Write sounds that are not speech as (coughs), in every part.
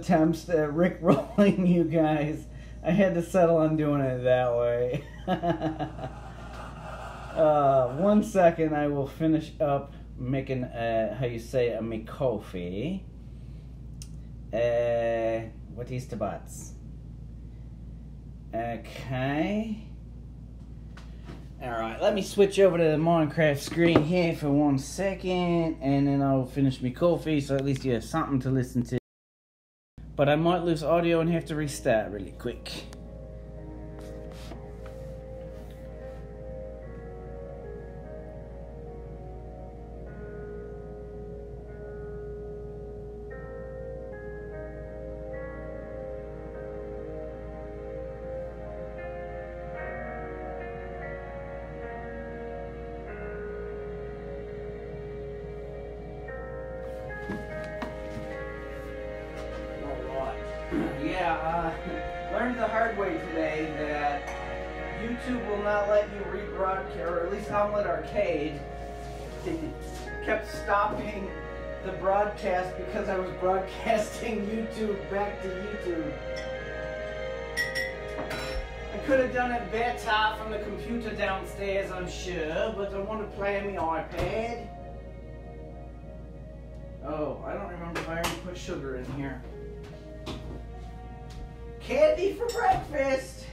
attempts at Rick rolling (laughs) you guys, I had to settle on doing it that way. (laughs) uh, one second, I will finish up making, uh, how you say, a me coffee. Uh, what is the butts? Okay. Alright, let me switch over to the Minecraft screen here for one second, and then I'll finish my coffee, so at least you have something to listen to. But I might lose audio and have to restart really quick. YouTube will not let you rebroadcast, or at least Omlet Arcade kept stopping the broadcast because I was (laughs) broadcasting YouTube back to YouTube. I could have done it better from the computer downstairs, I'm sure, but I want to play on my iPad. Oh, I don't remember if I already put sugar in here. Candy for breakfast!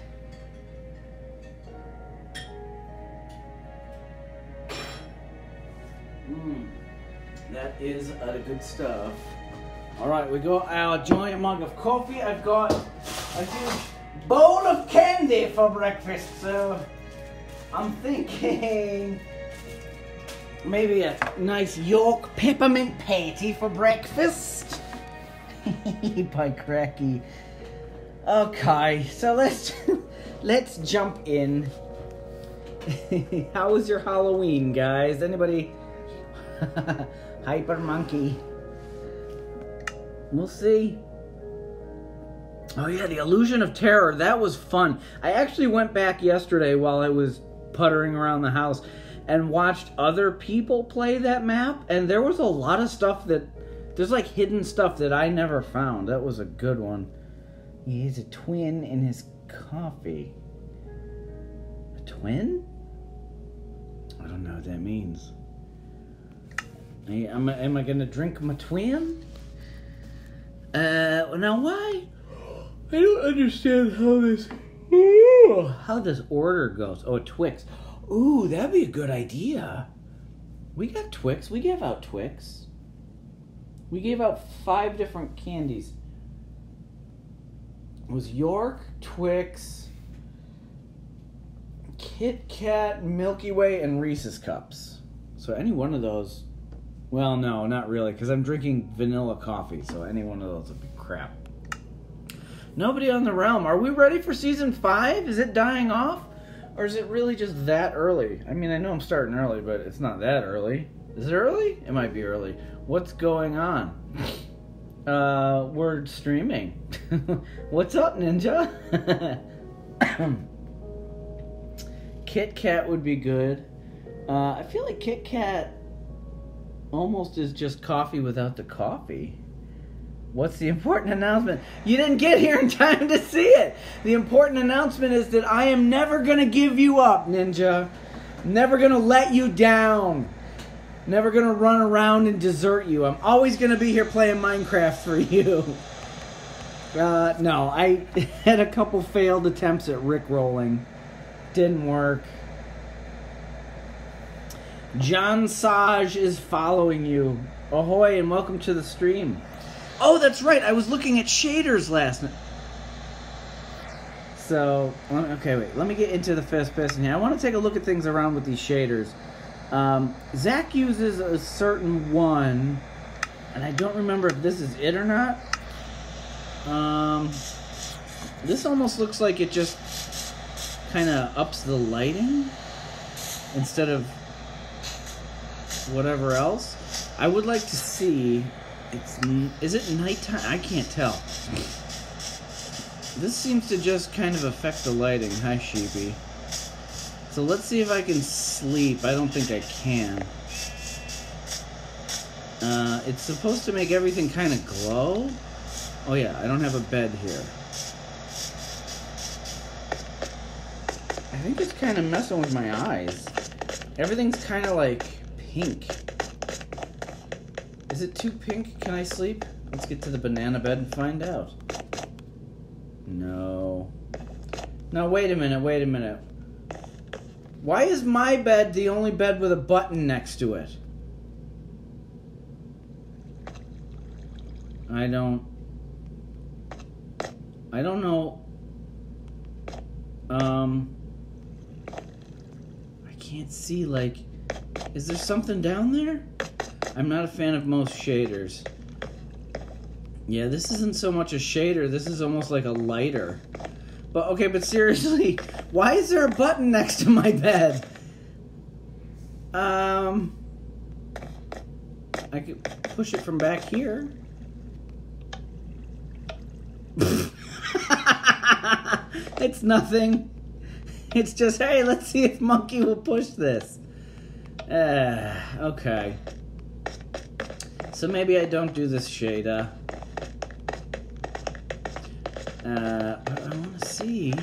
Mmm, that is uh, good stuff. All right, we got our giant mug of coffee. I've got a huge bowl of candy for breakfast, so I'm thinking maybe a nice York peppermint patty for breakfast. (laughs) By cracky. Okay, so let's (laughs) let's jump in. (laughs) How was your Halloween, guys? Anybody? (laughs) Hyper monkey. We'll see. Oh yeah, the illusion of terror. That was fun. I actually went back yesterday while I was puttering around the house and watched other people play that map, and there was a lot of stuff that there's like hidden stuff that I never found. That was a good one. He has a twin in his coffee. A twin? I don't know what that means. Am, I, am I gonna drink my twin? Uh, now why? I don't understand how this how this order goes. Oh, Twix. Ooh, that'd be a good idea. We got Twix. We gave out Twix. We gave out five different candies. It was York, Twix, Kit Kat, Milky Way, and Reese's Cups. So any one of those. Well, no, not really, because I'm drinking vanilla coffee, so any one of those would be crap. Nobody on the realm. Are we ready for season five? Is it dying off? Or is it really just that early? I mean, I know I'm starting early, but it's not that early. Is it early? It might be early. What's going on? (laughs) Uh, we're streaming. (laughs) What's up, Ninja? (coughs) Kit Kat would be good. Uh, I feel like Kit Kat almost is just coffee without the coffee. What's the important announcement? You didn't get here in time to see it. The important announcement is that I am never going to give you up, Ninja. Never going to let you down. Never going to run around and desert you. I'm always going to be here playing Minecraft for you. (laughs) Uh, no, I (laughs) had a couple failed attempts at Rick rolling. Didn't work. John Saj is following you. Ahoy and welcome to the stream. Oh, that's right. I was looking at shaders last night. So, okay, wait. Let me get into the first person here. I want to take a look at things around with these shaders. Um, Zach uses a certain one, and I don't remember if this is it or not. Um, this almost looks like it just kind of ups the lighting instead of whatever else. I would like to see. It's is it nighttime? I can't tell. This seems to just kind of affect the lighting. Hi, Sheepy. So let's see if I can sleep. I don't think I can. Uh, it's supposed to make everything kind of glow. Oh yeah, I don't have a bed here. I think it's kind of messing with my eyes. Everything's kind of like pink. Is it too pink? Can I sleep? Let's get to the banana bed and find out. No. No, wait a minute, wait a minute. Why is my bed the only bed with a button next to it? I don't. I don't know. Um. I can't see, like. Is there something down there? I'm not a fan of most shaders. Yeah, this isn't so much a shader, this is almost like a lighter. But okay, but seriously, (laughs) why is there a button next to my bed? Um. I could push it from back here. (laughs) it's nothing. It's just, hey, let's see if Monkey will push this. Uh, okay. So maybe I don't do this shader. Uh, but I want to see.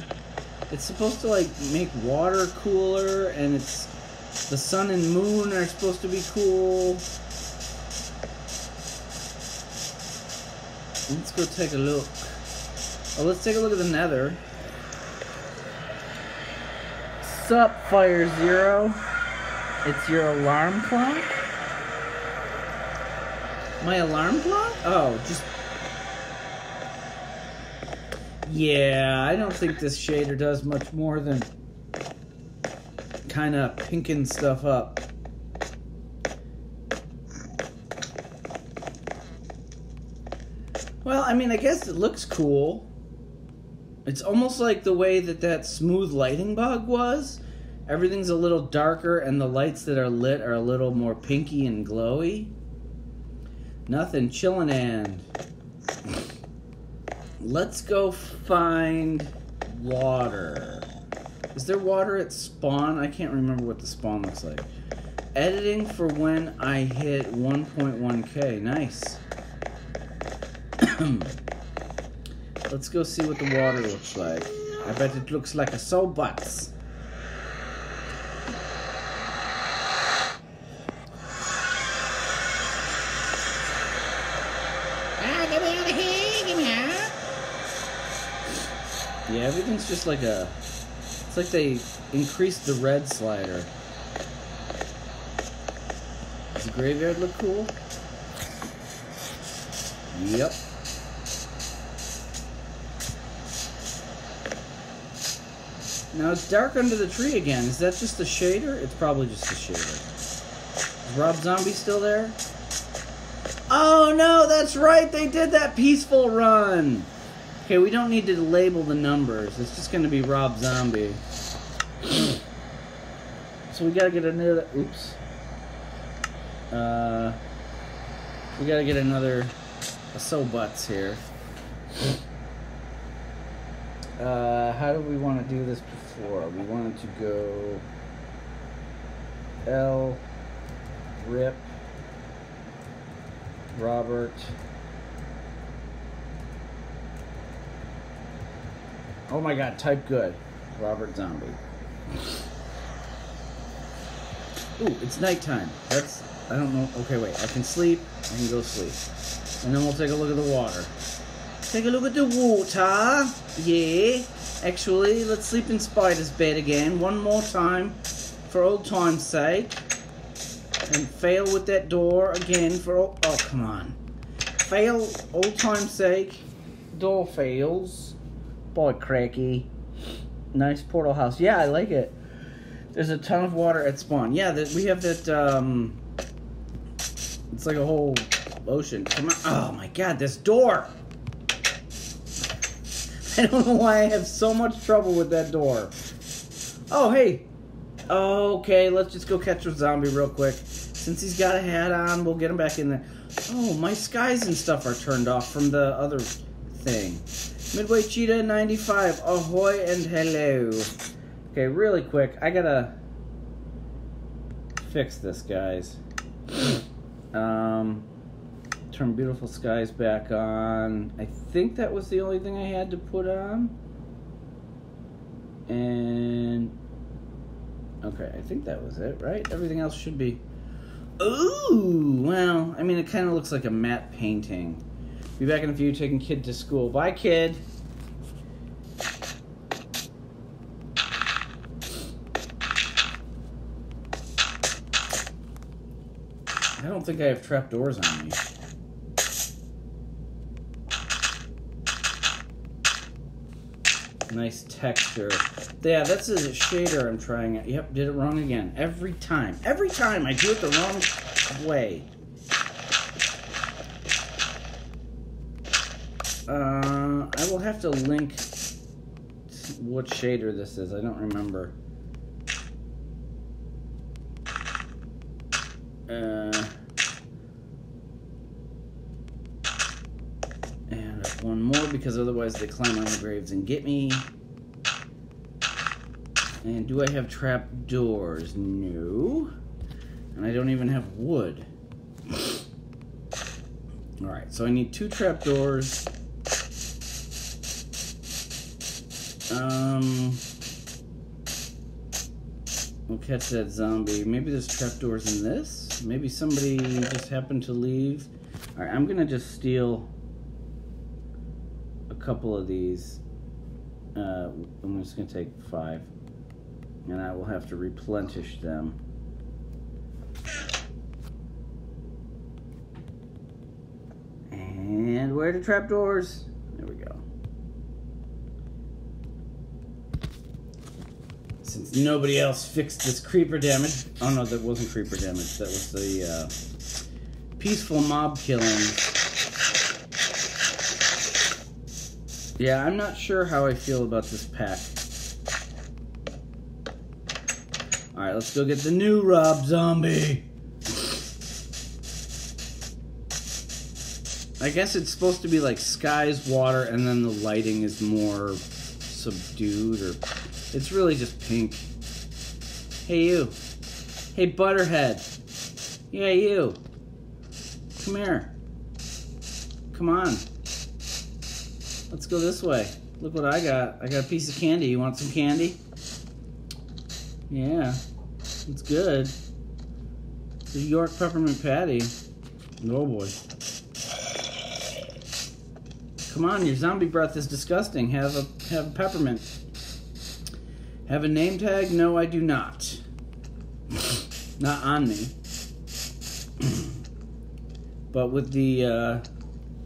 It's supposed to like make water cooler, and it's the sun and moon are supposed to be cool. Let's go take a look. Oh, let's take a look at the nether. Sup, Fire Zero? It's your alarm clock? My alarm clock? Oh, just... Yeah, I don't think this shader does much more than kind of pinking stuff up. Well, I mean, I guess it looks cool. It's almost like the way that that smooth lighting bug was. Everything's a little darker, and the lights that are lit are a little more pinky and glowy. Nothing chilling and. Let's go find water. Is there water at spawn? I can't remember what the spawn looks like. Editing for when I hit 1.1k. Nice. (clears throat) Let's go see what the water looks like. I bet it looks like a soul butts. Ah, get me out of here! Get me out! Yeah, everything's just like a. It's like they increased the red slider. Does the graveyard look cool? Yep. Now it's dark under the tree again. Is that just the shader? It's probably just the shader. Is Rob Zombie still there? Oh no, that's right. They did that peaceful run. Okay, we don't need to label the numbers. It's just to be Rob Zombie. so we got to get another. Oops. Uh, we got to get another. A so butts here. Uh, how do we want to do this before? We wanted to go L, Rip, Robert. Oh my god, type good. Robert Zombie. Ooh, it's nighttime. That's, I don't know. Okay, wait. I can sleep. I can go sleep. And then we'll take a look at the water. Take a look at the water. Yeah. Actually, let's sleep in Spider's bed again. One more time. For old time's sake. And fail with that door again for old... Oh, come on. Fail old time's sake. Door fails. Boy, cracky. Nice portal house. Yeah, I like it. There's a ton of water at spawn. Yeah, that we have that. Um, it's like a whole ocean. Come on! Oh my god, this door! (laughs) I don't know why I have so much trouble with that door. Oh hey. Okay, let's just go catch a zombie real quick. Since he's got a hat on, we'll get him back in there. Oh, my skies and stuff are turned off from the other thing. Midway Cheetah 95, ahoy and hello. Okay, really quick. I gotta fix this, guys. (clears throat) Um, turn beautiful skies back on. I think that was the only thing I had to put on. And okay, I think that was it, right? Everything else should be. Ooh, well, I mean, it kind of looks like a matte painting. Be back in a few, taking kid to school. Bye, kid. I don't think I have trapdoors on me. Nice texture. Yeah, that's a shader I'm trying. Yep, did it wrong again. Every time. Every time I do it the wrong way. Uh, I will have to link what shader this is. I don't remember. Uh, and one more because otherwise they climb on the graves and get me. And do I have trap doors? No. And I don't even have wood. Alright, so I need two trap doors. Um, we'll catch that zombie. Maybe there's trapdoors in this. Maybe somebody just happened to leave. All right, I'm gonna just steal a couple of these. Uh, I'm just gonna take five, and I will have to replenish them. And where are the trapdoors? There we go. Since nobody else fixed this creeper damage. Oh no, that wasn't creeper damage. That was the uh, peaceful mob killing. Yeah, I'm not sure how I feel about this pack. Alright, let's go get the new Rob Zombie. I guess it's supposed to be like skies, water, and then the lighting is more subdued, or it's really just pink. Hey, you. Hey, Butterhead. Yeah, you. Come here. Come on. Let's go this way. Look what I got. I got a piece of candy. You want some candy? Yeah. It's good. A York peppermint patty. Oh boy. Come on, your zombie breath is disgusting. Have a have a peppermint. Have a name tag? No, I do not. not on me. but with the uh,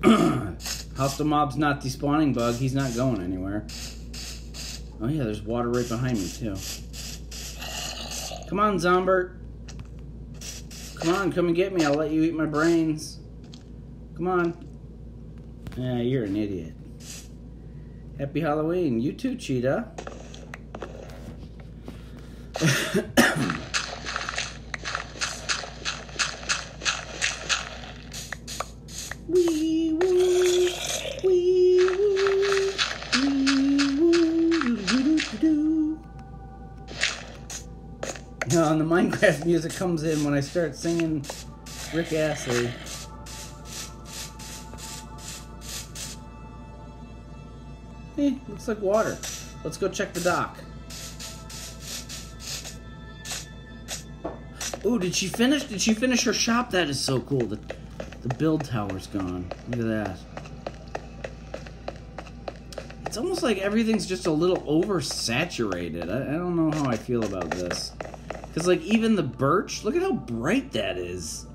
(clears throat) hostile mob's not despawning bug, he's not going anywhere. Oh yeah, there's water right behind me too. Come on, Zombert. Come on, come and get me. I'll let you eat my brains. Come on. Yeah, you're an idiot. Happy Halloween. You too, Cheetah. Music comes in when I start singing Rick Astley. Eh, looks like water. Let's go check the dock. Ooh, did she finish? Did she finish her shop? That is so cool. The, the build tower's gone. Look at that. It's almost like everything's just a little oversaturated. I, I don't know how I feel about this. Because, like, even the birch, look at how bright that is.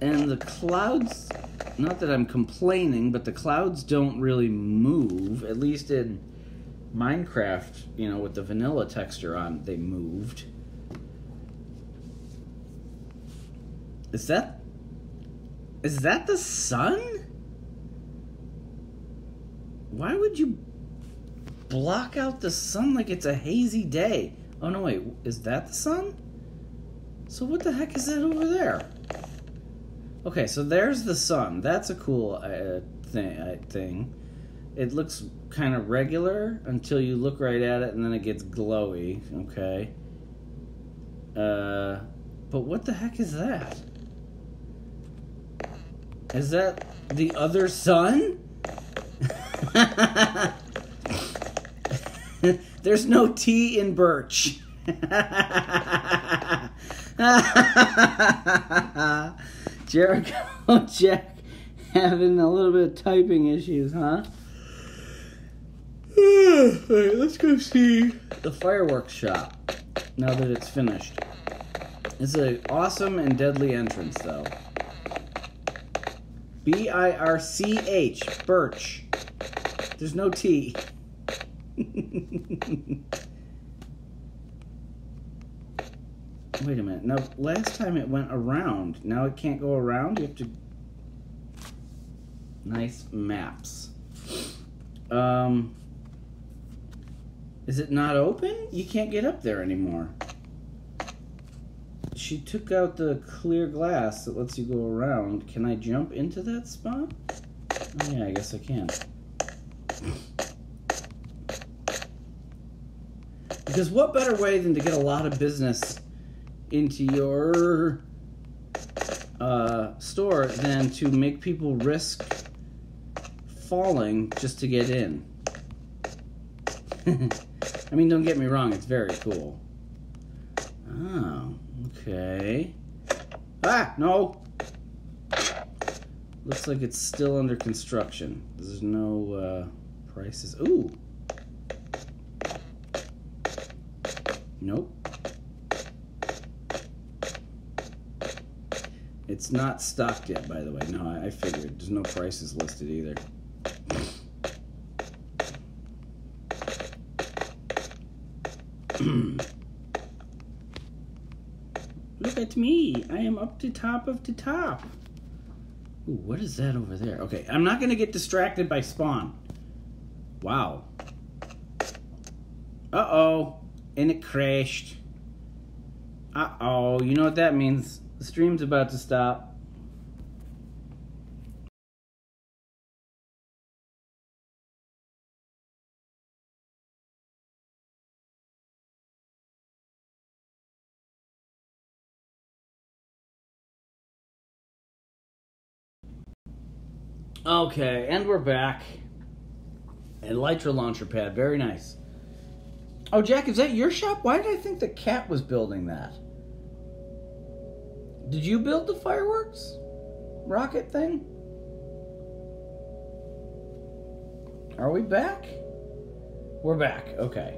And the clouds, not that I'm complaining, but the clouds don't really move. At least in Minecraft, you know, with the vanilla texture on, they moved. Is that. Is that the sun? Why would you block out the sun like it's a hazy day? Oh no, wait, is that the sun? So what the heck is that over there? Okay, so there's the sun. That's a cool uh, thing. Uh, thing. it looks kind of regular until you look right at it and then it gets glowy, okay? Uh, but what the heck is that? Is that the other sun? (laughs) (laughs) There's no T in birch. (laughs) Jericho (laughs) Jack having a little bit of typing issues, huh? (sighs) Alright, let's go see the fireworks shop now that it's finished. It's an awesome and deadly entrance, though. B I R C H, Birch. There's no T. Wait a minute. Now, last time it went around. Now it can't go around. You have to. Nice maps. Um. Is it not open? You can't get up there anymore. She took out the clear glass that lets you go around. Can I jump into that spot? Oh, yeah, I guess I can. Because what better way than to get a lot of business into your uh, store than to make people risk falling just to get in? (laughs) I mean, don't get me wrong, it's very cool. Oh, okay. Ah, no! Looks like it's still under construction. There's no uh, prices. Ooh! Nope. It's not stocked yet, by the way. No, I figured. There's no prices listed either. (clears throat) Look at me. I am up to top of the top. Ooh, what is that over there? Okay, I'm not going to get distracted by spawn. Wow. Uh-oh. And it crashed. Uh-oh. You know what that means? The stream's about to stop. Okay, and we're back. Elytra launcher pad, very nice. Oh, Jack, is that your shop? Why did I think the cat was building that? Did you build the fireworks rocket thing? Are we back? We're back. Okay.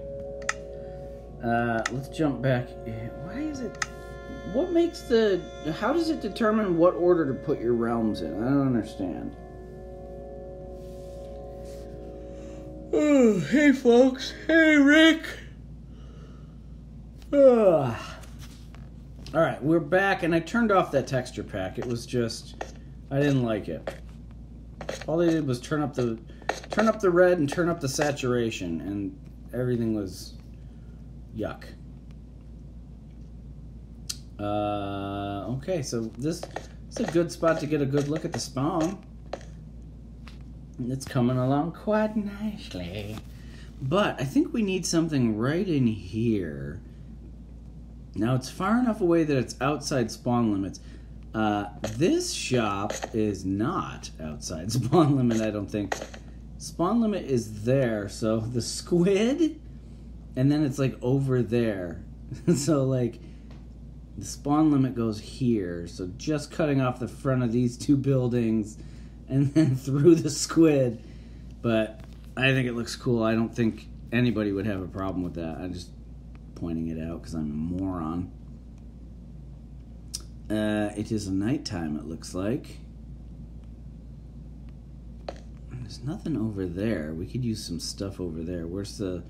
Uh, let's jump back. Why is it? What makes the? How does it determine what order to put your realms in? I don't understand. Oh, hey folks. Hey Rick. Ugh. All right, we're back, and I turned off that texture pack. It was just, I didn't like it. All they did was turn up the, turn up the red and turn up the saturation, and everything was, yuck. Uh, okay, so this is a good spot to get a good look at the spawn. It's coming along quite nicely. But I think we need something right in here. Now it's far enough away that it's outside spawn limits. Uh, this shop is not outside (laughs) spawn limit, I don't think. Spawn limit is there, so (laughs) the squid, and then it's like over there. (laughs) so like the spawn limit goes here. So just cutting off the front of these two buildings and then through the squid. But I think it looks cool. I don't think anybody would have a problem with that. I'm just pointing it out because I'm a moron. Uh, it is a nighttime, it looks like. There's nothing over there. We could use some stuff over there. Where's the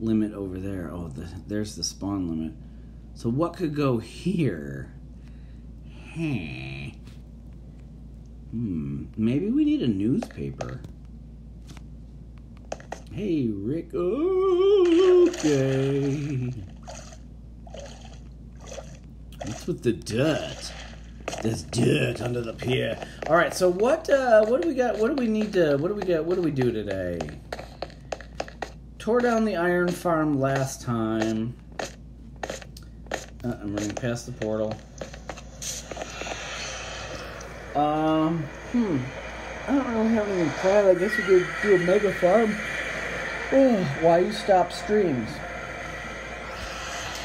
limit over there? Oh, the, there's the spawn limit. So what could go here? Huh. Hmm. Maybe we need a newspaper. Hey, Rick. Okay. What's with the dirt? There's dirt under the pier. All right, so what uh, what do we got? What do we need to? What do we get? What do we do today? Tore down the iron farm last time. Uh, I'm running past the portal. Um, hmm. I don't really have anything planned. I guess we could do a mega farm. Oh, (sighs) why you stop streams?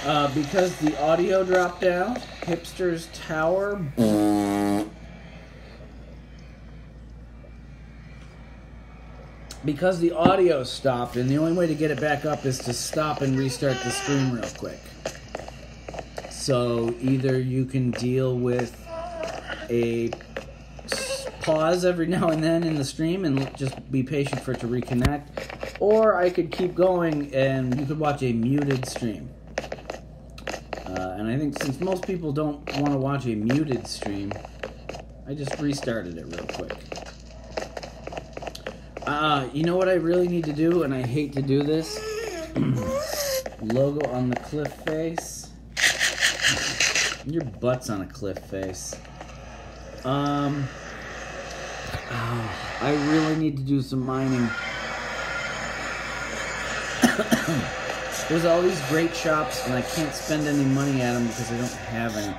Uh, because the audio dropped down. Hipster's Tower. Because the audio stopped, and the only way to get it back up is to stop and restart the stream real quick. So either you can deal with a pause every now and then in the stream and just be patient for it to reconnect, or I could keep going and you could watch a muted stream. Uh, and I think since most people don't want to watch a muted stream, I just restarted it real quick. Uh, you know what I really need to do, and I hate to do this? (clears throat) Logo on the cliff face. Your butt's on a cliff face. Um. oh, (sighs) I really need to do some mining. (clears throat) There's all these great shops, and I can't spend any money at them because I don't have any.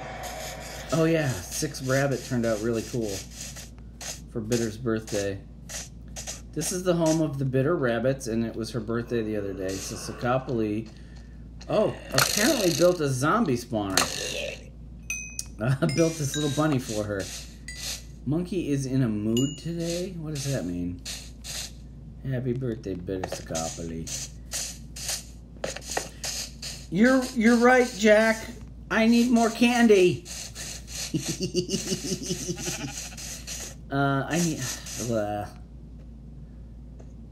Oh yeah, Six Rabbit turned out really cool for Bitter's birthday. This is the home of the Bitter Rabbits, and it was her birthday the other day. So Sikopoly, oh, apparently built a zombie spawner. Uh, (laughs) built this little bunny for her. Monkey is in a mood today. What does that mean? Happy birthday, Bitter Sikopoly. You're you're right, Jack. I need more candy. (laughs) uh, I need. Uh,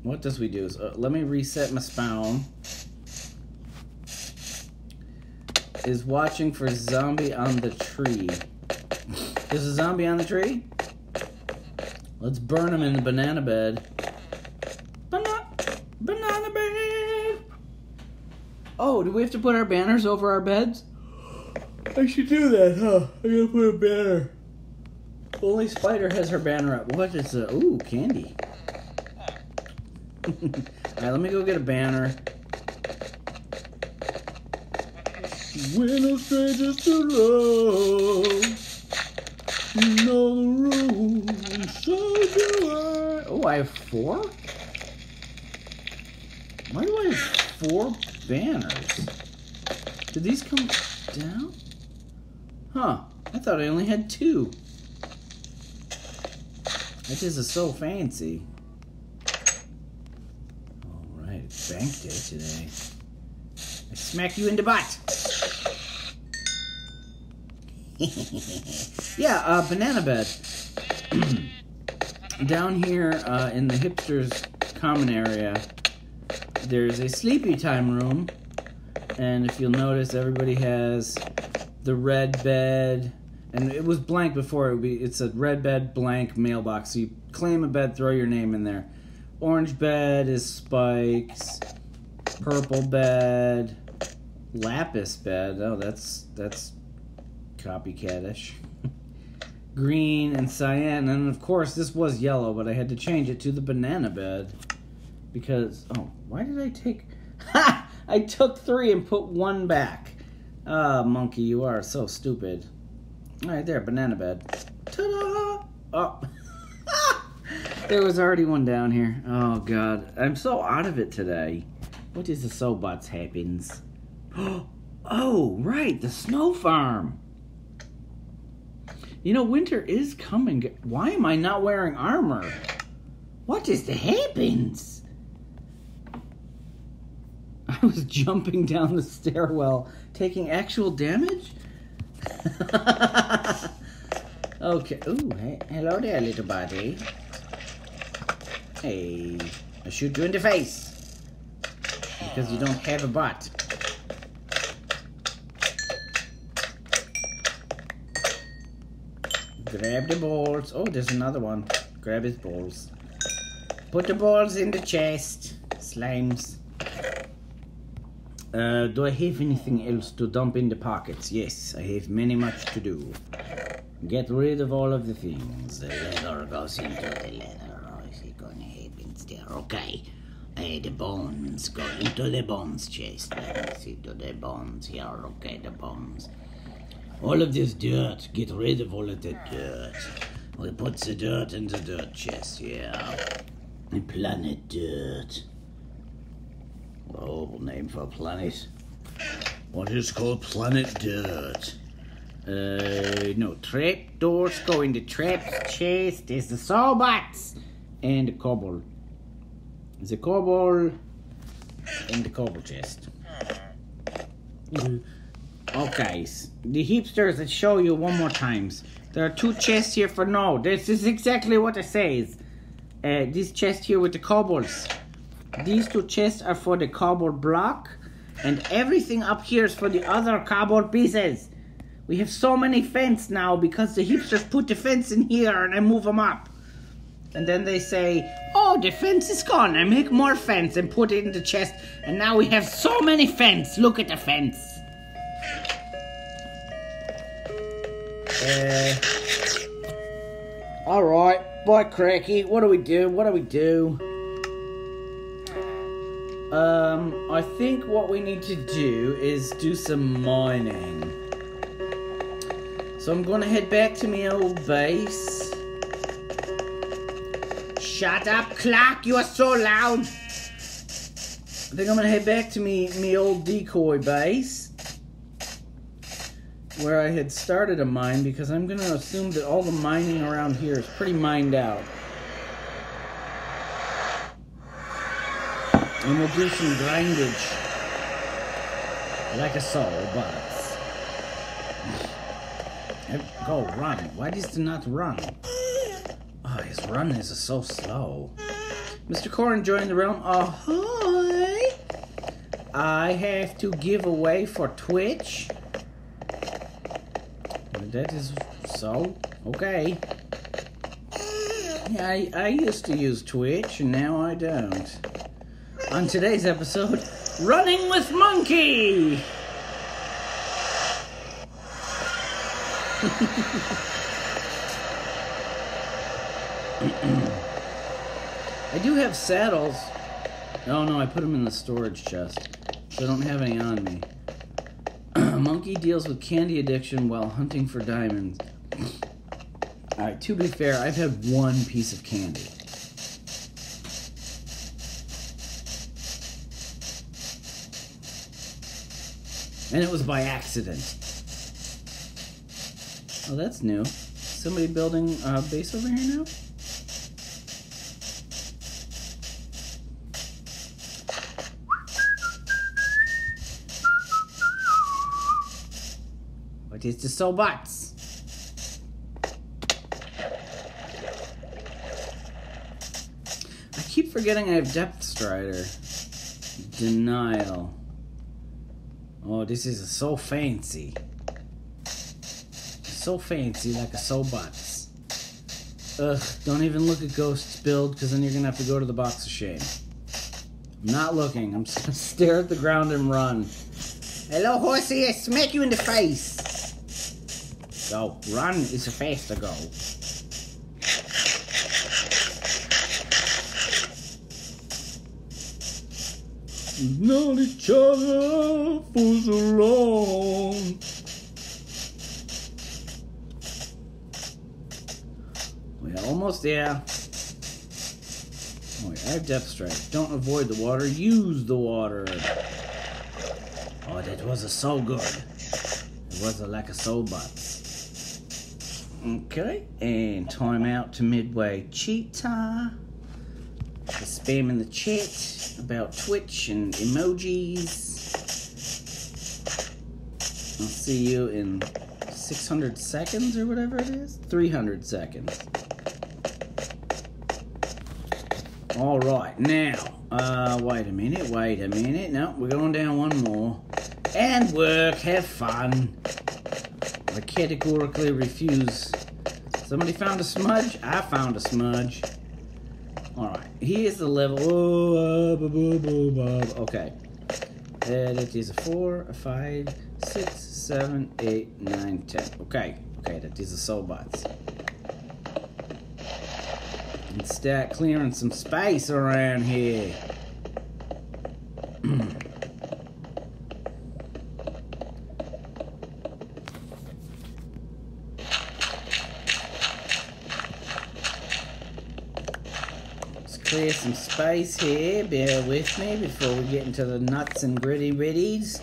what does we do? So, let me reset my spawn. Is watching for zombie on the tree. There's a zombie on the tree. Let's burn him in the banana bed. Banana, banana bed. Oh, do we have to put our banners over our beds? I should do that, huh? I gotta put a banner. Only Spider has her banner up. What is a ooh candy? (laughs) Alright, let me go get a banner. We're no strangers to love. You know the rules, so do I. Oh, I have four? Why do I have four banners? Did these come down? Huh. I thought I only had two. That is so fancy. Alright, it's bank day today. I smack you in the butt. (laughs) yeah, uh, banana bed. (clears throat) Down here uh, in the hipsters' common area, there's a sleepy time room, and if you'll notice, everybody has the red bed, and it was blank before. It would be it's a red bed, blank mailbox. So you claim a bed, throw your name in there. Orange bed is spikes. Purple bed, lapis bed. Oh, that's that's copycatish. (laughs) Green and cyan, and of course this was yellow, but I had to change it to the banana bed because oh, why did I take? (laughs) Ha! I took three and put one back. Ah, monkey, you are so stupid. All right, there, banana bed. Ta-da! Oh, (laughs) there was already one down here. Oh God, I'm so out of it today. What is the so butts happens? (gasps) Oh, right, the snow farm. You know, winter is coming. Why am I not wearing armor? What is the happens? I was jumping down the stairwell, taking actual damage? (laughs) okay. Ooh, hey, hello there, little buddy. Hey, I shoot you in the face. Because you don't have a butt. Grab the balls. Oh, there's another one. Grab his balls. Put the balls in the chest. Slimes. Uh, do I have anything else to dump in the pockets? Yes, I have many much to do. Get rid of all of the things. The leather goes into the leather. Oh, is it gonna happen there? Okay. Uh, the bones go into the bones chest. Let me see to the bones here. Okay, the bones. All of this dirt. Get rid of all of the dirt. We put the dirt in the dirt chest. Yeah. The planet dirt. Oh, name for a planet. What is called planet dirt? Uh, no, trap doors go in the trap chest. There's the sawbots and the cobble. The cobble in the cobble chest. Okay, the hipsters that show you one more times. There are two chests here for no. This is exactly what it says. Uh, this chest here with the cobbles. These two chests are for the cardboard block, and everything up here is for the other cardboard pieces. We have so many fence now because the hipsters put the fence in here and I move them up. And then they say, "Oh, the fence is gone. I make more fence and put it in the chest, and now we have so many fence. Look at the fence." Uh, all right, bye, Cracky. What do we do? What do we do? Um, I think what we need to do is do some mining. So I'm gonna head back to my old base. Shut up, Clark! You are so loud! I think I'm gonna head back to me me old decoy base. Where I had started a mine because I'm gonna assume that all the mining around here is pretty mined out. And we'll do some grindage. Like a soul, but. Go, run. Why does it not run? Oh, his run is so slow. Mr. Corin joined the realm. Ahoy! I have to give away for Twitch. That is so. Okay. I, I used to use Twitch, and now I don't. On today's episode, Running with Monkey! I do have saddles. Oh no, I put them in the storage chest. So I don't have any on me. (clears throat) Monkey deals with candy addiction while hunting for diamonds. (clears throat) Alright, to be fair, I've had one piece of candy. And it was by accident. Oh, that's new. Somebody building a base over here now? What is the sobots? I keep forgetting I have Depth Strider. Denial. Oh, this is so fancy. So fancy, like a soapbox. Ugh, don't even look at Ghost's build, because then you're gonna have to go to the box of shame. I'm not looking, I'm just (laughs) gonna stare at the ground and run. Hello, horsey, I smack you in the face. Go, run is a faster go. We've known each other for so long. We're almost there. Oh, I have Depth Strider. Don't avoid the water, use the water. Oh, that was a so good. It was a like a soul bots. Okay, and time out to Midway Cheetah. Spamming the chat about Twitch and emojis. I'll see you in 600 seconds or whatever it is. 300 seconds. All right, now, uh, wait a minute, wait a minute. No, we're going down one more. And work, have fun. I categorically refuse. Somebody found a smudge? I found a smudge. Alright, here's the level. Okay. and it is a 4, a 5, 6, 7, 8, 9, 10. Okay, Okay, that these are soul butts. And start clearing some space around here. Let's clear some space here. Bear with me before we get into the nuts and gritty ritties.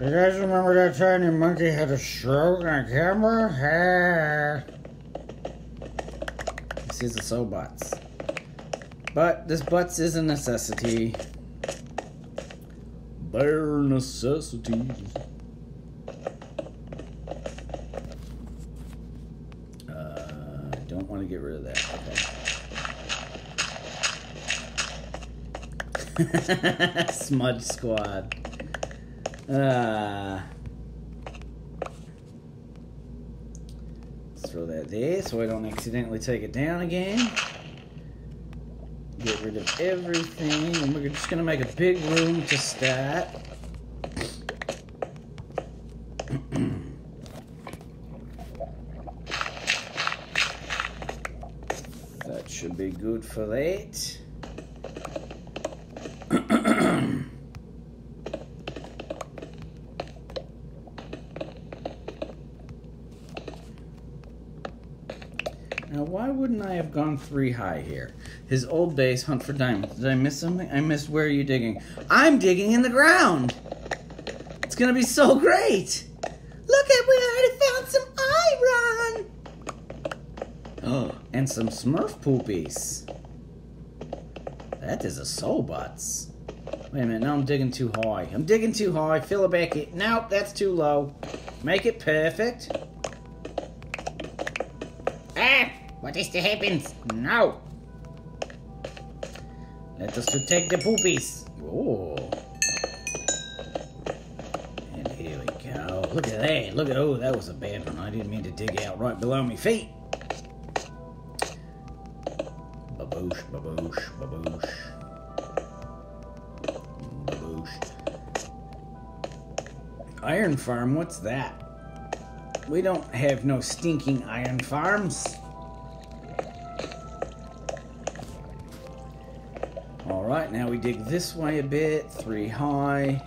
You guys remember that your monkey had a stroke on camera? This is a so butts. But this butts is a necessity. Bare necessities. Uh, don't want to get rid of that. Okay. (laughs) Smudge Squad. Uh, throw that there so I don't accidentally take it down again. Get rid of everything, and we're just gonna make a big room to start. (clears throat) that should be good for that. Now, why wouldn't I have gone three high here? His old base, hunt for diamonds. Did I miss something? I missed where are you digging? I'm digging in the ground! It's gonna be so great! Look at, we already found some iron! Oh, and some smurf poopies. That is a soul butts. Wait a minute, now I'm digging too high. I'm digging too high. Fill it back in. Nope, that's too low. Make it perfect. Ah, what is the happens? now? Let us protect the poopies. Oh. And here we go. Look at that. Look at oh, that was a bad one. I didn't mean to dig out right below my feet. Baboosh, baboosh, baboosh. Baboosh. Iron farm, what's that? We don't have no stinking iron farms. All right, now we dig this way a bit, three high.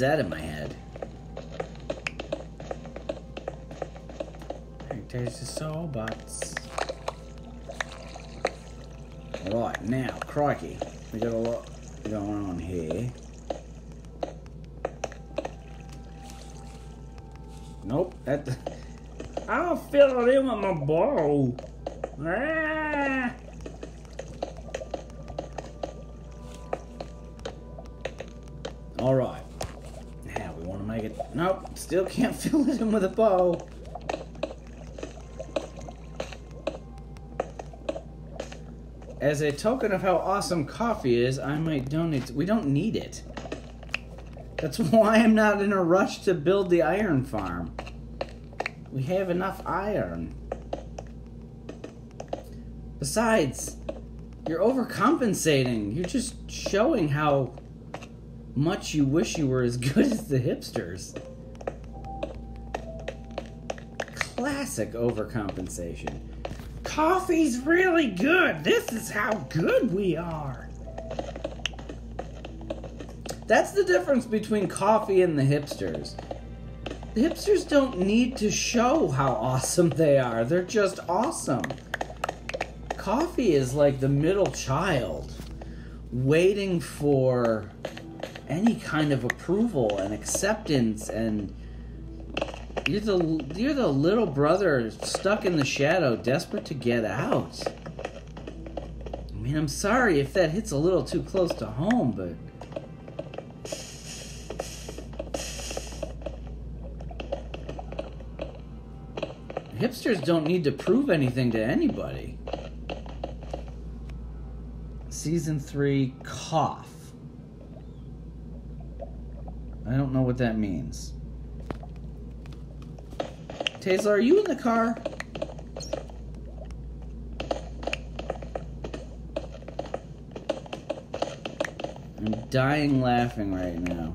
Is that in my head? There's the soul bots. Right, now, crikey. We got a lot going on here. Nope, that. (laughs) I'll fill it in with my ball. Ah! Still can't (laughs) fill it in with a bow. As a token of how awesome coffee is, I might donate. We don't need it. That's (laughs) why I'm not in a rush to build the iron farm. We have enough iron. Besides, you're overcompensating. You're just showing how much you wish you were as (laughs) good as the hipsters. Classic overcompensation. Coffee's really good. This is how good we are. That's the difference between coffee and the hipsters. The hipsters don't need to show how awesome they are, they're just awesome. Coffee is like the middle child waiting for any kind of approval and acceptance and you're the you're the little brother stuck in the shadow desperate to get out. I mean, I'm sorry if that hits a little too close to home, but Hipsters don't need to prove anything to anybody. Season 3 cough. I don't know what that means. Taylor, are you in the car? I'm dying laughing right now.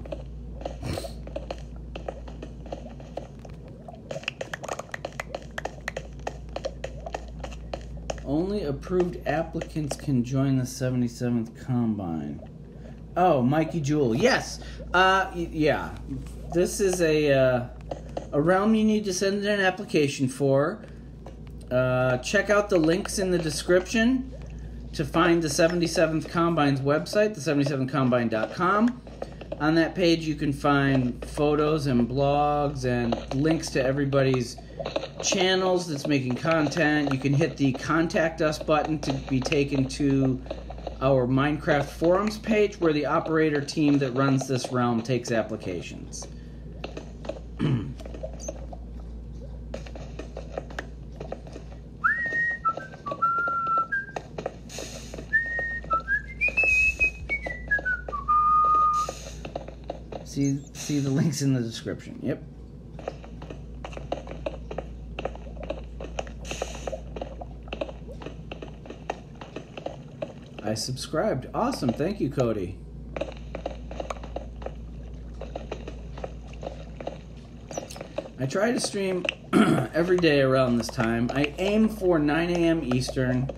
Only approved applicants can join the 77th Combine. Oh, Mikey Jewel. Yes. Uh, yeah. This is a uh, a realm you need to send in an application for. Uh, check out the links in the description to find the 77th Combine's website, the77combine.com. On that page, you can find photos and blogs and links to everybody's channels that's making content. You can hit the contact us button to be taken to our Minecraft forums page where the operator team that runs this realm takes applications. (clears throat) see see the links in the description. Yep. I subscribed. Awesome. Thank you, Cody. I try to stream (clears throat) every day around this time. I aim for 9 a.m. Eastern,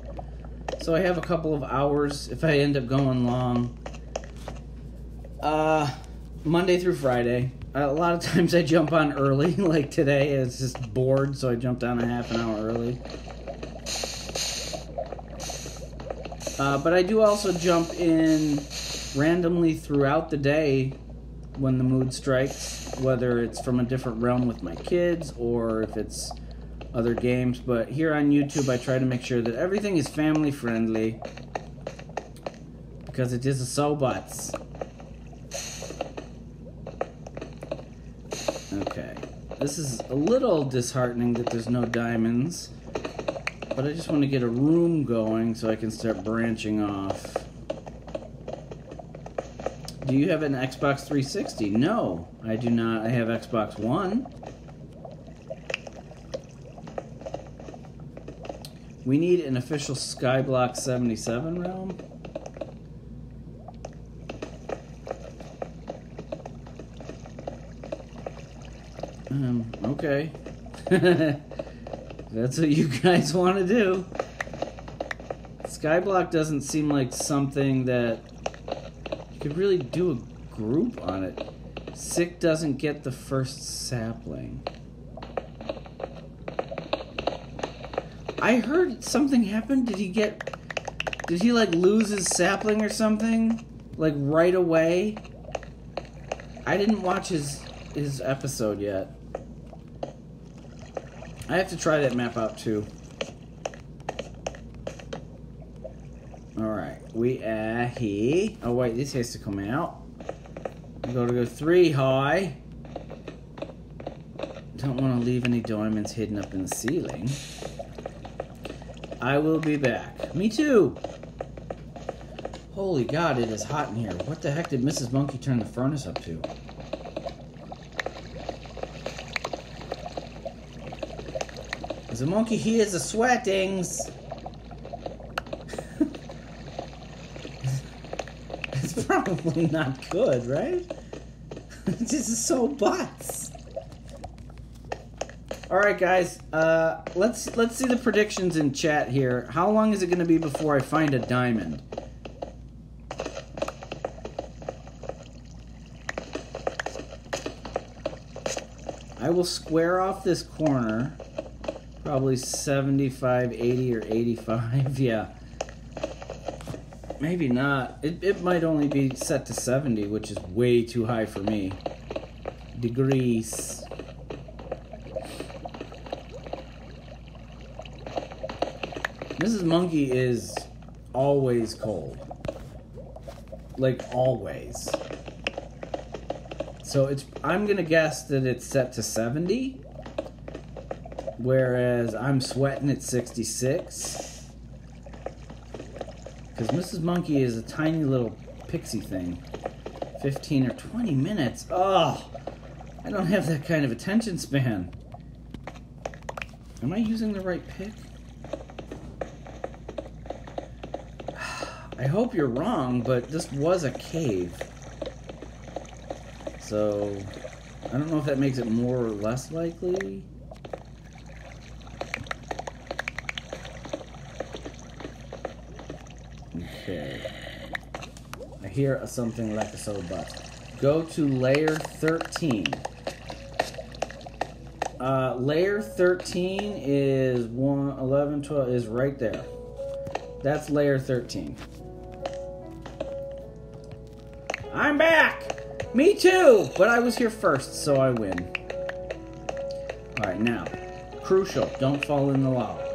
so I have a couple of hours if I end up going long. Uh, Monday through Friday. A lot of (laughs) times I jump on early, (laughs) like today. It's just bored, so I jumped on a half an hour early. Uh, but I do also jump in randomly throughout the day when the mood strikes, whether it's from a different realm with my kids or if it's other games. But here on YouTube, I try to make sure that everything is family friendly because it is a so butts. Okay. This is a little disheartening that there's no diamonds. But I just want to get a room going so I can start branching off. Do you have an Xbox 360? No, I do not. I have Xbox One. We need an official Skyblock 77 realm. Um, okay. (laughs) That's what you guys (laughs) want to do. Skyblock doesn't seem like something that could really do a group on it. Sik doesn't get the first sapling. I heard something happened. Did he get. Did he, like, lose his sapling or something? Like, right away? I didn't watch his his episode yet. I have to try that map out too. Alright, we are here. Oh wait, this has to come out. We've gotta go three high. Don't want to leave any diamonds hidden up in the ceiling. I will be back. Me too! Holy god, it is hot in here. What the heck did Mrs. Monkey turn the furnace up to? The monkey hears the sweatings. it's probably not good, right? (laughs) this is so butts. All right, guys. Uh, let's let's see the predictions in chat here. How long is it going to be before I find a diamond? I will square off this corner. Probably 75, 80, or 85. (laughs) Yeah. Maybe not. It, it might only be set to 70, which is way too high for me. Degrees. Mrs. Monkey is always cold. Like, always. So it's I'm gonna guess that it's set to 70 whereas I'm sweating at 66. Because Mrs. Monkey is a tiny little pixie thing. 15 or 20 minutes. Oh, I don't have that kind of attention span. Am I using the right pick? (sighs) I hope you're wrong, but this was a cave. So, I don't know if that makes it more or less likely. Okay. I hear something like a so but. Go to layer 13. Uh, layer 13 is 1, 11, 12, is right there. That's layer 13. I'm back! Me too! But I was here first, so I win. Alright, now. Crucial, don't fall in the lava.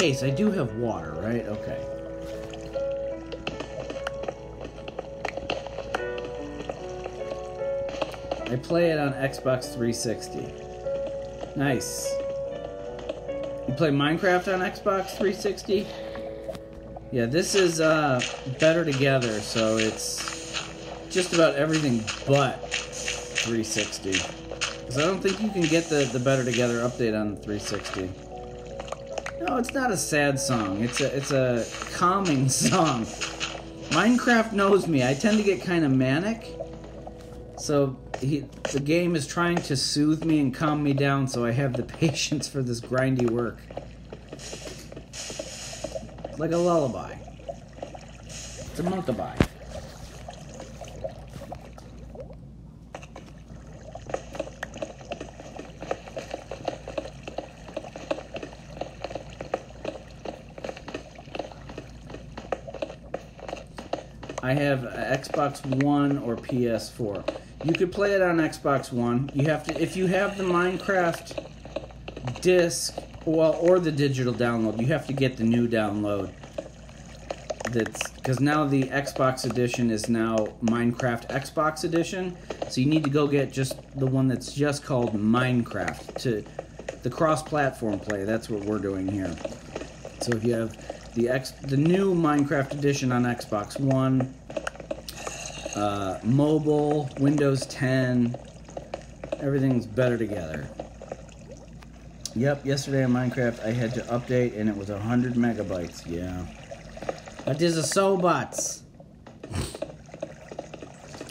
Case, I do have water, right? Okay. I play it on Xbox 360. Nice. You play Minecraft on Xbox 360? Yeah, this is uh, better together, so it's just about everything but 360. Because I don't think you can get the, the better together update on 360. No, it's not a sad song. It's a it's a calming (laughs) song. Minecraft knows me. I tend to get kind of manic. So he, the game is trying to soothe me and calm me down so I have the (laughs) patience for this grindy work. Like a lullaby. It's a monkabye. I have Xbox One or PS4. You could play it on Xbox One. You have to if you have the Minecraft disc well or the digital download, you have to get the new download. That's because now the Xbox edition is now Minecraft Xbox edition. So you need to go get just the one that's just called Minecraft to the cross-platform play. That's what we're doing here. So if you have the X, the new Minecraft edition on Xbox One, uh, mobile, Windows 10, everything's better together. Yep, yesterday in Minecraft I had to update and it was 100 megabytes. Yeah. That is a so bots.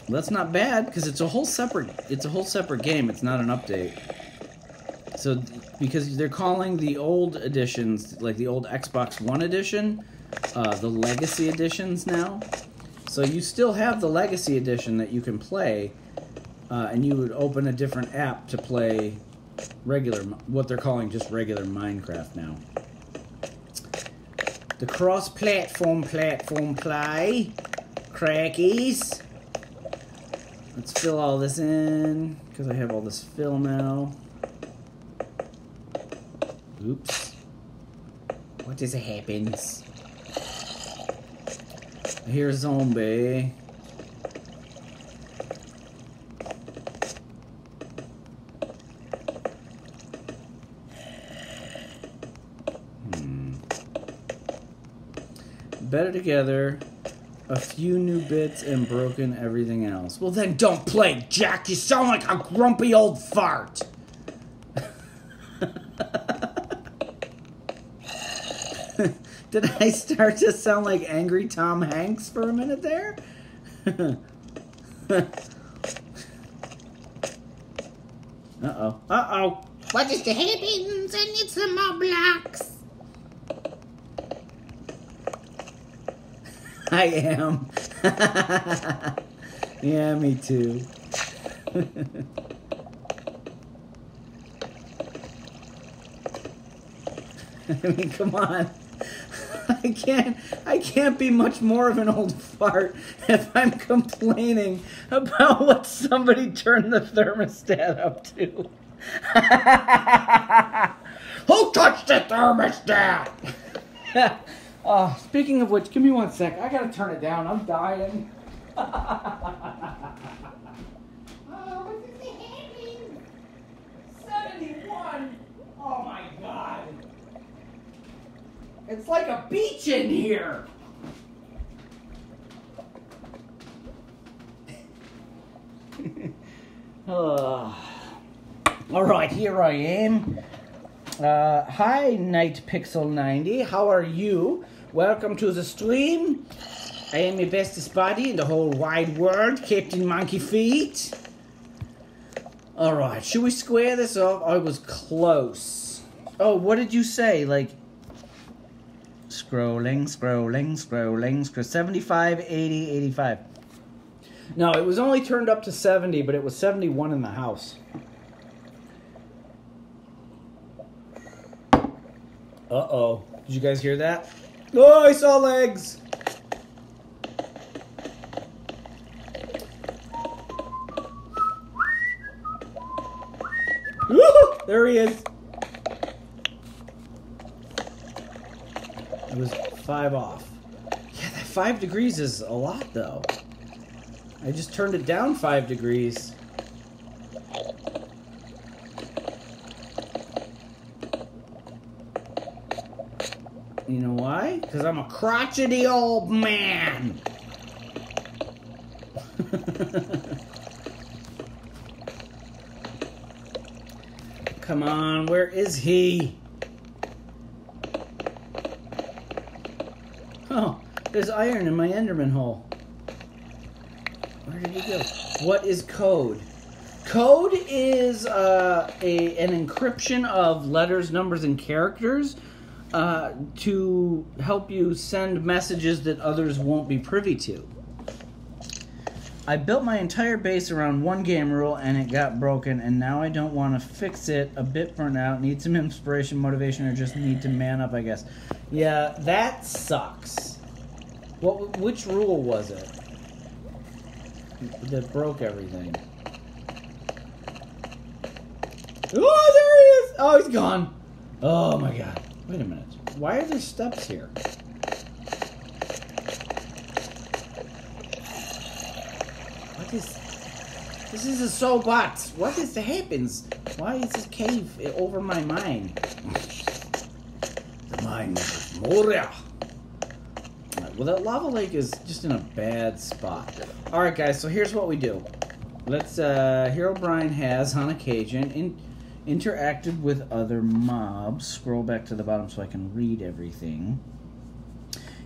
That's not bad because it's a whole separate it's a whole separate game. It's not an update. So because they're calling the old editions like the old Xbox One edition, uh, the Legacy editions now. So you still have the Legacy edition that you can play, uh, and you would open a different app to play regular what they're calling just regular Minecraft now. The cross-platform platform play, crackies. Let's fill all this in because I have all this fill now. Oops. What it happens? A zombie. Hmm. Better together. A few new bits and broken everything else. Well, then don't play, Jack. You sound like a grumpy old fart. Did I start to sound like angry Tom Hanks for a minute there? (laughs) uh oh. Uh oh. What is the happens? I need some more blocks. I am. (laughs) yeah, me too. (laughs) I mean, come on. (laughs) I can't I can't be much more of an old fart if I'm complaining about what somebody turned the thermostat up to. (laughs) Who touched the thermostat? (laughs) oh, speaking of which, give me one sec. I gotta turn it down. I'm dying. Oh, what's this happening? 71? Oh my god. It's like a beach in here. (laughs) uh, all right, here I am. Uh, hi, Night Pixel 90. How are you? Welcome to the stream. I am your bestest buddy in the whole wide world, Captain Monkey Feet. All right, should we square this off? I was close. Oh, what did you say? Like scrolling, scrolling, scrolling, scroll 75, 80, 85. No, it was only turned up to 70, but it was 71 in the house. Uh-oh. Did you guys hear that? Oh, I saw legs. Woo! (laughs) There he is. It was five off. Yeah, that five degrees is a lot, though. I just turned it down five degrees. You know why? Because I'm a crotchety old man. (laughs) Come on, where is he? Oh, there's iron in my Enderman hole. Where did he go? What is code? Code is uh, a an encryption of letters, numbers, and characters uh, to help you send messages that others won't be privy to. I built my entire base around one game rule and it got broken, and now I don't want to fix it. A bit burnt out, need some inspiration, motivation, or just need to man up, I guess. Yeah, that sucks. What? Which rule was it that broke everything? Oh, there he is! Oh, he's gone. Oh my god. Wait a minute. Why are there steps here? What is... This is a so what? What is the happens? Why is this cave over my mind? The mind of Moria. Well, that lava lake is just in a bad spot. Alright, guys, so here's what we do. Let's, uh, Herobrine has, on occasion, in, interacted with other mobs. Scroll back to the bottom so I can read everything.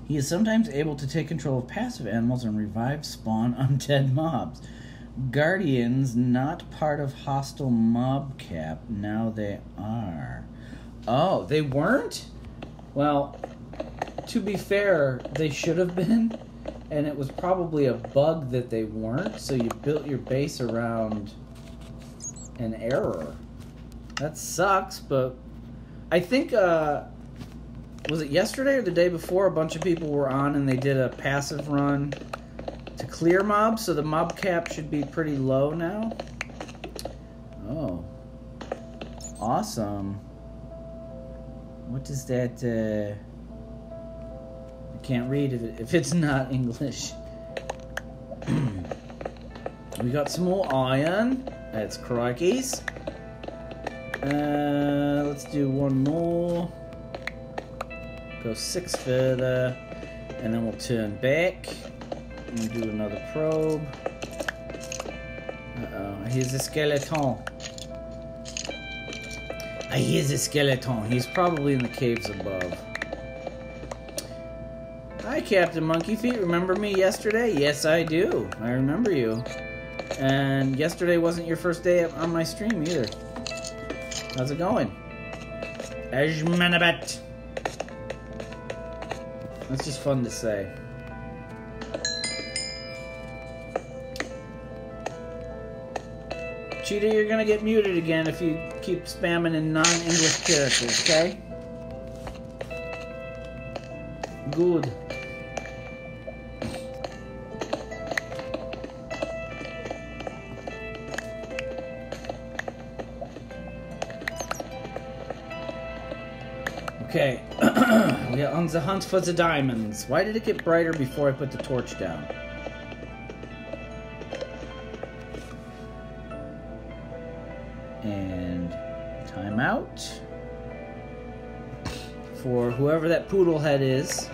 He is sometimes able to take control of passive animals and revive spawn undead mobs. Guardians, not part of hostile mob cap, now they are. Oh, they weren't? Well, to be fair, they should have been, and it was probably a bug that they weren't, so you built your base around an error. That sucks, but I think uh was it yesterday or the day before a bunch of people were on and they did a passive run to clear mob, so the mob cap should be pretty low now. Oh. Awesome. What does that uh I can't read it, if it's not English. (clears throat) we got some more iron. That's crikeys. Uh, let's do one more. Go six further, and then we'll turn back do another probe. Uh oh, here's a skeleton. I hear the skeleton. He's probably in the caves above. Hi, Captain Monkey Feet. Remember me yesterday? Yes, I do. I remember you. And yesterday wasn't your first day on my stream either. How's it going? Ejmanabet. That's just fun to say. Cheetah, you're gonna get muted again if you keep spamming in non-English characters, okay? good. Okay, (clears throat) we are on the hunt for the diamonds. Why did it get brighter before I put the torch down? And time out for whoever that poodle head is.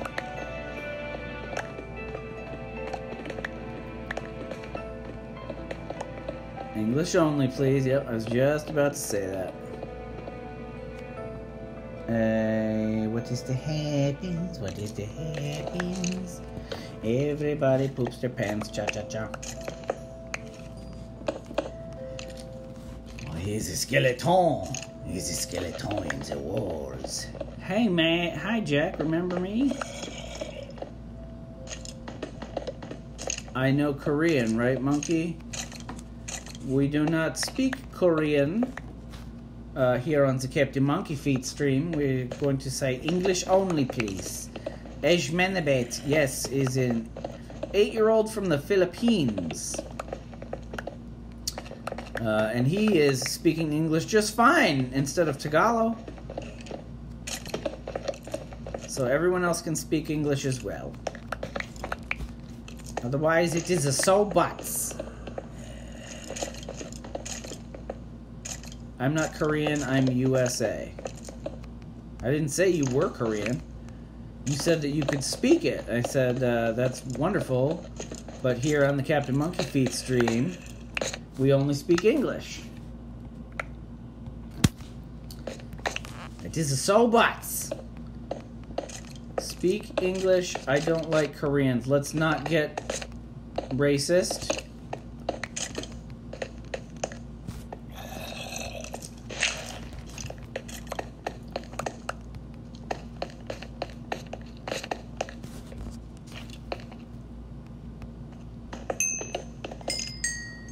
English only, please. Yep, I was just about to say that. Uh, what is the happens? What is the happens? Everybody poops their pants. Cha cha cha. Oh, a skeleton. Here's a skeleton in the walls. Hey, man. Hi, Jack. Remember me? I know Korean, right, monkey? We do not speak Korean uh, here on the Captain Monkey Feet stream. We're going to say English only, please. Ejmenabet, yes, is an eight-year-old from the Philippines. Uh, and he is speaking English just fine instead of Tagalog. So everyone else can speak English as well. Otherwise, it is a so buts. I'm not Korean, I'm USA. I didn't say you were Korean. You said that you could speak it. I said, uh, that's wonderful, but here on the Captain Monkey Feet stream, we only speak English. It is a so buts. Speak English. I don't like Koreans. Let's not get racist.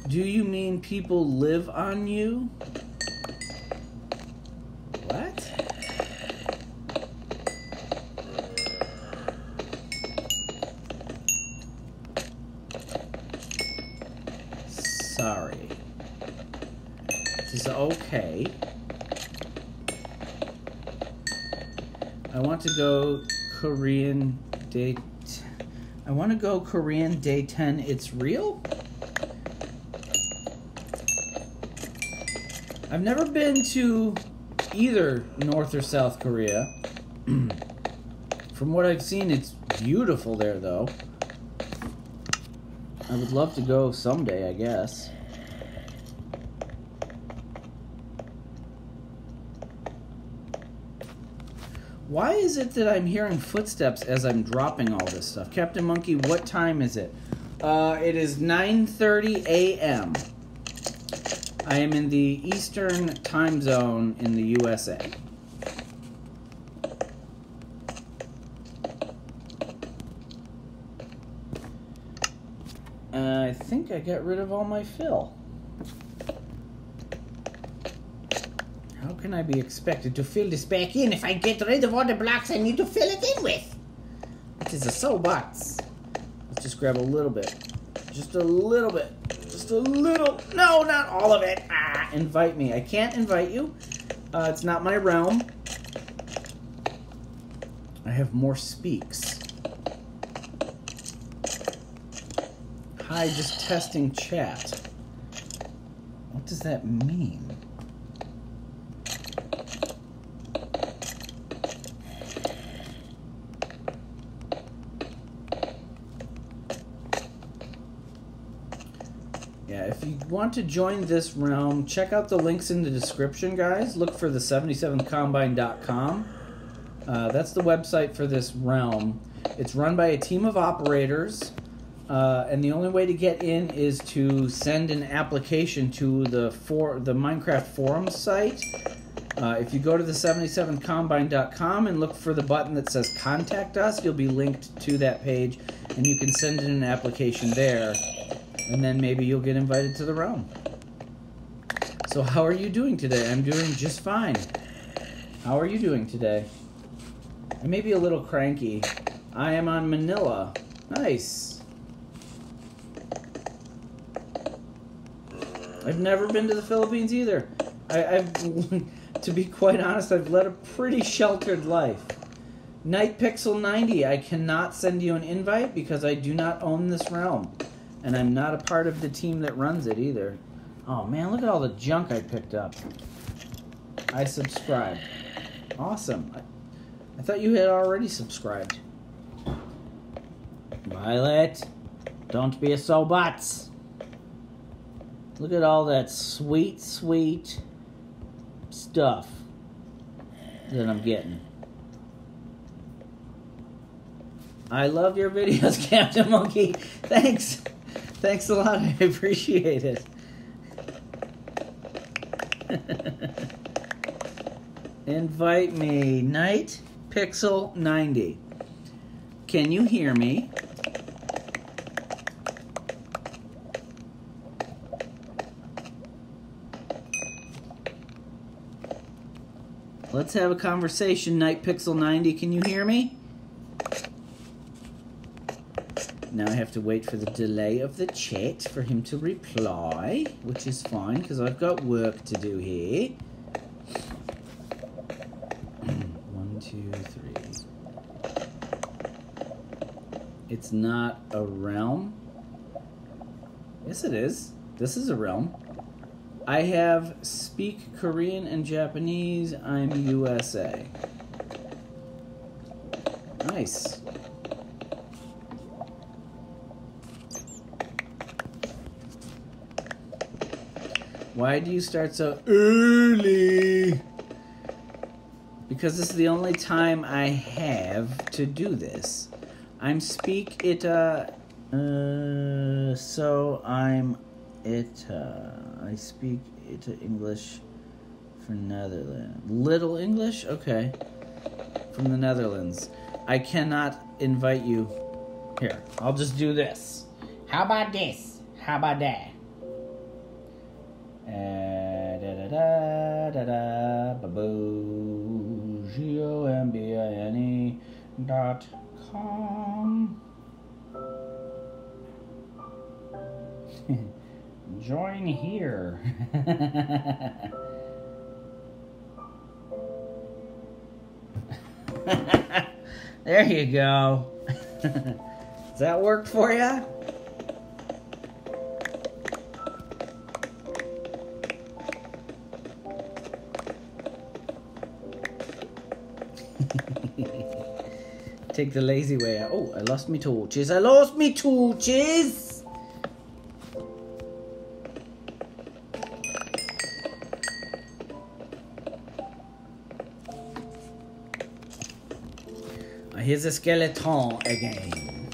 Do people live on you? What? Sorry. This is okay. I want to go Korean date. I want to go Korean day 10. It's real? I've never been to either North or South Korea. (clears throat) From what I've seen, it's beautiful there, though. I would love to go someday, I guess. Why is it that I'm hearing footsteps as I'm dropping all this stuff? Captain Monkey, what time is it? Uh, it is 9.30 a.m. I am in the Eastern time zone in the USA. Uh, I think I got rid of all my fill. How can I be expected to fill this back in if I get rid of all the blocks I need to fill it in with? It is a so box. Let's just grab a little bit. Just a little bit. Just a little. No, not all of it. Ah, invite me. I can't invite you. Uh, it's not my realm. I have more speaks. Hi, just testing chat. What does that mean? Yeah, if you want to join this realm, check out the links in the description, guys. Look for the 77combine.com. Uh, that's the website for this realm. It's run by a team of operators, uh, and the only way to get in is to send an application to the for the Minecraft forum site. Uh, if you go to the 77combine.com and look for the button that says contact us, you'll be linked to that page, and you can send in an application there and then maybe you'll get invited to the realm. So, how are you doing today? I'm doing just fine. How are you doing today? I may be a little cranky. I am on Manila. Nice. I've never been to the Philippines either. I, I've, (laughs) to be quite honest, I've led a pretty sheltered life. Night Pixel 90, I cannot send you an invite because I do not own this realm. And I'm not a part of the team that runs it either. Oh man, look at all the junk I picked up. I subscribed. Awesome. I, I thought you had already subscribed. Violet, don't be a so butts. Look at all that sweet, sweet stuff that I'm getting. I love your videos, (laughs) Captain Monkey. Thanks. Thanks a lot. (laughs) I appreciate it. (laughs) Invite me. Night Pixel 90. Can you hear me? Let's have a conversation, Night Pixel 90. Can you hear me? Now I have to wait for the delay of the chat for him to reply, which is fine because I've got work to do here. (clears throat) One, two, three. It's not a realm. Yes, it is. This is a realm. I have speak Korean and Japanese. I'm USA. Nice. Why do you start so early? Because this is the only time I have to do this. I'm speak it uh, uh so I'm it uh, I speak it English for Netherlands. Little English? Okay. From the Netherlands. I cannot invite you. Here, I'll just do this. How about this? How about that? Uh, da da da da da baboo G O M B I N E dot com. (laughs) Join here. (laughs) there you go. (laughs) Does that work for you? Take the lazy way out. Oh, I lost me torches. I lost me torches. Ah, Here's a skeleton again.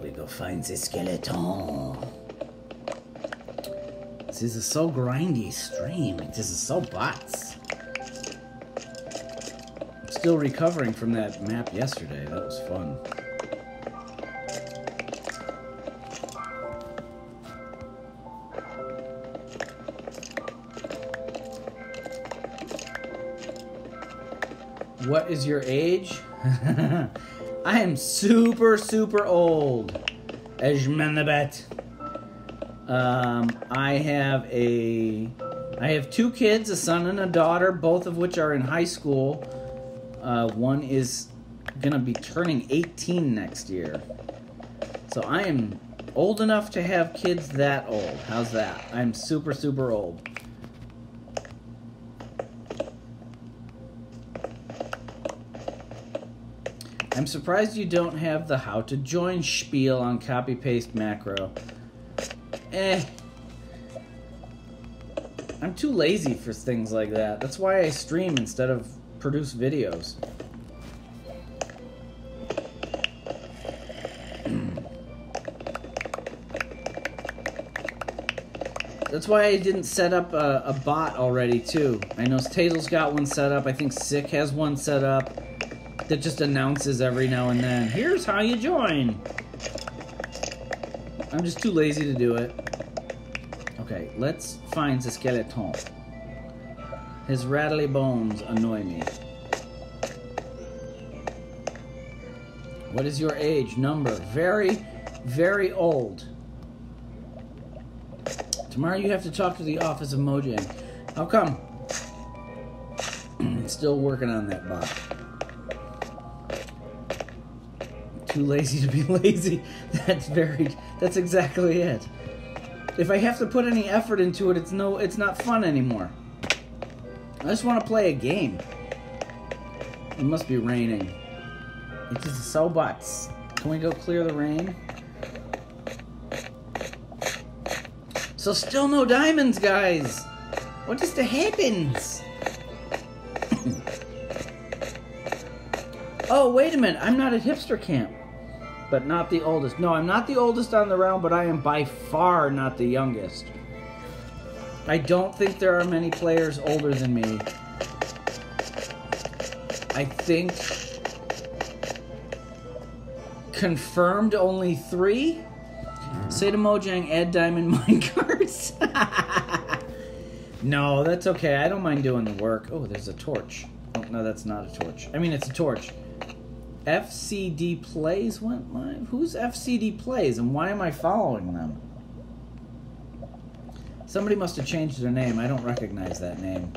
We go find the skeleton. This is a so grindy stream. This is so butts. Still recovering from that map yesterday. That was fun. What is your age? (laughs) I am super, super old. Ejmenabet. Um, I have a, I have two kids, a son and a daughter, both of which are in high school. Uh, one is gonna be turning 18 next year. So I am old enough to have kids that old. How's that? I'm super, super old. I'm surprised you don't have the how to join spiel on copy paste macro. Eh. I'm too lazy for things like that. That's why I stream instead of produce videos. That's why I didn't set up a, a bot already too. I know Tasel's got one set up. I think Sik has one set up that just announces every now and then. Here's how you join. I'm just too lazy to do it. Okay, let's find the skeleton. His rattly bones annoy me. What is your age? Number. Very, very old. Tomorrow you have to talk to the office of Mojang. How come? (clears throat) Still working on that bot. Too lazy to be (laughs) lazy. That's very that's exactly it. If I have to put any effort into it, it's no it's not fun anymore. I just want to play a game. It must be raining. It is just so butts. Can we go clear the rain? So still no diamonds, guys. What just happens? (coughs) oh, wait a minute. I'm not at hipster camp. But not the oldest. No, I'm not the oldest on the round, but I am by far not the youngest. I don't think there are many players older than me. I think confirmed only three. Say to Mojang, add diamond (laughs) mine cards. (laughs) no, that's okay. I don't mind doing the work. Oh, there's a torch. Oh, no, that's not a torch. I mean, it's a torch. FCD Plays went live? Who's FCD Plays and why am I following them? Somebody must have changed their name. I don't recognize that name.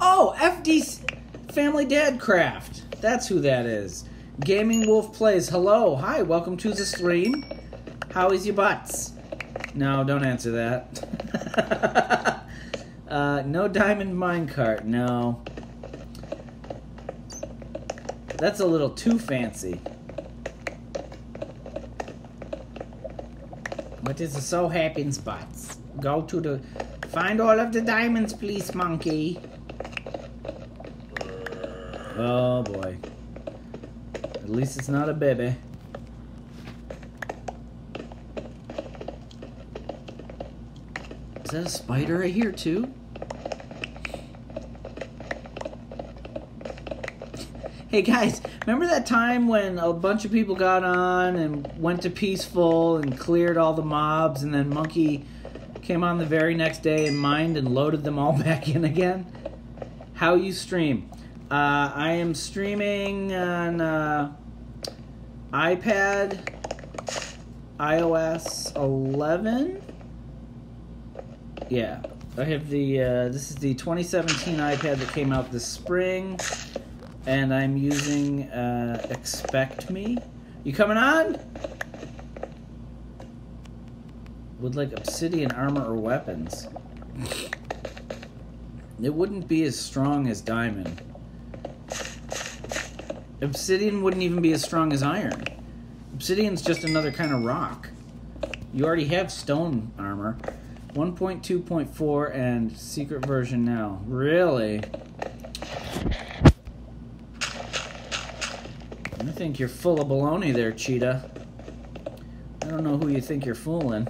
oh, FD Family Dad Craft. That's who that is. Gaming Wolf Plays. Hello. Hi, welcome to the stream. How is your butts? No, don't answer that. (laughs) uh, no diamond minecart. No. That's a little too fancy. What is the so happens spots? Go to the find all of the diamonds, please, monkey. Oh boy. At least it's not a baby. Is that a spider right here too? Hey guys, remember that time when a bunch of people got on and went to peaceful and cleared all the mobs and then Monkey came on the very next day and mined and loaded them all (laughs) back in again? How you stream? Uh, I am streaming on uh, iPad, iOS 11. Yeah, I have the. Uh, this is the 2017 iPad that came out this spring, and I'm using uh, Expect Me. You coming on? Would like obsidian armor or weapons. It wouldn't be as strong as diamond. Obsidian wouldn't even be as strong as iron. Obsidian's just another kind of rock. You already have stone armor. 1.2.4 and secret version now. Really? I think you're full of baloney there, Cheetah. I don't know who you think you're fooling.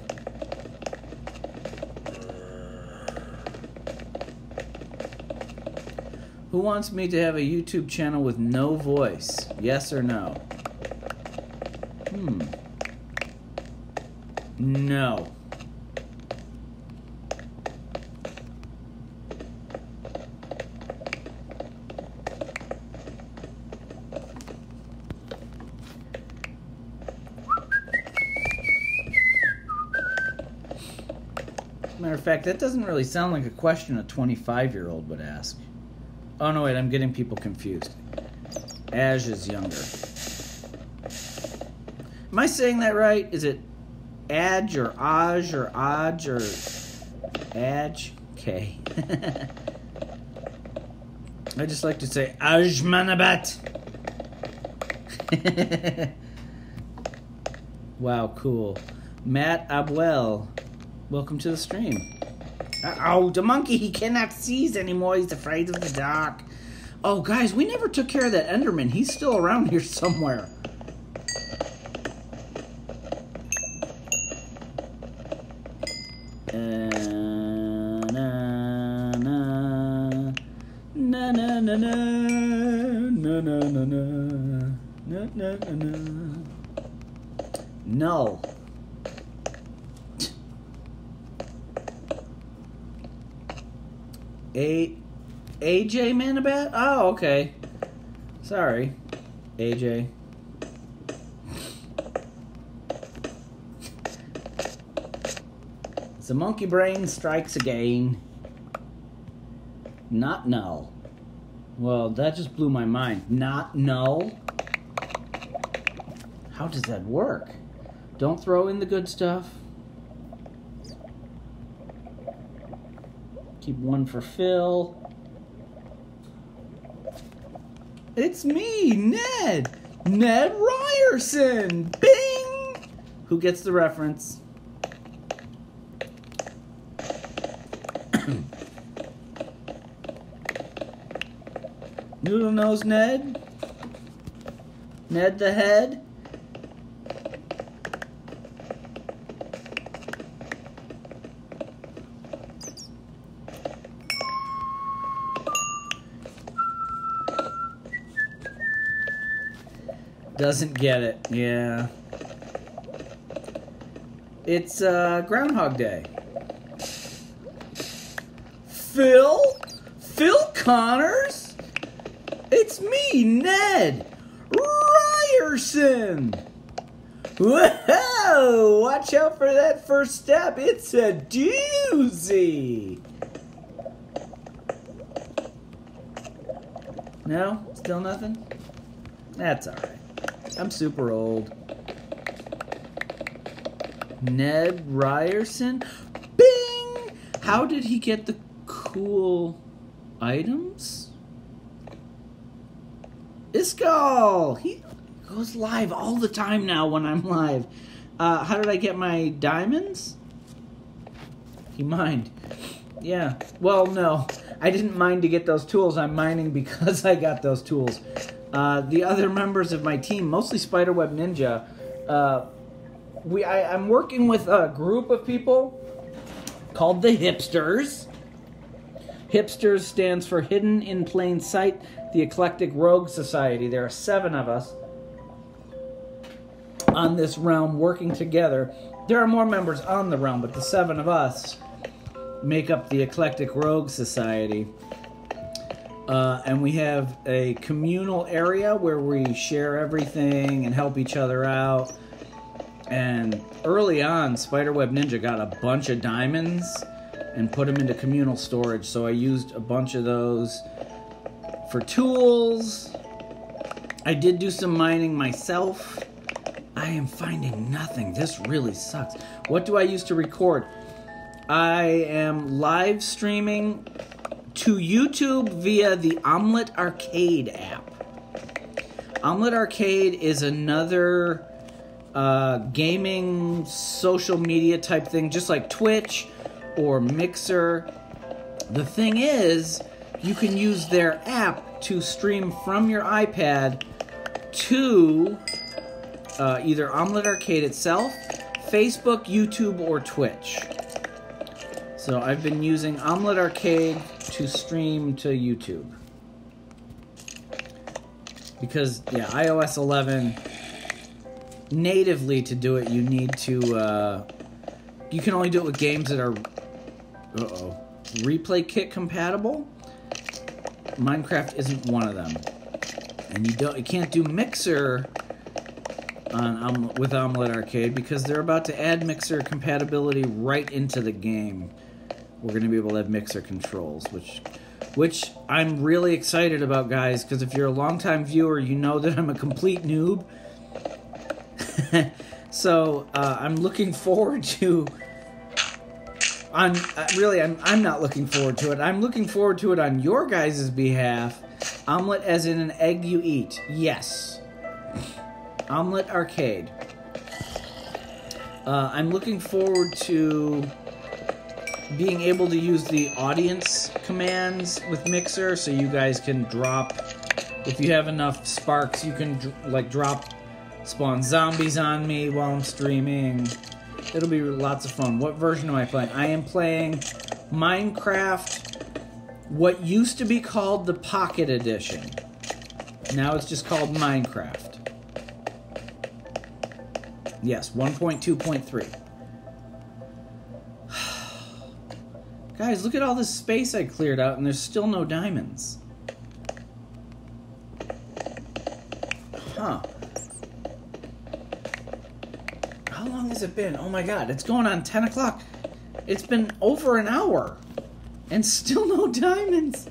Who wants me to have a YouTube channel with no voice? Yes or no? Hmm. No. Fact, that doesn't really sound like a question a 25 year old would ask. Oh no, wait, I'm getting people confused. Ash is younger. Am I saying that right? Is it Adge or Aj or Aj or Adge? (laughs) Okay. I just like to say Ajmanabat. (laughs) wow, cool. Matt Abwell, welcome to the stream. Oh, the monkey, he cannot seize anymore. He's afraid of the dark. Oh, guys, we never took care of that Enderman. He's still around here (laughs) somewhere. Okay. Sorry, AJ. The monkey brain strikes again. Not null. Well, that just blew my mind. Not null? How does that work? Don't throw in the good stuff. Keep one for Phil. It's me, Ned! Ned Ryerson! Bing! Who gets the reference? Noodle Nose Ned? Ned the Head? Doesn't get it, yeah. It's uh, Groundhog Day. Phil? Phil Connors? It's me, Ned Ryerson. Whoa! Watch out for that first step. It's a doozy. No? Still nothing? That's alright. I'm super old. Ned Ryerson? Bing! How did he get the cool items? Iskall! He goes live all the time now when I'm live. Uh, how did I get my diamonds? He mined. Yeah. Well, no. I didn't mind to get those tools. I'm mining because (laughs) I got those tools. Uh, the other members of my team, mostly Spiderweb Ninja, uh, we I, I'm working with a group of people called the Hipsters. Hipsters stands for Hidden in Plain Sight, the Eclectic Rogue Society. There are seven of us on this realm working together. There are more members on the realm, but the seven of us make up the Eclectic Rogue Society. Uh, and we have a communal area where we share everything and help each other out. And early on, Spiderweb Ninja got a bunch of diamonds and put them into communal storage. So I used a bunch of those for tools. I did do some mining myself. I am finding nothing. This really sucks. What do I use to record? I am live streaming to YouTube via the Omlet Arcade app. Omlet Arcade is another uh, gaming social media type thing, just like Twitch or Mixer. The thing is, you can use their app to stream from your iPad to uh, either Omlet Arcade itself, Facebook, YouTube, or Twitch. So I've been using Omlet Arcade to stream to YouTube. Because, yeah, iOS 11, natively to do it, you need to, uh, you can only do it with games that are, uh-oh, replay kit compatible. Minecraft isn't one of them. And you don't, you can't do Mixer on um, with Omlet Arcade because they're about to add Mixer compatibility right into the game. We're going to be able to have Mixer controls, which which I'm really excited about, guys, because if you're a longtime viewer, you know that I'm a complete noob. (laughs) so uh, I'm looking forward to. On uh, really, I'm I'm not looking forward to it. I'm looking forward to it on your guys' behalf. Omelet, as in an egg you eat. Yes. Omlet Arcade. Uh, I'm looking forward to being able to use the audience commands with Mixer, so you guys can drop. If you have enough sparks, you can like drop spawn zombies on me while I'm streaming. It'll be lots of fun. What version am I playing? I am playing Minecraft, what used to be called the Pocket Edition. Now it's just called Minecraft. Yes, 1.2.3. Guys, look at all this space I cleared out and there's still no diamonds. Huh. How long has it been? Oh my god, it's going on 10 o'clock. It's been over an hour. And still no diamonds.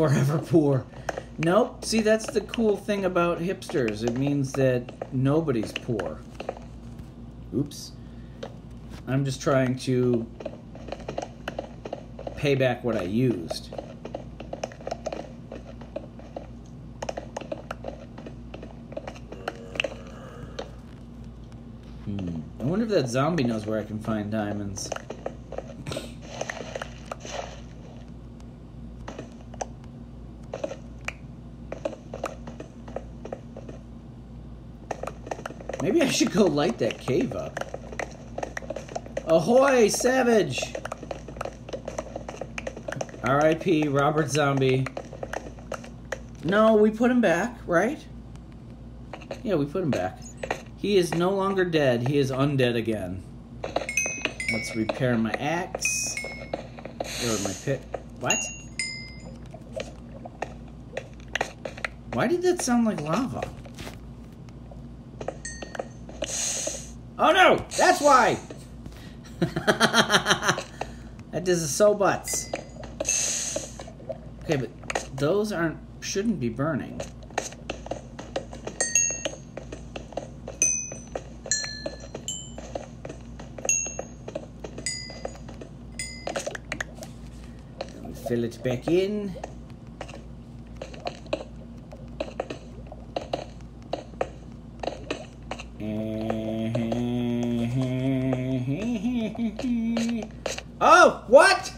Forever poor. Nope. See, that's the cool thing about hipsters. It means that nobody's poor. Oops. I'm just trying to pay back what I used. Hmm. I wonder if that zombie knows where I can find diamonds. Maybe I should go light that cave up. Ahoy, Savage! R.I.P. Robert Zombie. No, we put him back, right? Yeah, we put him back. He is no longer dead. He is undead again. Let's repair my axe. Or my pit. What? Why did that sound like lava? Oh no! That's why! (laughs) that is so butts. Okay, but those aren't shouldn't be burning. Fill it back in. Oh, what?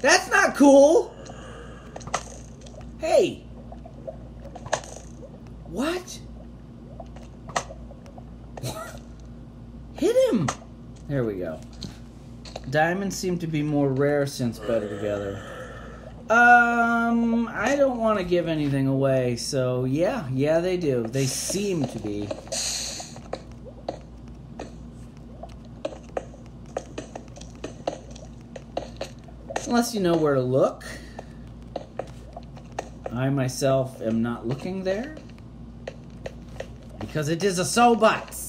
That's not cool. Hey. What? Hit him. There we go. Seem to be more rare since Better Together. Um, I don't want to give anything away, so yeah, yeah, they do. They seem to be. Unless you know where to look. I myself am not looking there. Because it is a soul box.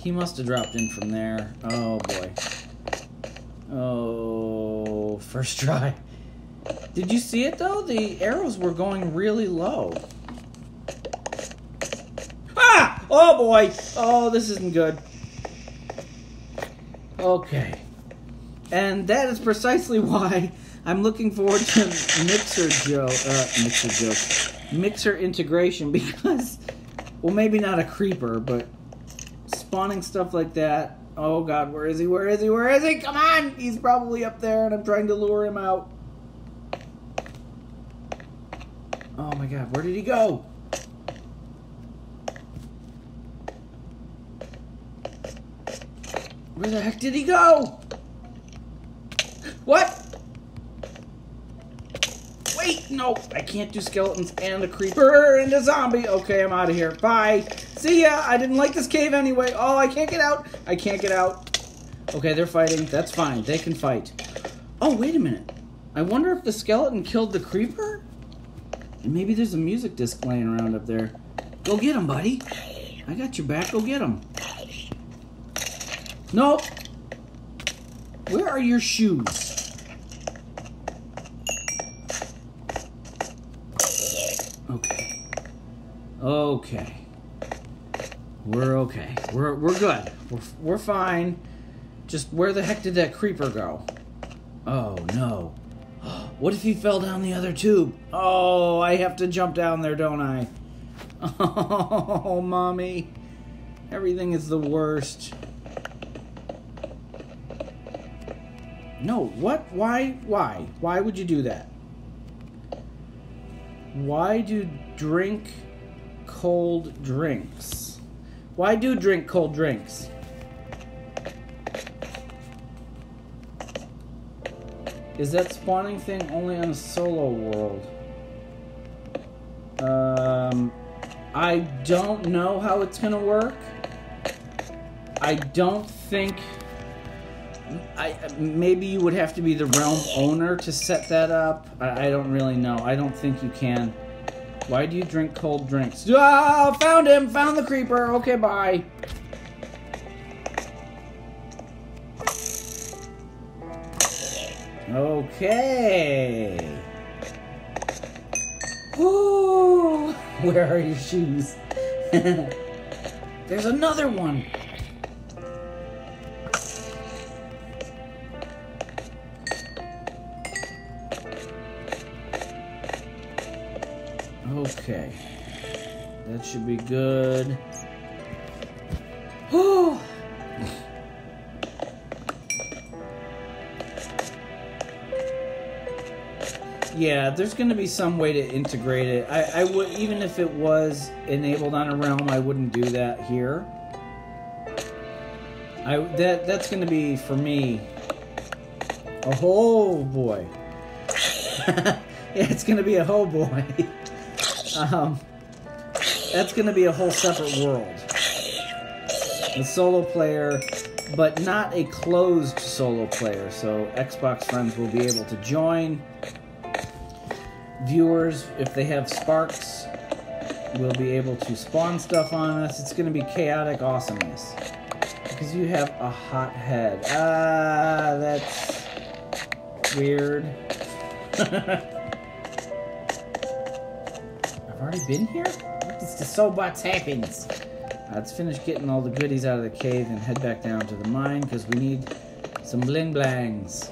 He must have dropped in from there. Oh boy. Oh, first try. Did you see it though? The arrows were going really low. Ah! Oh boy! Oh, this isn't good. Okay. And that is precisely (laughs) why I'm looking forward to (laughs) Mixer Joe, uh, Mixer Joe, Mixer integration (laughs) because, well, maybe not a creeper, but spawning stuff like that. Oh God, where is he? Where is he? Where is he? Come on! He's probably up there, and I'm trying to lure him out. Oh my God, where did he go? Where the heck did he go? What? Wait, no, I can't do skeletons and a creeper and a zombie. Okay, I'm out of here. Bye. See ya. I didn't like this cave anyway. Oh, I can't get out. I can't get out. Okay, they're fighting. That's fine. They can fight. Oh, wait a minute. I wonder if the skeleton killed the creeper? And maybe there's a music disc laying around up there. Go get him, buddy. I got your back. Go get him. Nope. Where are your shoes? Okay. Okay. We're okay. We're we're good. We're we're fine. Just where the heck did that creeper go? Oh no. (gasps) What if he fell down the other tube? Oh, I have to jump down there, don't I? (laughs) Oh, mommy. Everything is the worst. No, what? Why? Why? Why would you do that? Why do drink cold drinks? Why do drink cold drinks? Is that spawning thing only on a solo world? Um, I don't know how it's gonna work. I don't think. I maybe you would have to be the realm owner to set that up. I, I don't really know. I don't think you can. Why do you drink cold drinks? Ah, found him! Found the creeper. Okay, bye. Okay. Woo! (laughs) Where are your shoes? (laughs) There's another one. Okay. That should be good. Whew. Yeah, there's going to be some way to integrate it. I, I would even if it was enabled on a realm, I wouldn't do that here. I that that's going to be for me. Oh boy. (laughs) yeah, it's going to be a oh boy. (laughs) um, that's going to be a whole separate world. A solo player, but not a closed solo player. So Xbox friends will be able to join viewers, if they have sparks, will be able to spawn stuff on us. It's going to be chaotic awesomeness. Because you have a hot head. Ah, that's weird. (laughs) I've already been here? Is the so what's happens? Let's finish getting all the goodies out of the cave and head back down to the mine because we need some bling blangs.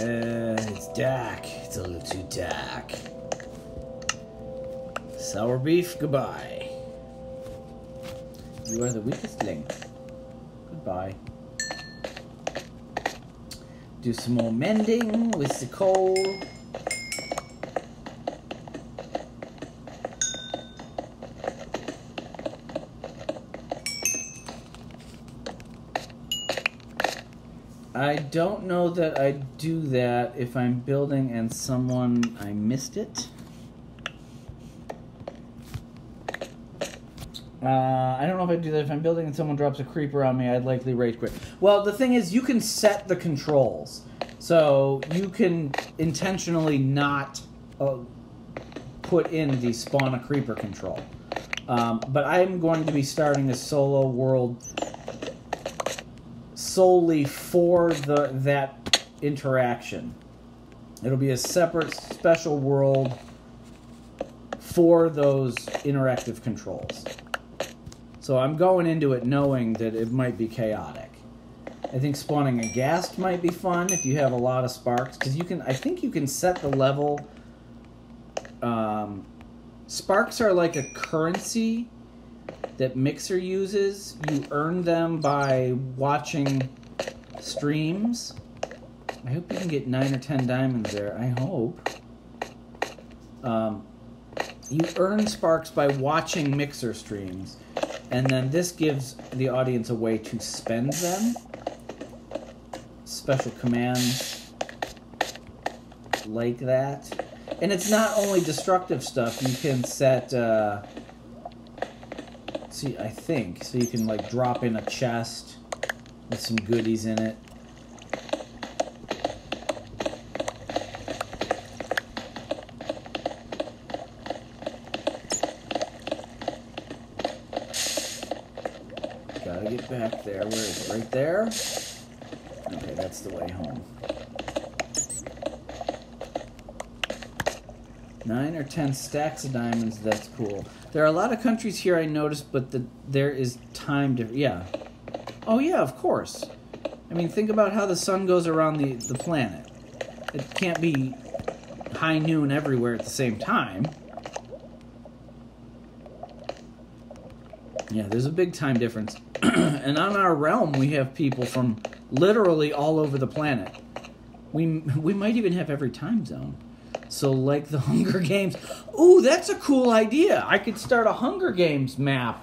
Uh, it's dark. It's a little too dark. Sour beef, goodbye. You are the weakest link. Goodbye. Do some more mending with the coal. I don't know that I do that if I'm building and someone I missed it. Uh, I don't know if I do that if I'm building and someone drops a creeper on me. I'd likely rage quit. Well, the thing is, you can set the controls, so you can intentionally not uh, put in the spawn a creeper control. Um, but I'm going to be starting a solo world solely for the that interaction. It'll be a separate special world for those interactive controls. So I'm going into it knowing that it might be chaotic. I think spawning a ghast might be fun if you have a lot of sparks because you can. I think you can set the level. Um, sparks are like a currency that Mixer uses. You earn them by watching streams. I hope you can get nine or ten diamonds there. I hope. Um, you earn sparks by watching Mixer streams, and then this gives the audience a way to spend them. Special commands like that. And it's not only destructive stuff, you can set. Uh, see, I think. So you can, like, drop in a chest with some goodies in it. Gotta get back there. Where is it? Right there? Okay, that's the way home. Nine or ten stacks of diamonds, that's cool. There are a lot of countries here I noticed, but the, there is time difference. Yeah. Oh, yeah, of course. I mean, think about how the sun goes around the, the planet. It can't be high noon everywhere at the same time. Yeah, there's a big time difference. (clears throat) and on our realm, we have people from literally all over the planet. We, we might even have every time zone. So, like the (laughs) Hunger Games. Ooh, that's a cool idea. I could start a Hunger Games map.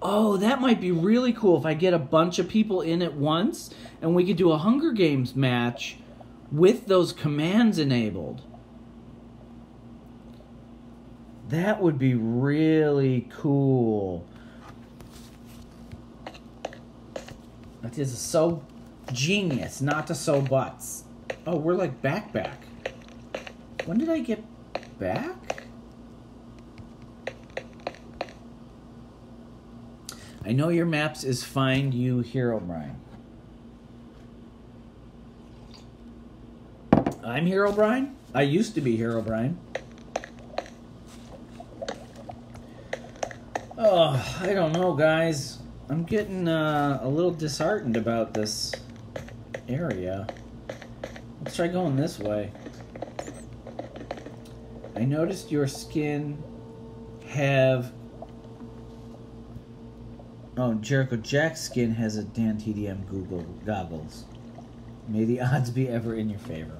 Oh, that might be really cool if I get a bunch of people in at once and we could do a Hunger Games match with those commands enabled. That would be really cool. That is so genius not to sew butts. Oh, we're like back back. When did I get back? I know your maps is find you Herobrine. I'm Herobrine. I used to be Herobrine. Oh, I don't know, guys. I'm getting uh, a little disheartened about this area. Let's try going this way. I noticed your skin have. Oh, Jericho Jack's skin has a Dan TDM Google goggles. May the odds be ever in your favor.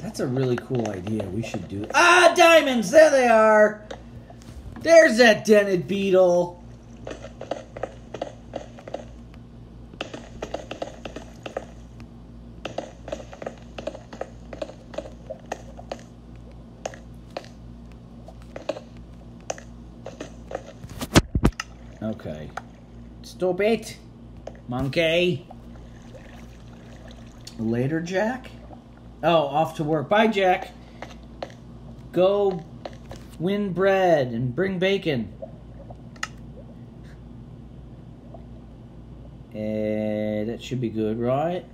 That's a really cool idea. We should do. Ah, diamonds! There they are! There's that dented beetle! Okay. Stop it! Monkey! Later, Jack? Oh, off to work. Bye, Jack! Go win bread and bring bacon. Uh, that should be good, right?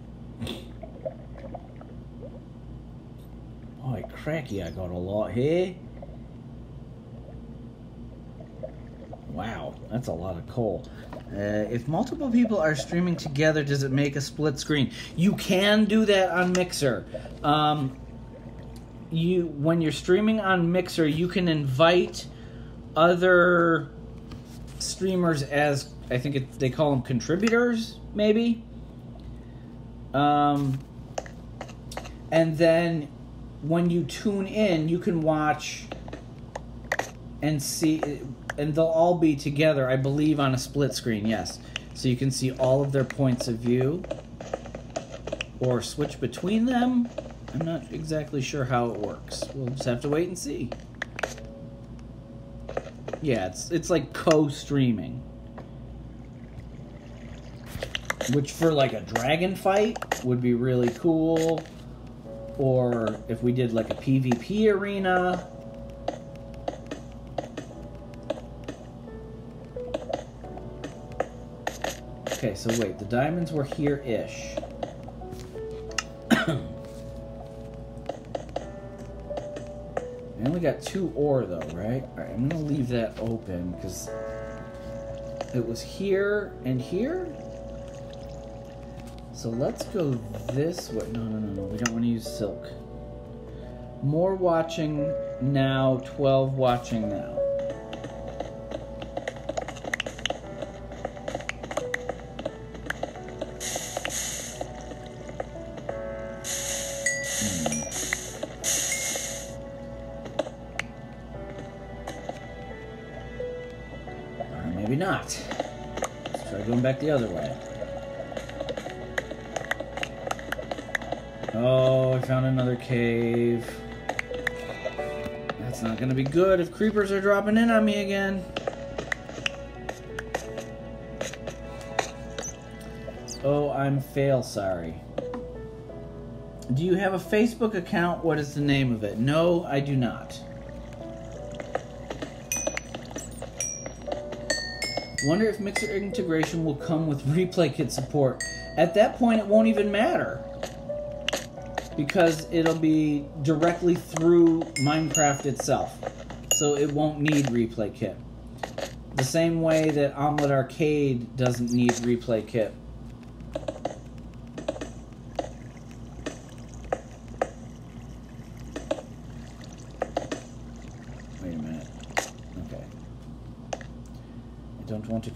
Oh, cracky, I got a lot here. Wow, that's a lot of coal. Uh, if multiple people are streaming together, does it make a split screen? You can do that on Mixer. Um, you when you're streaming on Mixer, you can invite other streamers as I think it, they call them contributors, maybe. Um, and then when you tune in, you can watch and see, and they'll all be together, I believe, on a split screen. Yes, so you can see all of their points of view, or switch between them. I'm not exactly sure how it works. We'll just have to wait and see. Yeah, it's it's like co-streaming. Which for like a dragon fight would be really cool. Or if we did like a PvP arena. Okay, so wait, the diamonds were here-ish. I only got two ore though, right? Alright, I'm gonna leave that open because it was here and here. So let's go this way. No, no, no, no. We don't want to use silk. More watching now, 12 watching now. Back the other way. Oh, I found another cave. That's not gonna be good if creepers are dropping in on me again. Oh, I'm fail sorry. Do you have a Facebook account? What is the name of it? No, I do not. Wonder if Mixer integration will come with (laughs) replay kit support. At that point, it won't even matter. Because it'll be directly through Minecraft itself. So it won't need replay kit. The same way that Omlet Arcade doesn't need replay kit. Wait a minute. Okay.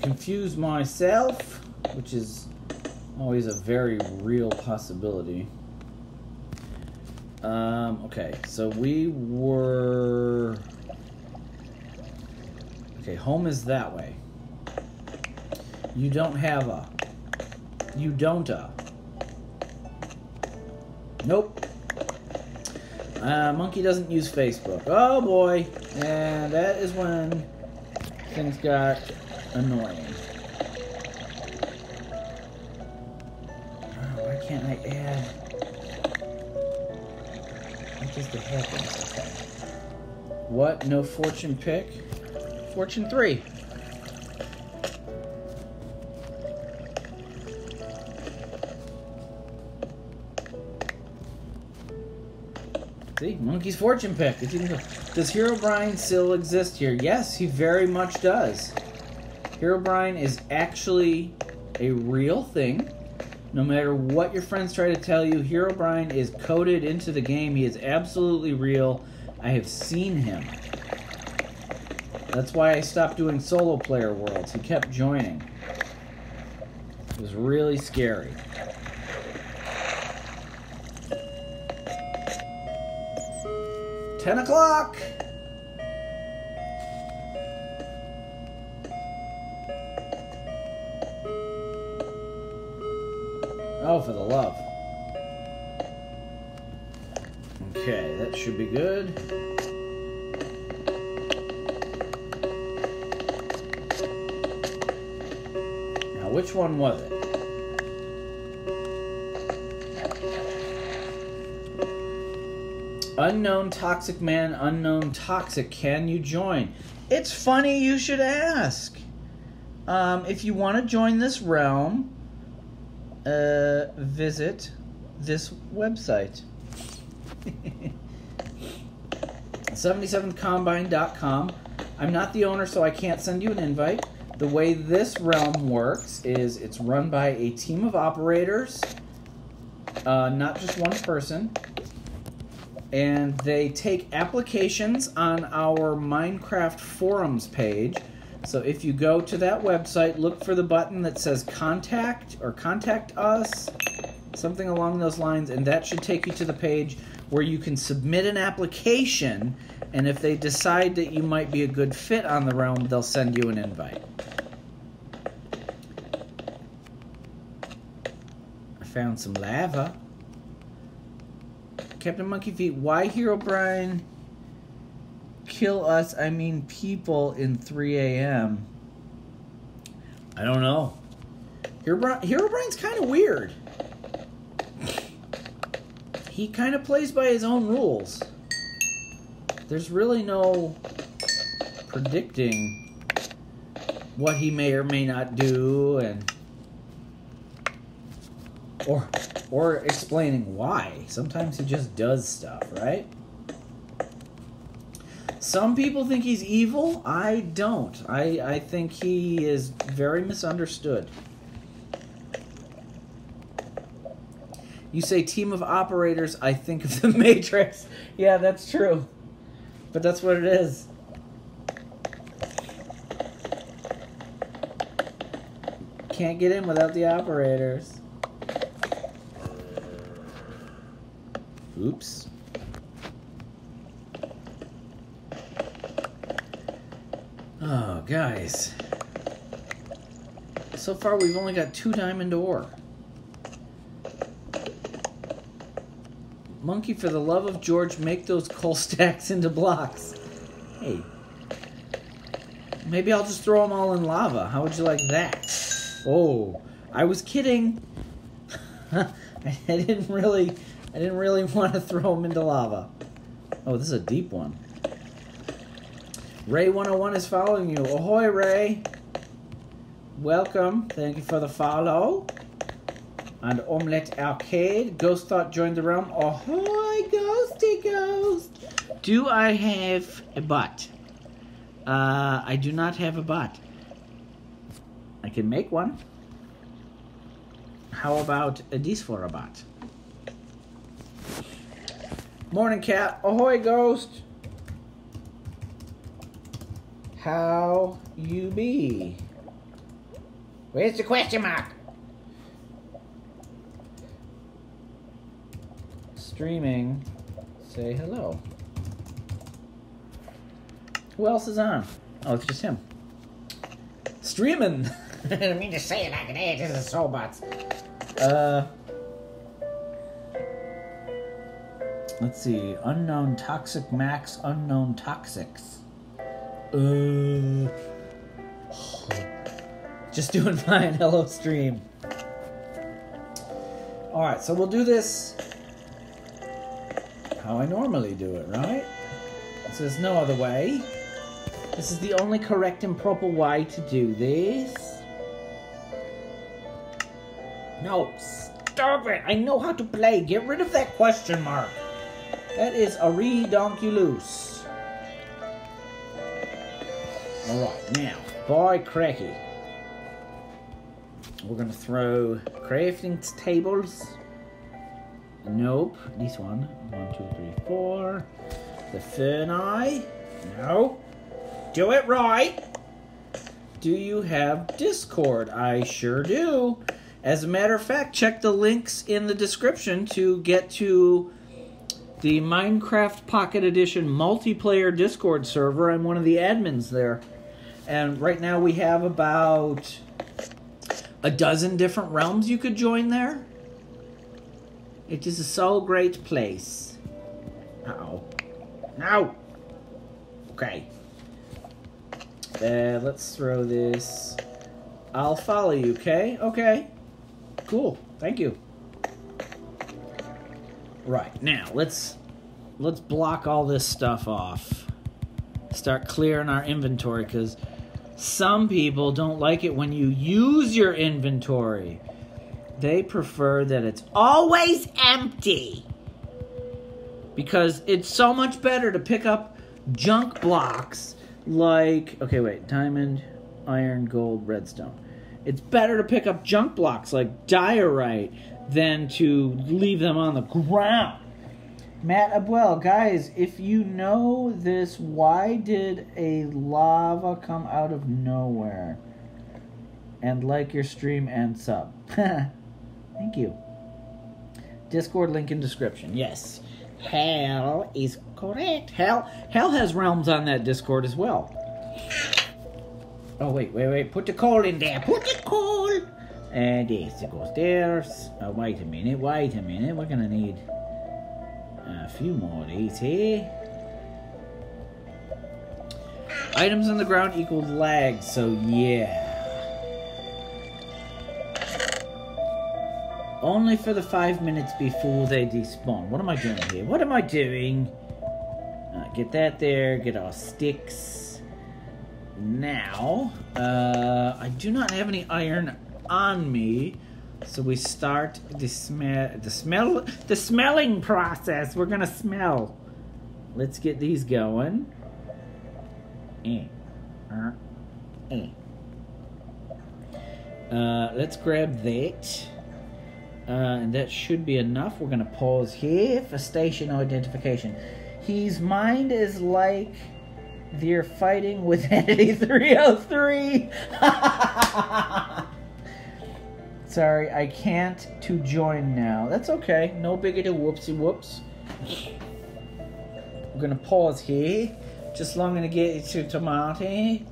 I confuse myself, which is always a very real possibility. Um, okay, so we were. Okay, home is that way. You don't have a. You don't a. Nope. Uh, Monkey doesn't use Facebook. Oh boy. And that is when things got annoying. Can't I add? What just happens? Okay. What? No fortune pick? Fortune 3. See, Monkey's fortune pick. Does Herobrine still exist here? Yes, he very much does. Herobrine is actually a real thing. No matter what your friends try to tell you, Herobrine is coded into the game. He is absolutely real. I have seen him. That's why I stopped doing solo player worlds. He kept joining. It was really scary. Ten o'clock! Oh, for the love. Okay, that should be good. Now, which one was it? Unknown Toxic Man, Unknown Toxic, can you join? It's funny you should ask. Um, if you want to join this realm, uh, visit this website. (laughs) 77combine.com. I'm not the owner, so I can't send you an invite. The way this realm works is it's run by a team of operators, uh, not just one person. And they take applications on our Minecraft forums page. So if you go to that website, look for the button that says contact or contact us, something along those lines, and that should take you to the page where you can submit an application. And if they decide that you might be a good fit on the realm, they'll send you an invite. I found some lava. Captain Monkey Feet, why Herobrine kill us, I mean people, in 3 a.m.? I don't know. Herobrine's kind of weird. He kind of plays by his own rules. There's really no predicting what he may or may not do and or or explaining why. Sometimes he just does stuff, right? Some people think he's evil. I don't. I, I think he is very misunderstood. You say team of operators, I think of the (laughs) Matrix. Yeah, that's true. But that's what it is. Can't get in without the operators. Oops. Oh, guys. So far, we've only got two diamond ore. Monkey, for the love of George, make those coal (laughs) stacks into blocks. Hey. Maybe I'll just throw them all in lava. How would you like that? Oh, I was kidding. (laughs) I didn't really, I didn't really (laughs) want to throw them into lava. Oh, this is a deep one. Ray 101 is following you. Ahoy, Ray. Welcome. Thank you for the follow. And Omlet Arcade. Ghost Thought joined the realm. Ahoy, Ghosty Ghost. Do I have a bot? Uh, I do not have a bot. I can make one. How about a this for a bot? Morning, cat. Ahoy, ghost. How you be? Where's the question mark? Streaming say hello. Who else is on? Oh, it's just him. Streaming. (laughs) I didn't mean to say it like that. This is Soulbots. Uh, let's see. Unknown toxic max. Unknown toxics. Uh, just doing (laughs) fine. Hello, stream. All right, so we'll do this how I normally do it, right? So there's no other way. This is the only correct and proper way to do this. No, stop it! I know how to play. Get rid of that question mark. That is a redonkulous. Alright, now, by cracky. We're gonna throw crafting tables. Nope, this one. One, two, three, four. The fern eye. No. Do it right. Do you have Discord? I sure do. As a matter of fact, check the links in the description to get to the Minecraft Pocket Edition multiplayer Discord server. I'm one of the admins there. And right now we have about a dozen different realms you could join there. It is a so great place. Uh oh. No! Okay. Uh, let's throw this. I'll follow you, okay? Okay. Cool. Thank you. Right, now let's let's block all this stuff off. Start clearing our inventory because some people don't like it when you use your inventory. They prefer that it's always empty. Because it's so much better to pick up junk blocks like okay wait, diamond, iron, gold, redstone. It's better to pick up junk blocks like diorite than to leave them on the ground. Matt Abuel, guys, if you know this, why did a lava come out of nowhere? And like your stream and sub. (laughs) Thank you. Discord link in description. Yes. Hell is correct. Hell Hell has realms on that Discord as well. Oh wait, wait, wait. Put the coal in there. Put the coal. And yes, it goes there. Oh, wait a minute. Wait a minute. We're gonna need a few more these here. Items on the ground equals lag, so yeah. Only for the five minutes before they despawn. What am I doing here? What am I doing? Uh, get that there. Get our sticks. Now, uh, I do not have any iron on me. So we start the smell, the smell, the smelling process. We're gonna smell. Let's get these going. Eh, uh, eh. Uh, let's grab that. Uh, and that should be enough. We're gonna pause here for station identification. His mind is like they're fighting with (laughs) Entity 303. (laughs) Sorry, I can't to join now. That's okay. No biggie to whoopsie whoops. We're gonna pause here. Just long gonna get to tomato.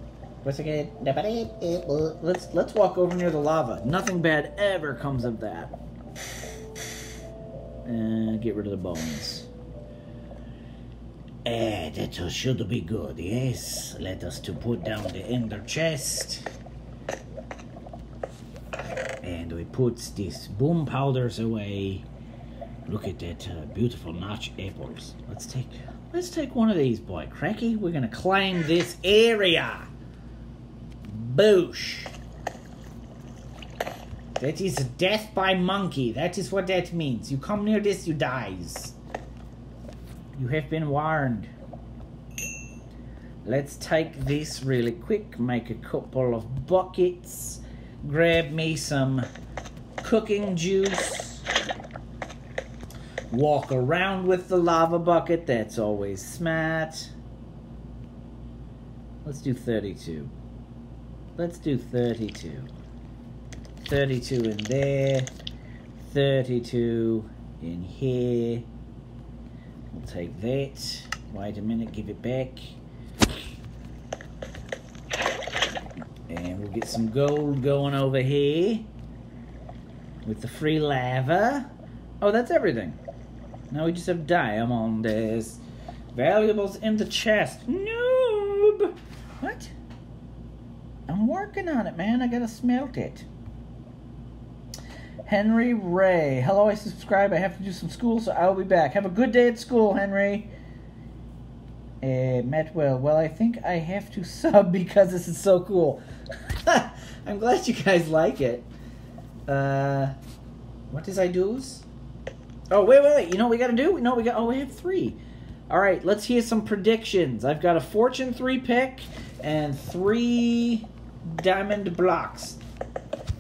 What's again? Let's let's walk over near the lava. Nothing bad ever comes of that. And get rid of the bones. Eh, that should be good, yes. Let us to put down the ender chest. And we put these boom powders away. Look at that uh, beautiful notch apples. Let's take let's take one of these, boy. Cracky, we're gonna claim this area. Boosh. That is death by monkey. That is what that means. You come near this, you dies. You have been warned. Let's take this really quick. Make a couple of buckets. Grab me some cooking juice. Walk around with the lava bucket. That's always smart. Let's do 32. Let's do 32. 32 in there. 32 in here. We'll take that. Wait a minute, give it back. And we'll get some gold going over here with the free lava. Oh, that's everything. Now we just have diamonds. Valuables in the chest. Noob! What? I'm working on it, man. I gotta smelt it. Henry Ray. Hello, I subscribe. I have to do some school, so I'll be back. Have a good day at school, Henry. Uh, Metwell. Well, I think I have to (laughs) sub because this is so cool. (laughs) I'm glad you guys like it. Uh, what does I do's? Oh, wait, wait, wait. You know what we gotta do? No, we got. Oh, we have three. All right, let's hear some predictions. I've got a fortune three pick and three diamond blocks.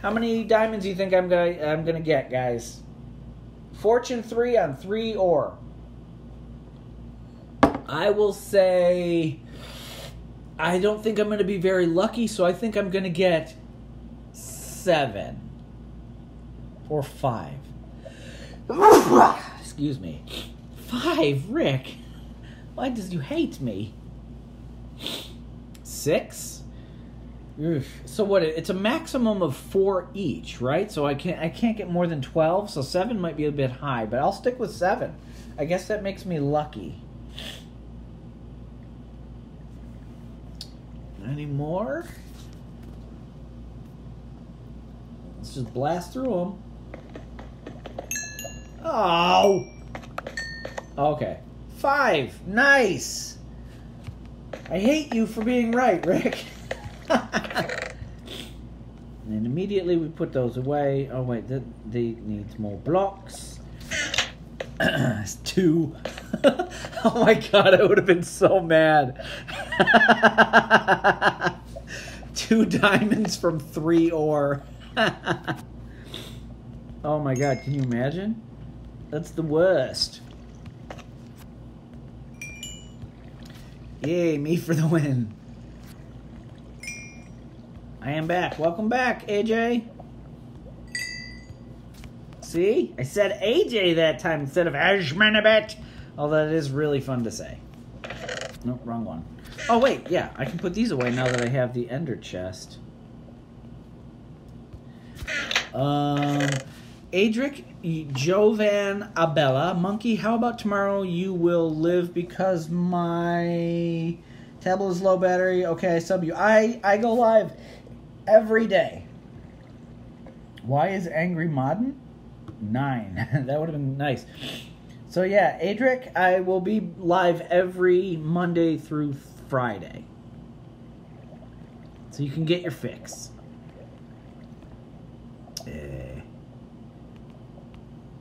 How many diamonds do you think I'm gonna I'm gonna get, guys? Fortune three on three ore. I will say I don't think I'm gonna be very lucky, so I think I'm gonna get seven or five. Excuse me. Five, Rick. Why does you hate me? Six? So what? It's a maximum of four each, right? So I can't I can't get more than twelve. So seven might be a bit high, but I'll stick with seven. I guess that makes me lucky. Any more? Let's just blast through them. Oh. Okay. Five. Nice. I hate you for being right, Rick. (laughs) and immediately we put those away. Oh wait, that they needs more blocks. (clears throat) two. (laughs) oh my god, I would have been so mad. (laughs) two diamonds from three ore. (laughs) oh my god, can you imagine? That's the worst. Yay, me for the win. I am back. Welcome back, AJ. See? I said AJ that time instead of Ashmanabet. Although that is really fun to say. No, wrong one. Oh, wait, yeah. I can put these away now that I have the ender chest. Um, Adric, Jovan, Abella, Monkey, how about tomorrow you will live because my tablet is low battery? Okay, I sub you. I, I go live every day. Why is Angry Modern? Nine. (laughs) that would have been nice. So yeah, Adric, I will be live every Monday through Friday. So you can get your fix. Eh.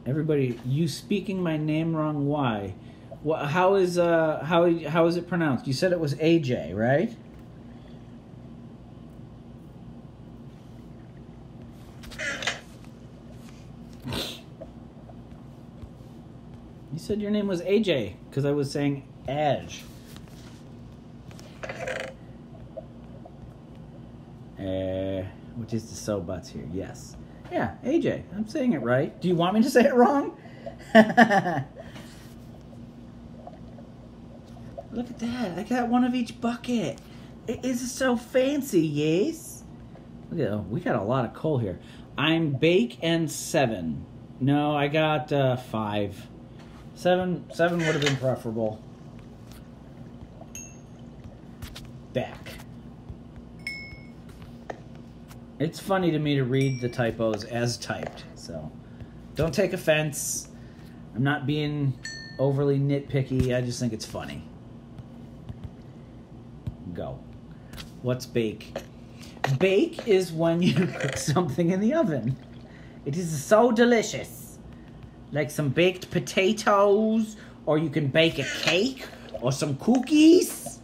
Everybody, you speaking my name wrong. Why? Wha how is uh how how is it pronounced? You said it was AJ, right? You said your name was AJ because I was saying Edge. Uh, which is the so buts here? Yes. Yeah, AJ. I'm saying it right. Do you want me to say it wrong? (laughs) Look at that. I got one of each bucket. It is so fancy, yes? Look at, oh, we got a lot of coal here. I'm bake and seven. No, I got uh, five. Seven, seven would have been preferable. Back. It's funny to me to read the typos as typed, so don't take offense. I'm not being overly nitpicky. I just think it's funny. Go. What's bake? Bake is when you (laughs) cook something in the oven. It is so delicious. Like some baked potatoes, or you can bake a cake, or some cookies.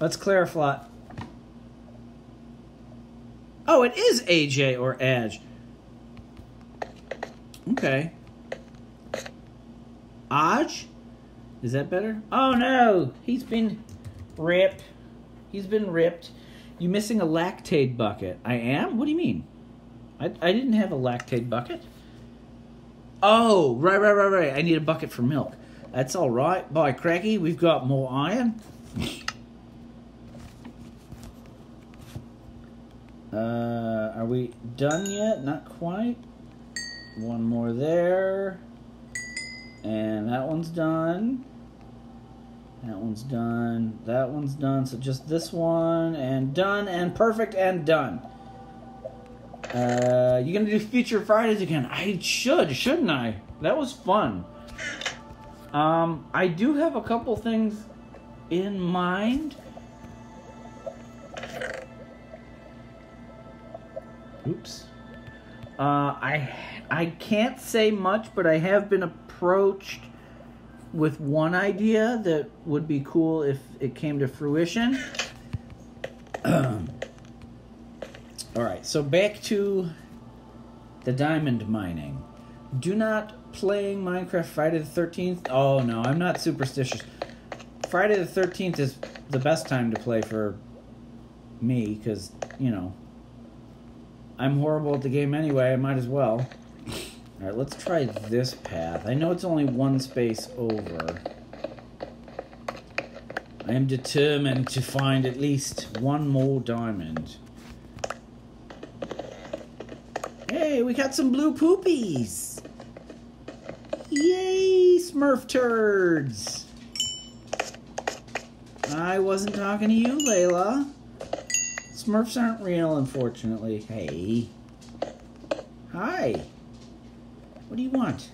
Let's clarify. Oh, it is AJ or Edge. Okay. Aj? Is that better? Oh no! He's been ripped. He's been ripped. You missing a lactate bucket? I am? What do you mean? I, I didn't have a lactate bucket. Oh, right, right, right, right. I need a bucket for milk. That's all right. By cracky, we've got more iron. (laughs) Uh, are we done yet? Not quite. One more there. And that one's done. That one's done. That one's done. So just this one and done and perfect and done. Uh, you gonna do future Fridays again? I should, shouldn't I? That was fun. Um, I do have a couple things in mind. Oops. Uh, I I can't say much, but I have been approached with one idea that would be cool if it came to fruition. (clears throat) All right, so back to the diamond mining. Do not playing Minecraft Friday the 13th. Oh no, I'm not superstitious. Friday the 13th is the best time to play for me because, you know, I'm horrible at the game anyway, I might as well. Alright, let's try this path. I know it's only one space over. I am determined to find at least one more diamond. Hey, we got some blue poopies! Yay, Smurf turds! I wasn't talking to you, Layla. Smurfs aren't real, unfortunately. Hey. Hi. What do you want?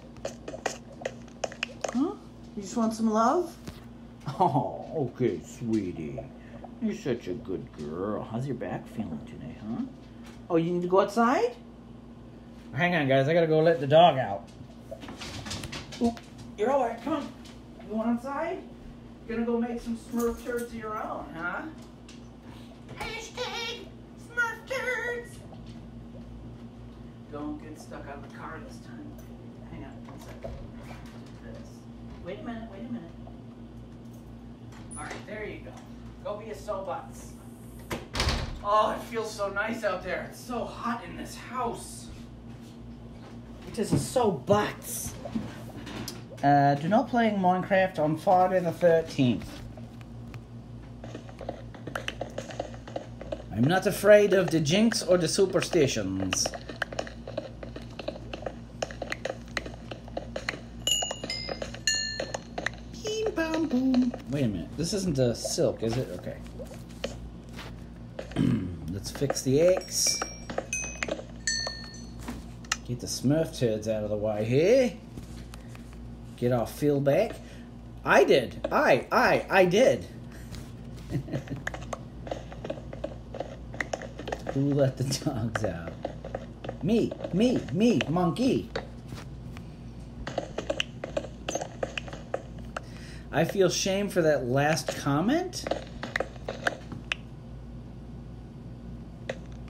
Huh? You just want some love? Oh, okay, sweetie. You're such a good girl. How's your back feeling today, huh? Oh, you need to go outside? Hang on, guys. I gotta go let the dog out. Oop, you're all right. Come on. You want outside? Gonna go make some Smurf turds of your own, huh? Hashtag Smurf turds. Don't get stuck on the car this time. Hang on one second. This. Wait a minute, wait a minute. Alright, there you go. Go be a soapbox. Oh, it feels so nice out there. It's so hot in this house. It is a soapbox. Uh, do not playing Minecraft on Friday the 13th. I'm not afraid of the jinx or the superstitions. Wait a minute. This isn't a silk, is it? Okay. (clears throat) Let's fix the eggs. Get the smurf turds out of the way here. Get our fill back. I did. I, I, I did. (laughs) Who let the dogs out? Me, me, me, monkey. I feel shame for that last comment.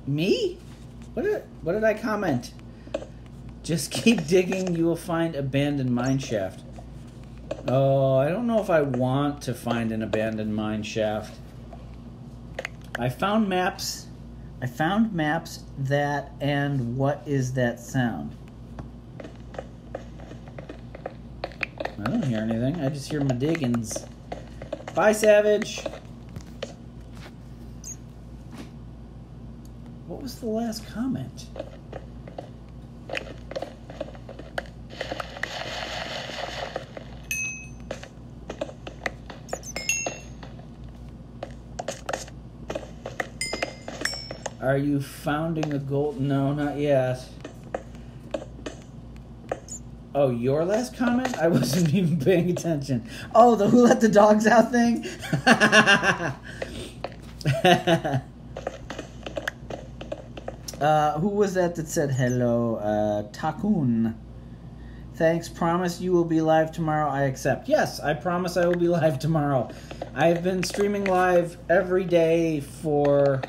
Me? What did what did I comment? Just keep (laughs) digging, you will find abandoned mine shaft. Oh, I don't know if I want to find an abandoned mine shaft. I found maps. I found maps that and what is that sound? I don't hear anything. I just hear my diggins. Bye, Savage. What was the last comment? Are you founding a gold? No, not yet. Oh, your last comment? I (laughs) wasn't even paying attention. Oh, the who let the dogs out thing? (laughs) uh, who was that that said hello? Uh, Takun. Thanks. Promise you will be live tomorrow. I accept. Yes, I promise I will be (laughs) live tomorrow. I've been streaming live every day for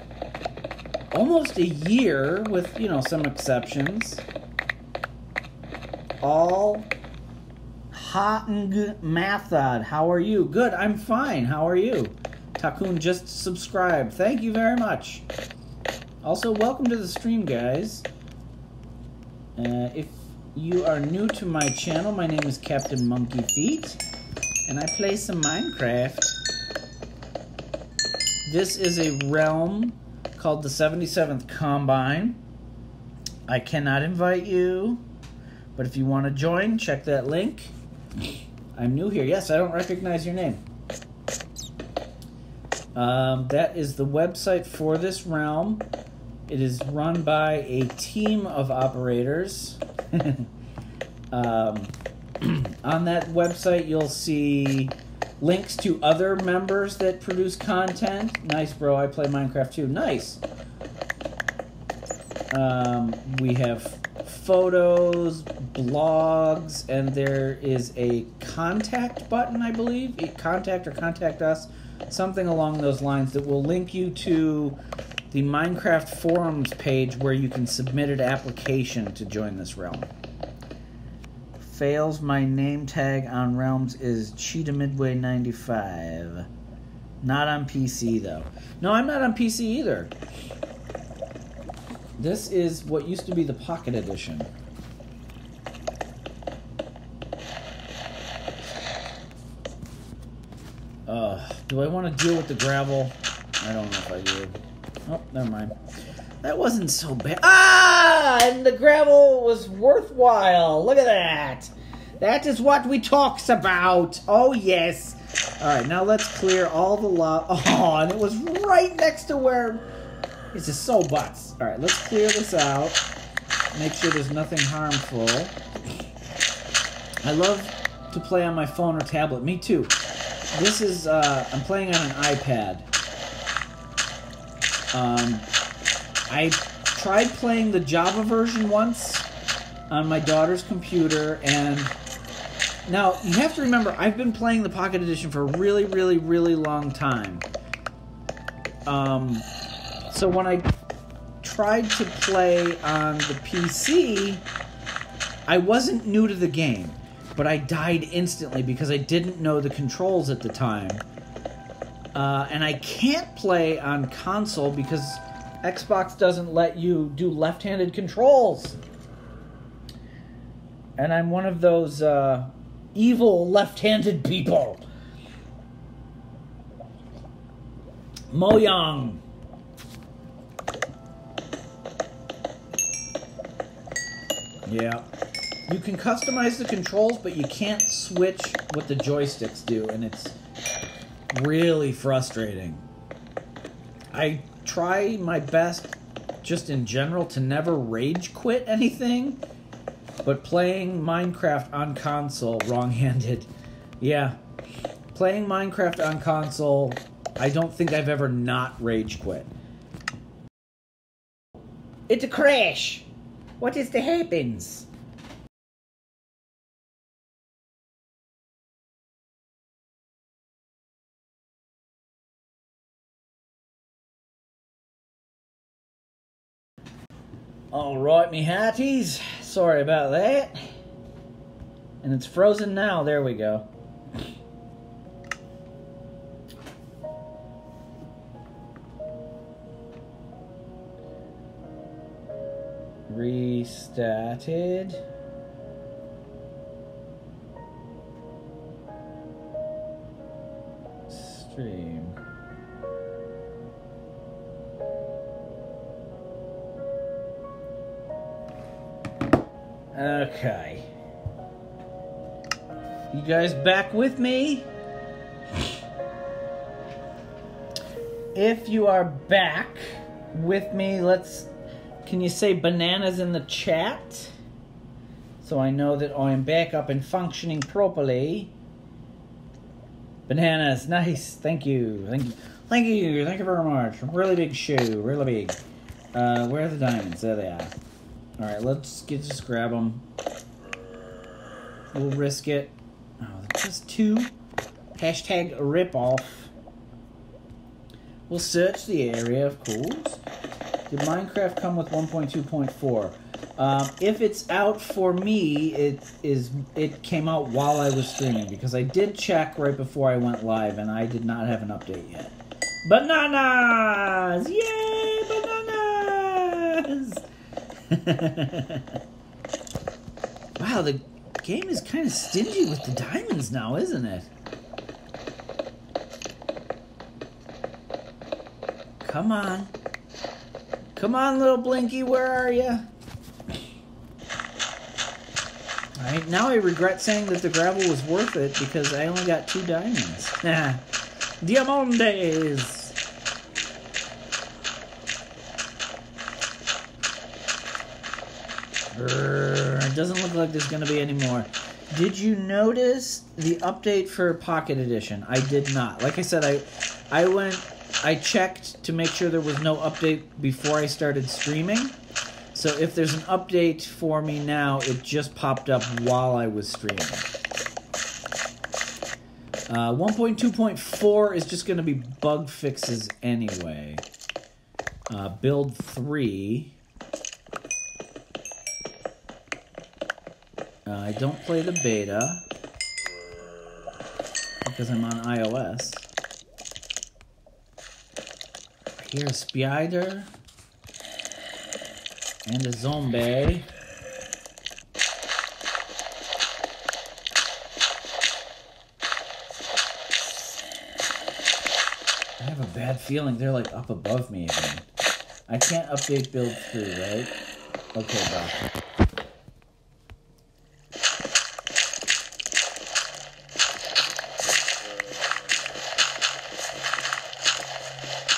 almost a year, with, you know, some exceptions all Hotting Mathod. How are you? Good, I'm fine. How are you? Takun just subscribed. Thank you very much. Also, welcome to the stream, guys. Uh, if you are new to my channel, my name is Captain Monkey Feet. and I play some Minecraft. This is a realm called the 77th Combine. I cannot invite you, but if you want to join, check that link. I'm new here. Yes, I don't recognize your name. Um, that is the website for this realm. It is run by a team of operators. (laughs) um, (clears throat) on that website, you'll see links to other members that produce content. Nice, bro. I play Minecraft too. Nice. Um, we have photos, blogs, and there is a contact button, I believe. Contact or contact us, something along those lines that will link you to the Minecraft forums page where you can submit an application to join this realm. Fails my name tag on Realms is Cheetah Midway 95. Not on PC though. No, I'm not on PC either. This is what used to be the Pocket Edition. Uh, do I want to deal with the gravel? I don't know if I do. Oh, never mind. That wasn't so bad. Ah! And the gravel was worthwhile. Look at that. That is what we talks about. Oh, yes. All right, now let's clear all the lava. (laughs) Oh, and it was right next to where... This is so butts. All right, let's clear this out. Make sure there's nothing harmful. I love to play on my phone or tablet. Me too. This is, uh, I'm playing on an iPad. Um, I tried playing the Java version once on my daughter's computer, and now you have to remember I've been playing the Pocket Edition for a really, really, really long time. Um, so when I tried to play on the PC, I wasn't new to the game, but I died instantly because I didn't know the controls at the time. Uh, and I can't play on console because Xbox doesn't let you do left handed controls. And I'm one of those uh, evil left handed people. Mojang. Yeah. You can customize the controls, but you can't switch what the joysticks do, and it's really frustrating. I try my best, just in general, to never rage quit anything, but playing Minecraft on console wrong handed, yeah. Playing Minecraft on console, I don't think I've ever not rage quit. It's a crash! What is the happens? All right, me hearties. Sorry about that. And it's frozen now. There we go. Restarted. Stream. Okay. You guys back with me? If you are back with me, let's. Can you say bananas in the chat? So I know that I am back up and functioning properly. Bananas, nice. Thank you. Thank you. Thank you. Thank you very much. Really big shoe. Really big. Uh, where are the diamonds? There they are. All right, let's get just grab them. We'll risk it. Oh, just two. Hashtag rip off. We'll search the area, of course. Did Minecraft come with 1.2.4? Um, if it's out for me, it is. It came out while I was streaming because I did check right before I went live, and I did not have an update yet. Bananas! Yay! (laughs) wow, the game is kind of stingy with the diamonds now, isn't it? Come on. Come on, little Blinky, where are you? Alright, now I regret saying that the gravel was worth it because I only got two diamonds. (laughs) Diamondes! It doesn't look like there's gonna be any more. Did you notice the update for Pocket Edition? I did not. Like I said, I I went I checked to make sure there was no update before I started streaming. So if there's an update for me now, it just popped up while I was streaming. Uh, 1.2.4 is just going to be bug fixes anyway. Uh, build 3. Uh, I don't play the beta because I'm on iOS. I hear a spider and a zombie. I have a bad feeling they're like up above me again. I can't update build 3, right? Okay, bye.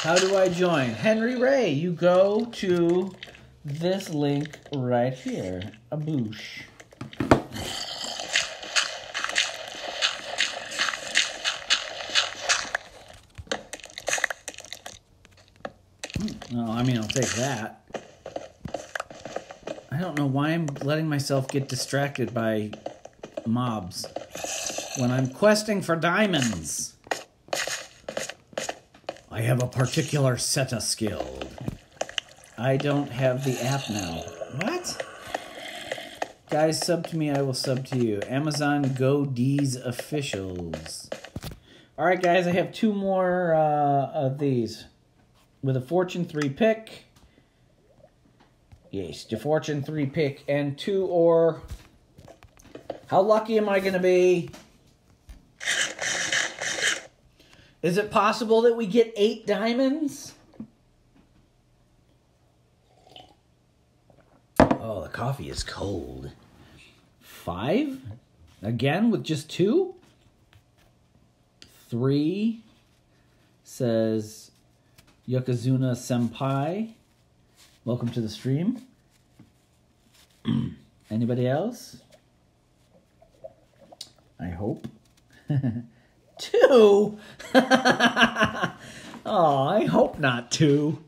How do I join? Henry Ray, you go to this link right here. A boosh. No, I mean, I'll take that. I don't know why I'm letting myself get distracted by mobs when I'm questing for diamonds. I have a particular set of skill. I don't have the app now. What? Guys, sub to me, I will sub to you. Amazon Go D's officials. Alright, guys, I have two more uh, of these. With a Fortune 3 pick. Yes, the Fortune 3 pick and two or. How lucky am I going to be? Is it possible that we get eight diamonds? Oh, the coffee is cold. Five? Again with just two? Three says Yokozuna Senpai. Welcome to the stream. (clears throat) Anybody else? I hope. (laughs) two? (laughs) oh, I hope not two.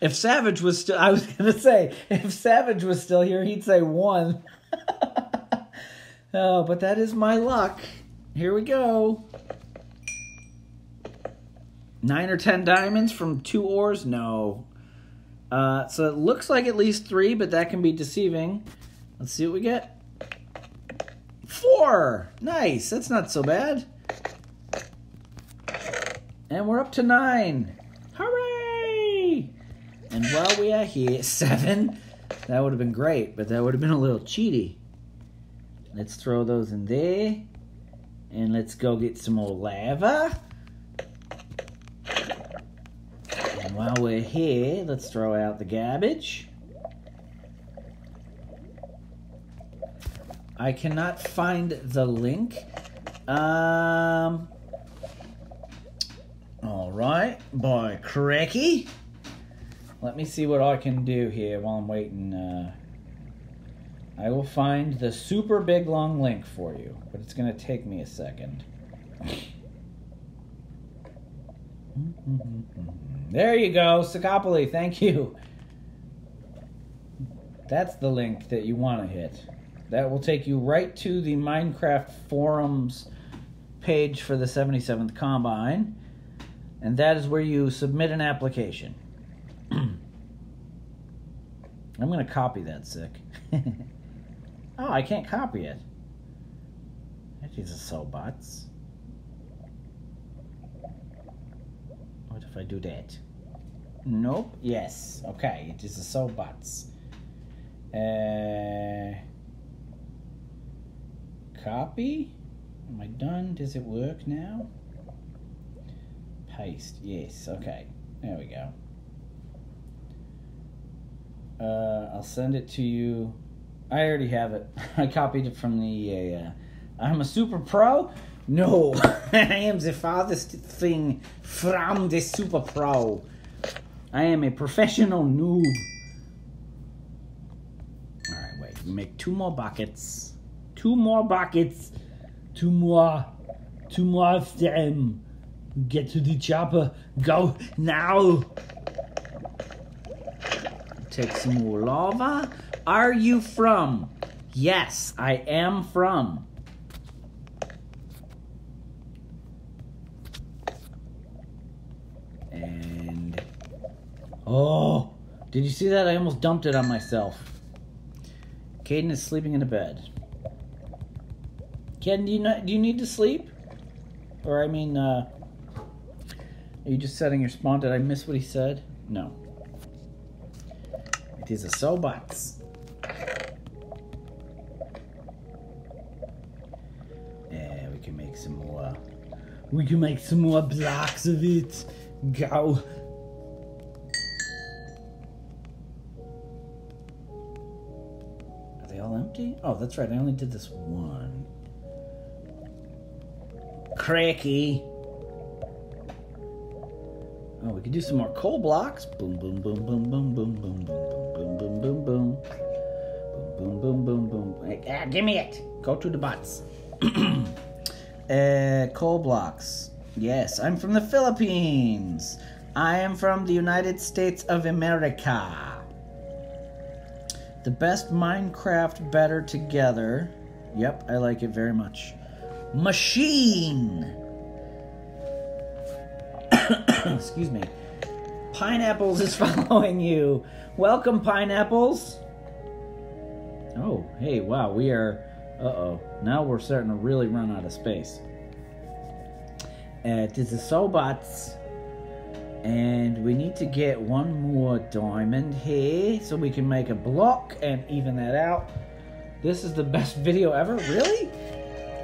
If Savage was still, I was (laughs) gonna say, if Savage was still here, he'd say one. (laughs) oh, but that is my luck. Here we go. Nine or ten diamonds from two ores? No. Uh, so it looks like at least three, but that can be deceiving. Let's see what we get. Four! Nice, that's not so bad. And we're up to nine. Hooray! And while we are here, (laughs) seven. That would have been great, but that would have been a little cheaty. Let's throw those in there. And let's go get some more lava. And while we're here, let's throw out the garbage. I cannot find the link. Um. All right, boy, Cracky. Let me see what I can do here while I'm waiting. Uh, I will find the super big long link for you, but it's going to take me a second. (laughs) There you go, Sikopoly, thank you. That's the link that you want to hit. That will take you right to the Minecraft forums page for the 77th Combine, and that is where you submit an application. (clears throat) I'm going to copy that, Sik. (laughs) oh, I can't copy it. These are so bots. What if I do that? Nope. Yes. Okay. It is a so bots. Uh, copy. Am I done? Does it work now? Paste. Yes. Okay. There we go. Uh, I'll send it to you. I already have it. (laughs) I copied it from the. Uh, I'm a super pro. No, (laughs) I am the farthest thing from the super pro. I am a professional noob. All right, wait. Make two more buckets. Two more buckets. Two more. Two more of them. Get to the chopper. Go now. Take some more lava. Are you from? Yes, I am from. And oh, did you see that? I almost dumped it on myself. Caden is sleeping in a bed. Caden, do you not, do you need to sleep? Or I mean, uh, are you just setting your spawn? Did I miss what he said? No. It is a sobots. Yeah, we can make some more. We can make some more blocks of it. Go. Are they all empty? Oh, that's right. I only did this one. Cracky. Oh, we could do some more coal blocks. Boom, boom, boom, boom, boom, boom, boom, boom, boom, boom, boom, boom, boom. Boom, boom, boom, boom, boom. Ah, give me it. Go to the uh, coal blocks. Yes, I'm from the Philippines. I am from the United States of America. The best Minecraft better together. Yep, I like it very much. Machine. (coughs) Excuse me. Pineapples is (laughs) following you. Welcome, Pineapples. Oh, hey, wow, we are. Uh oh. Now we're starting to really run out of space. Uh, this is Sobots. And we need to get one more diamond here so we can make a block and even that out. This is the best (laughs) video ever? Really?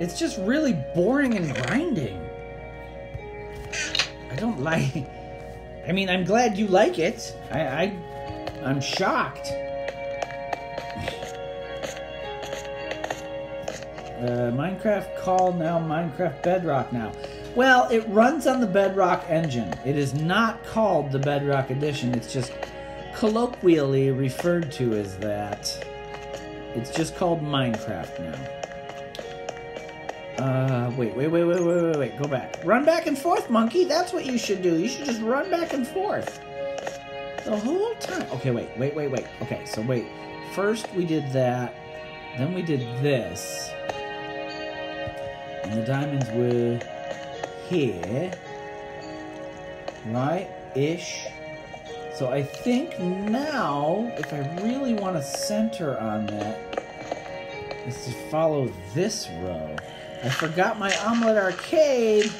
It's just really boring and grinding. I don't (laughs) like. I mean, I'm glad you like it. I, I I'm shocked. (laughs) Uh, Minecraft call now, Minecraft Bedrock now. Well, it runs on the Bedrock engine. It is not called the Bedrock Edition. It's just colloquially referred to as that. It's just called Minecraft now. Uh, wait, wait, wait, wait, wait, wait, wait. Go back. Run back and forth, monkey. That's what you should do. You should just run back and forth. The whole time. Okay, wait, wait, wait, wait. Okay, so wait. First we did that. Then we did this. And the diamonds were here. Right? Ish. So I think now, if I really want to center on that, is to follow this row. I forgot my Omlet Arcade.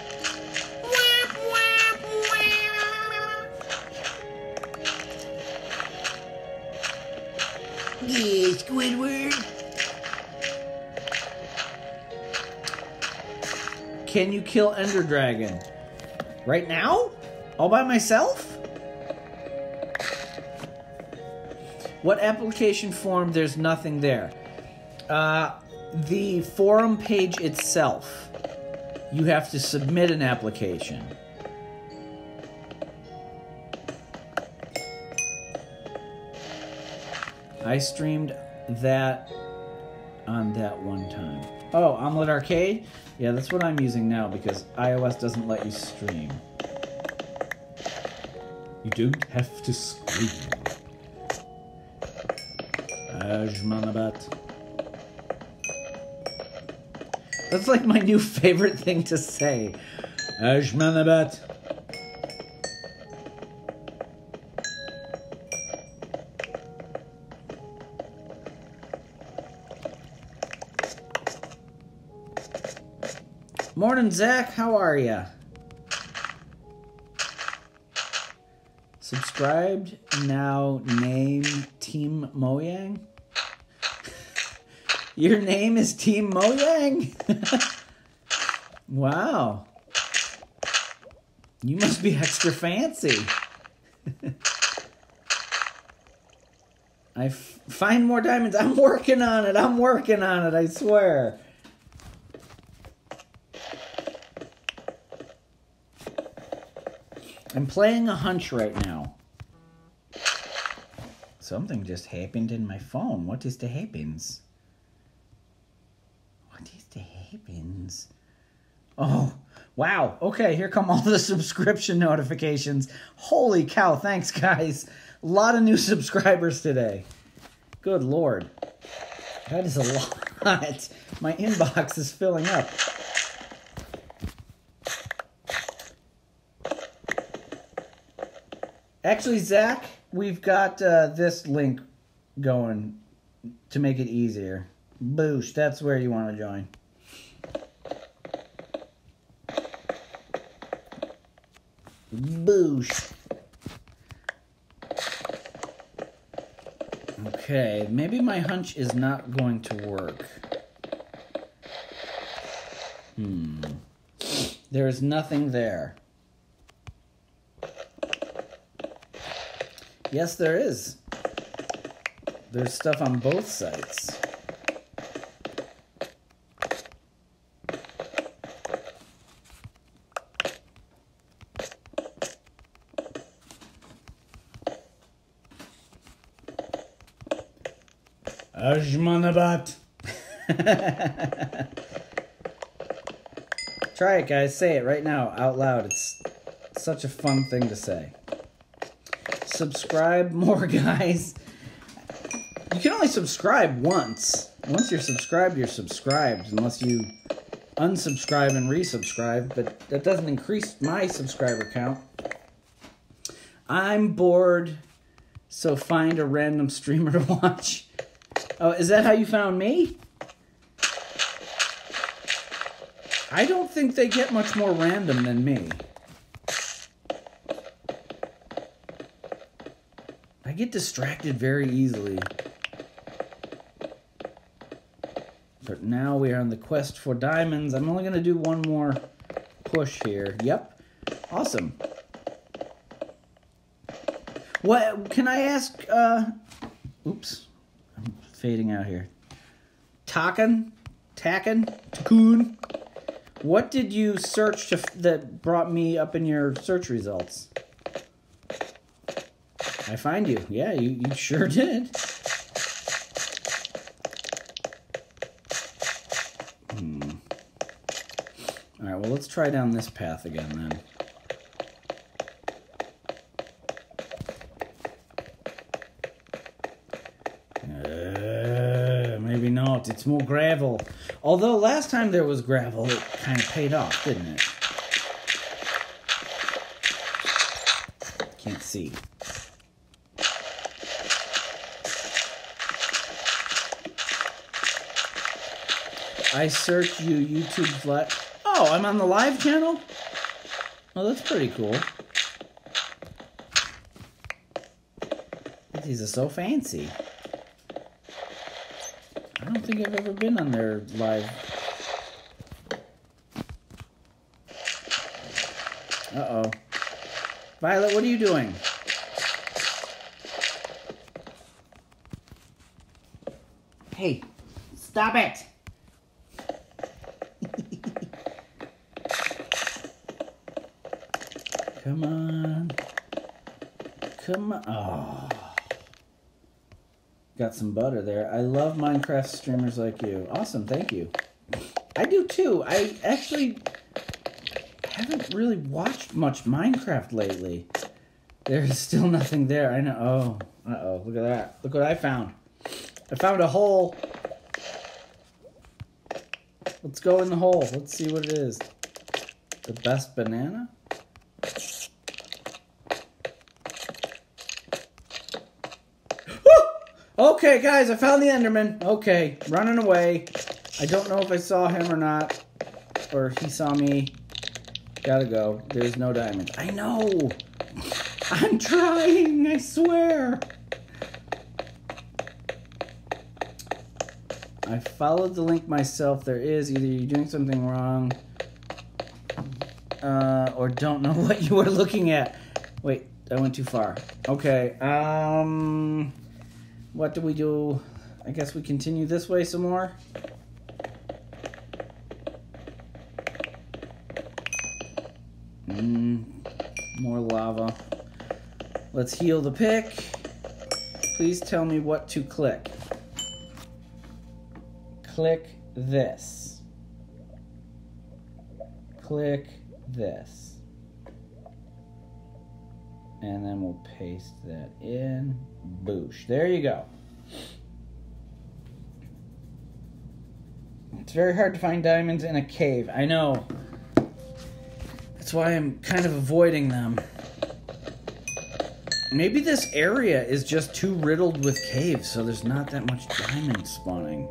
Yeah, Squidward. Can you kill Ender Dragon? Right now? All by myself? What application form? There's nothing there. Uh, the forum page itself, you have to submit an application. I streamed that on that one time. Oh, Omlet Arcade? Yeah, that's what I'm using now because iOS doesn't let you stream. You don't have to scream. Ajmanabat. That's like my new favorite thing to say. Ajmanabat. Morning, Zach. How are ya? Subscribed now. Name Team Mojang. Your name is Team Mojang. (laughs) wow. You must be extra fancy. (laughs) I f- find more diamonds. I'm working on it. I'm working on it. I swear. I'm playing a hunch right now. Something just happened in my phone. What is the happens? What is the happens? Oh, wow. Okay, here come all (laughs) the subscription notifications. Holy cow, thanks, guys. A lot of new (laughs) subscribers today. Good lord. That is a (laughs) lot. My inbox is filling up. Actually, Zach, we've got uh, this link going to make it easier. Boosh, that's where you want to join. Boosh. Okay, maybe my hunch is not going to work. Hmm. There is nothing there. Yes, there is. There's stuff on both sites. Ajmanabat. Try it, guys. Say it right now, out loud. It's such a fun thing to say. Subscribe more, (laughs) guys. You can only subscribe once. Once you're subscribed, you're subscribed, unless you unsubscribe and resubscribe, but that doesn't increase my subscriber count. I'm bored, so find a random streamer to (laughs) watch. Oh, is that how you found me? I don't think they get much more random than me. I get distracted very easily. But now we are on the quest for diamonds. I'm only going to do one more push here. Yep. Awesome. What can I ask uh oops. Fading out here. Taken? Taken? Takun? What did you search to f- that brought me up in your search results? I find you. Yeah, you, you sure (laughs) did. Hmm. All right, well, let's try down this path again then. Uh, It's more gravel. Although last time there was gravel, it kind of paid off, didn't it? Can't see. I search you YouTube's live. Oh, I'm on the live channel. Oh, that's pretty cool. These are so fancy. Think I've ever been on their live. Uh oh. Violet, what are you doing? Hey, stop it! Come on. Come on. Oh. Got some butter there. I love Minecraft streamers like you. Awesome, thank you. I do too. I actually haven't really watched much Minecraft lately. There's still nothing there. I know. Oh, uh oh. Look at that. Look what I found. I found a hole. Let's go in the hole. Let's see what it is. The best banana? Okay, guys, I found the Enderman. Okay, running away. I don't know if I saw him or not, or he saw me. Gotta go. There's no diamond. I know. I'm trying. I swear. I followed the link myself. There is either you're doing something wrong, uh, or don't know (laughs) what you were looking at. Wait, I went too far. Okay. Um, what do we do? I guess we continue this way some more. Mm, more lava. Let's heal the pick. Please tell me what to click. Click this. Click this. And then we'll paste that in. Boosh. There you go. It's very hard to find diamonds in a cave. I know. That's why I'm kind of avoiding them. Maybe this area is just too riddled with caves, so there's not that much diamond spawning.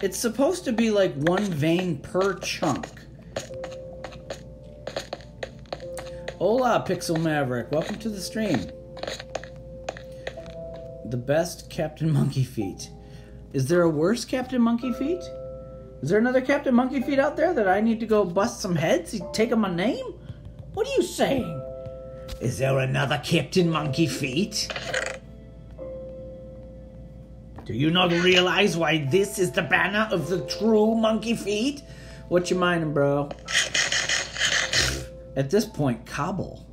It's supposed to be like one vein per chunk. Hola, Pixel Maverick. Welcome to the stream. The best Captain Monkey Feet. Is there a worse Captain Monkey Feet? Is there another Captain Monkey Feet out there that I need to go bust some heads? Take him a name? What are you saying? Is there another Captain Monkey Feet? Do you not realize why this is the banner of the true Monkey Feet? What you minding, bro? At this point, cobble.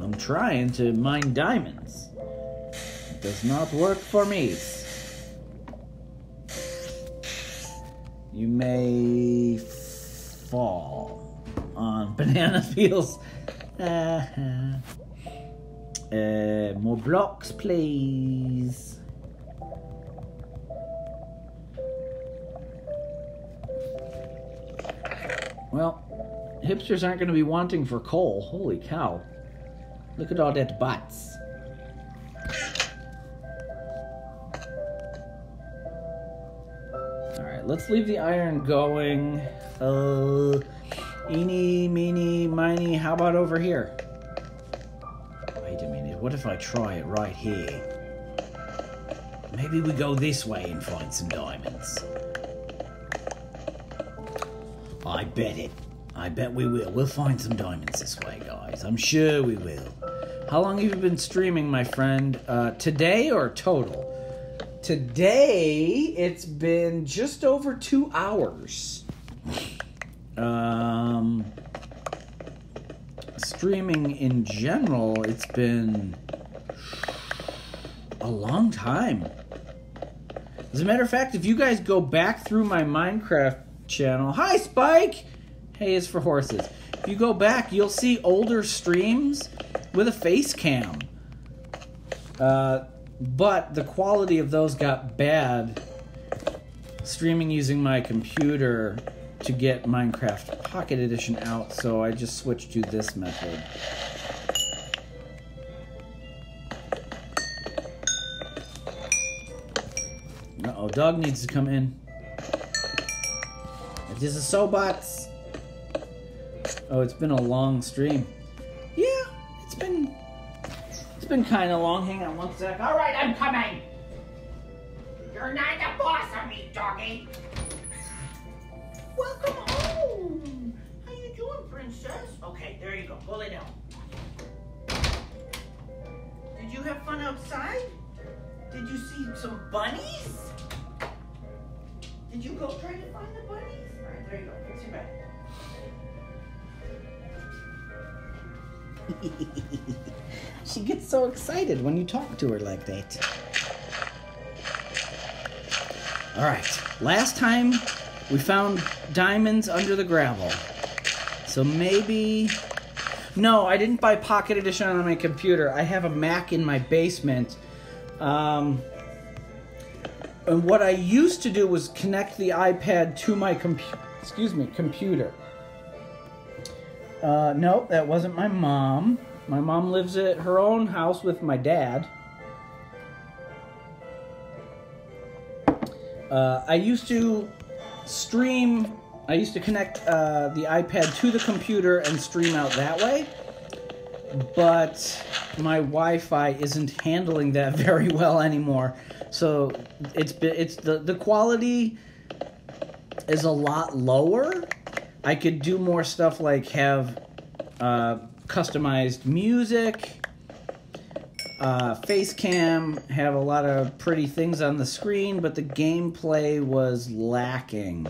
I'm trying to mine diamonds. It does not work for me. You may fall on (laughs) banana peels. Uh-huh. Uh, more blocks, please. Well, hipsters aren't going to be wanting for coal. Holy cow. Look at all that butts. Alright, let's leave the iron going. Uh, eeny, meeny, miny, how about over here? Wait a minute, what if I try it right here? Maybe we go this way and find some diamonds. I bet it. I bet we will. We'll find some diamonds this way, guys. I'm sure we will. How long have you been streaming, my friend? Uh, today or total? Today, it's been just over two hours. Um, streaming in general, it's been a long time. As a matter of fact, if you guys go back through my Minecraft channel, hi Spike! Hey is for horses. If you go back, you'll see older streams with a face cam. Uh, but the quality of those got bad streaming using my computer to get Minecraft Pocket Edition out, so I just switched to this method. Uh oh, dog needs to come in. This is so bots. Oh, it's been a long stream. Yeah, it's been it's been kind of long. Hang on one sec. All right, I'm coming. You're not the boss of me, doggy. Welcome home. How you doing, princess? Okay, there you go. Pull it down. Did you have fun outside? Did you see some bunnies? Did you go try to find the bunnies? All right, there you go. Fix your back. She gets so excited when you talk to her like that. All right, last time we found diamonds under the gravel. So maybe. No, I didn't buy Pocket Edition on my computer. I have a Mac in my basement. Um, and what I used to do was connect the iPad to my computer. Excuse me, computer. Uh, no, that wasn't my mom. My mom lives at her own house with my dad. Uh, I used to stream. I used to connect uh, the iPad to the computer and stream out that way. But my Wi-Fi isn't handling that (laughs) very well anymore. So it's it's the the quality is a lot lower. I could do more stuff like have uh, customized music. Uh, Facecam have a lot of pretty things on the screen, but the gameplay was lacking.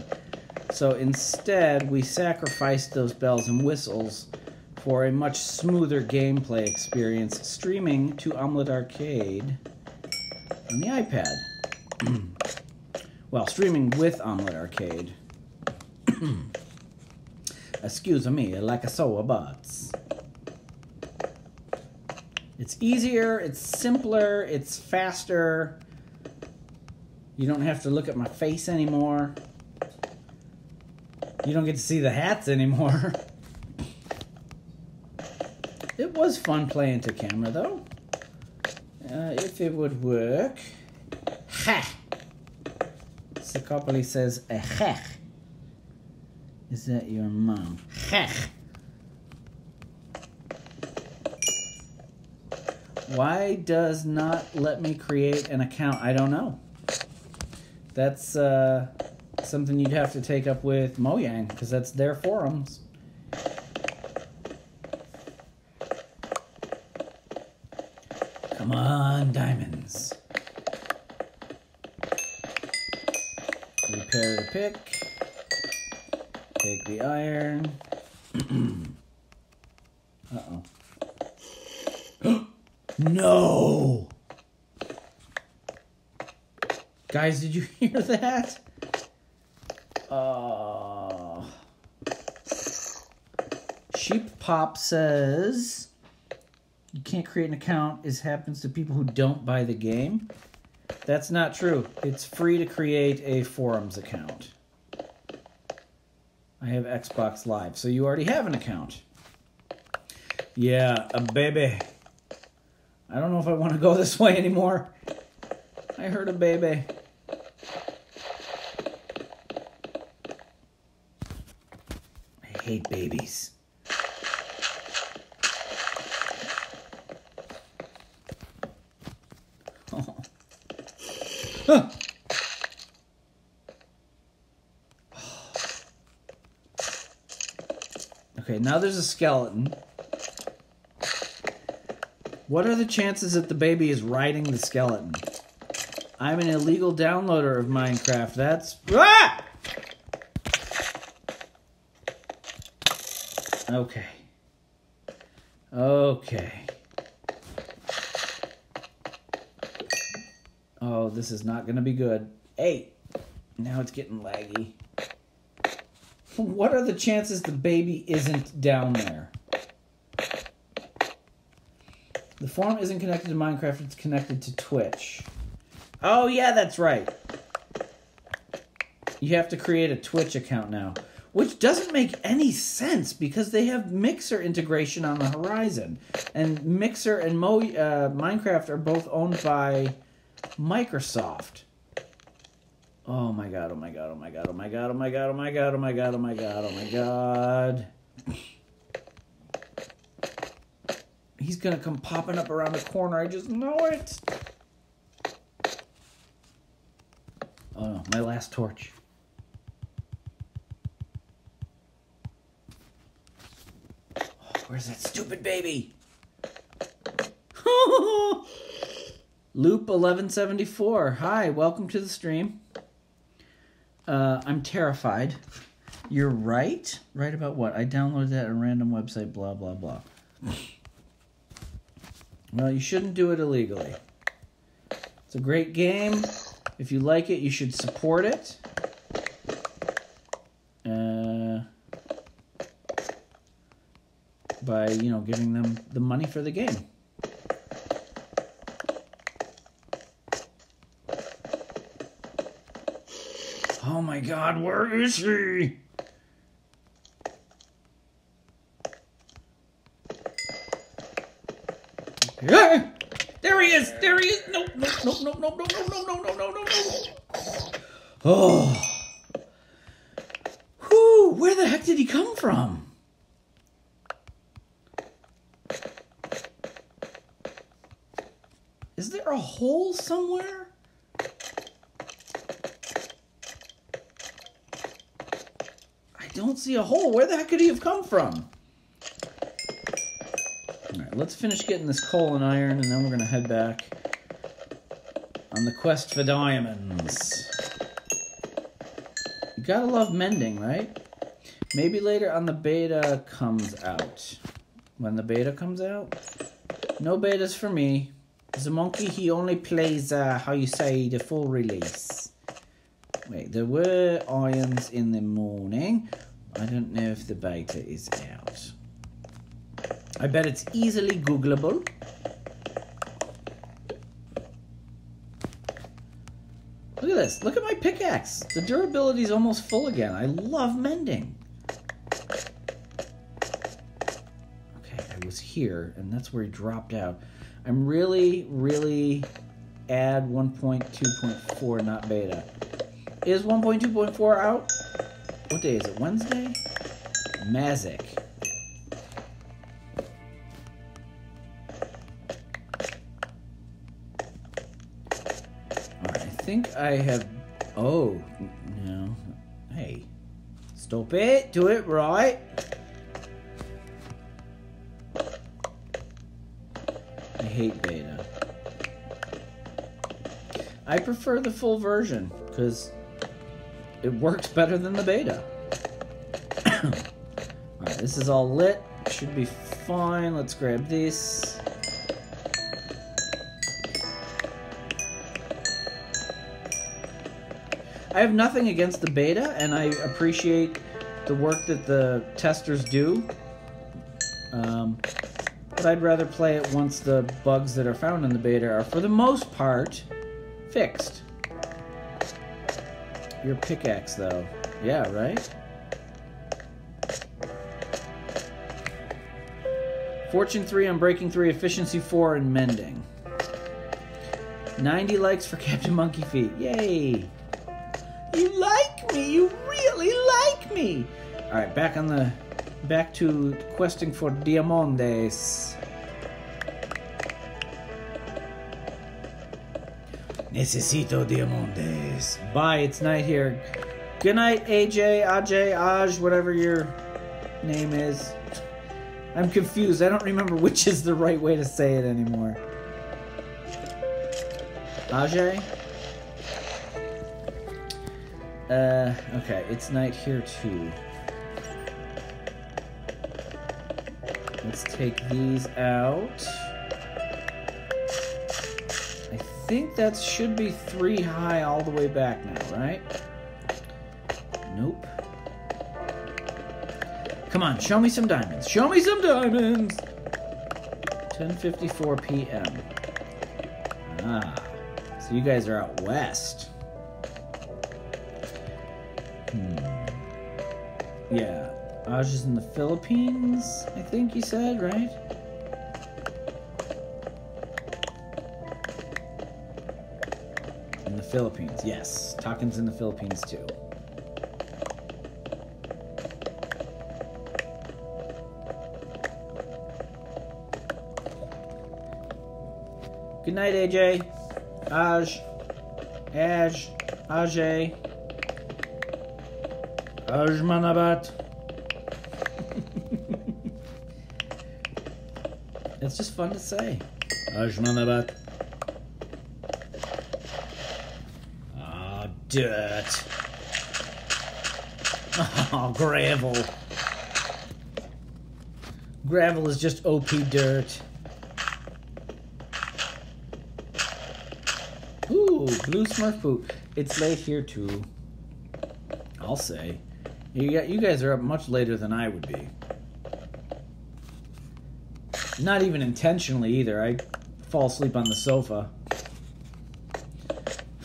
So instead, we sacrificed those bells and whistles for a much smoother gameplay experience streaming to Omlet Arcade on the iPad. (clears throat) well, streaming with Omlet Arcade. (clears throat) Excuse me, like a soa butts. It's easier, it's simpler, it's faster. You don't have to look at my face anymore. You don't get to see the hats anymore. (laughs) it was fun playing to camera though. Uh, if it would work. Ha! Sikopoly says a ha. Is that your mom? Why does not let me create an account? I don't know. That's uh, something you'd have to take up with Mojang because that's their forums. Come on, diamonds. Repair the pick. Take the iron. (clears throat) uh oh. (gasps) no! Guys, did you (laughs) hear that? Uh, Sheep Pop says you can't create an account. It happens to people who don't buy the game. That's not true. It's free to create a forums account. I have Xbox Live, so you already have an account. Yeah, a baby. I don't know if I want to go this way anymore. I heard a baby. I hate babies. Oh. (laughs) Huh. Now there's a skeleton. What are the chances that the baby is riding the skeleton? I'm an illegal downloader of Minecraft. That's. Ah! Okay. Okay. Oh, this is not going to be good. Hey, now it's getting laggy. What are the chances the baby isn't down there? The forum isn't connected to Minecraft, it's connected to Twitch. Oh, yeah, that's right. You have to create a Twitch account now, which doesn't make any sense because they have Mixer integration on the horizon. And Mixer and Mo- uh, Minecraft are both owned by Microsoft. Oh my god, oh my god, oh my god, oh my god, oh my god, oh my god, oh my god, oh my god, oh my god. He's gonna come popping up around the corner, I just know it. Oh no, my last torch. Oh, where's that stupid baby? (laughs) Loop 1174. Hi, welcome to the stream. Uh, I'm terrified. You're right. Right about what? I downloaded that at a random website, blah, blah, blah. well, you shouldn't do it illegally. It's a great game. If you like it, you should support it. Uh, by, you know, giving them the money for the game. Oh my god, where is he? Yeah! There he is! There he is! No, no, no, no, no, no, no, no, no, no, no, no, no. Oh. Whew, where the heck did he come from? Is there a hole somewhere? I don't see a hole. Where the heck could he have come from? Alright, let's finish getting this coal and iron, and then we're gonna head back on the quest for diamonds. You gotta love mending, right? Maybe later on the beta comes out. When the beta comes out? No betas for me. As a monkey, he only plays, uh, how you say, the full release. Wait, there were irons in the morning. I don't know if the beta is out. I bet it's easily Googleable. Look at this. Look at my pickaxe. The durability is almost full again. I love mending. Okay, I was here, and that's where he dropped out. I'm really, really add 1.2.4, not beta. Is 1.2.4 out? What day is it? Wednesday? Mazik. Alright, I think I have. Oh, no. Hey. Stop it. Do it right. I hate beta. I prefer the full version because it works better than the beta. (coughs) Alright, this is all lit. Should be fine. Let's grab this. I have nothing against the beta, and I appreciate the work that the testers do. Um, but I'd rather play it once the bugs that are found in the beta are, for the most part, fixed. Your pickaxe, though. Yeah, right? Fortune 3 Unbreaking 3, Efficiency 4 and Mending. 90 likes for (laughs) Captain Monkey Feet. Yay! You like me! You really like me! Alright, back on the. Back to questing for Diamondes. Necesito Diamondes. Bye, it's night here. Good night, AJ, Aj, Aj, whatever your name is. I'm confused. I don't remember which is the right way to say it anymore. Ajay? Uh, okay, it's night here too. Let's take these out. Think that should be three high all the way back now, right? Nope. Come on, show me some diamonds. Show me some diamonds! 10.54 p.m. Ah, so you guys are out west. Hmm. Yeah, was just in the Philippines, I think you said, right? Philippines, yes. Talkin's in the Philippines too. Good night, AJ. Aj. Aj. Ajay. Ajmanabat. (laughs) it's just fun to say. Ajmanabat. Ah, dirt. (laughs) Oh, gravel. Gravel is just OP dirt. Ooh, blue smurf poop. It's late here too. I'll say. You got, you guys are up much later than I would be. Not even intentionally either. I fall asleep on the sofa.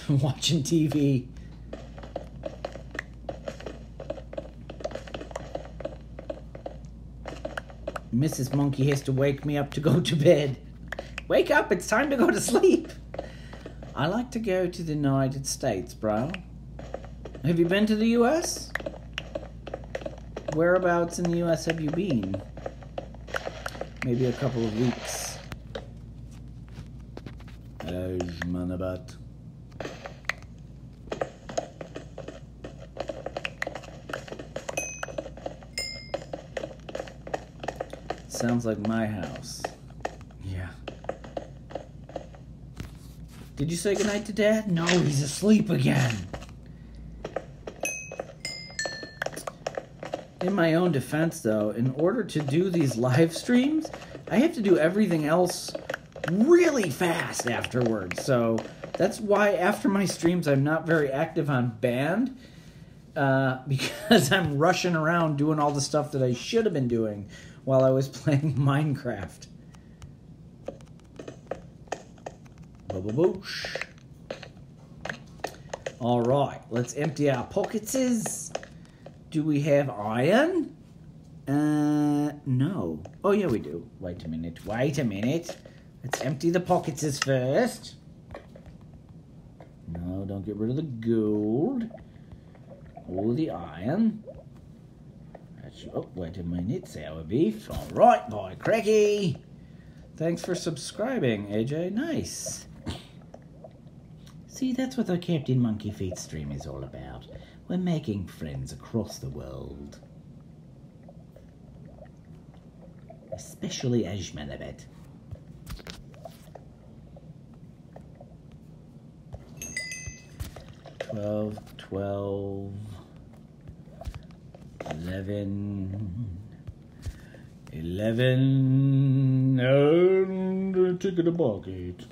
(laughs) Watching TV. Mrs. Monkey has to wake me up to go to bed. Wake up, it's time to go to sleep. I like to go to the United States, bro. Have you been to the US? Whereabouts in the US have you been? Maybe a couple of weeks. Ajmanabat. Sounds like my house. Yeah. Did you say goodnight to Dad? No, he's asleep again. In my own defense, though, in order to do these live streams, I have to do everything else really fast afterwards. So that's why after my streams, I'm not very active on band uh, (laughs) because I'm rushing around doing all the stuff that I should have been doing while I was (laughs) playing Minecraft. Boosh. All right, let's empty our pockets. Do we have iron? Uh, no. Oh, yeah, we do. Wait a minute. Wait a minute. Let's empty the pockets first. No, don't get rid of the gold. All the iron. That's, oh, wait a minute. Sour beef. All right, boy. Cracky. Thanks for subscribing, AJ. Nice. See, that's what the Captain Monkey Feet stream is all about. We're making friends across the world. Especially Ashmanabet. Twelve, twelve, eleven, eleven, and a ticket a bucket.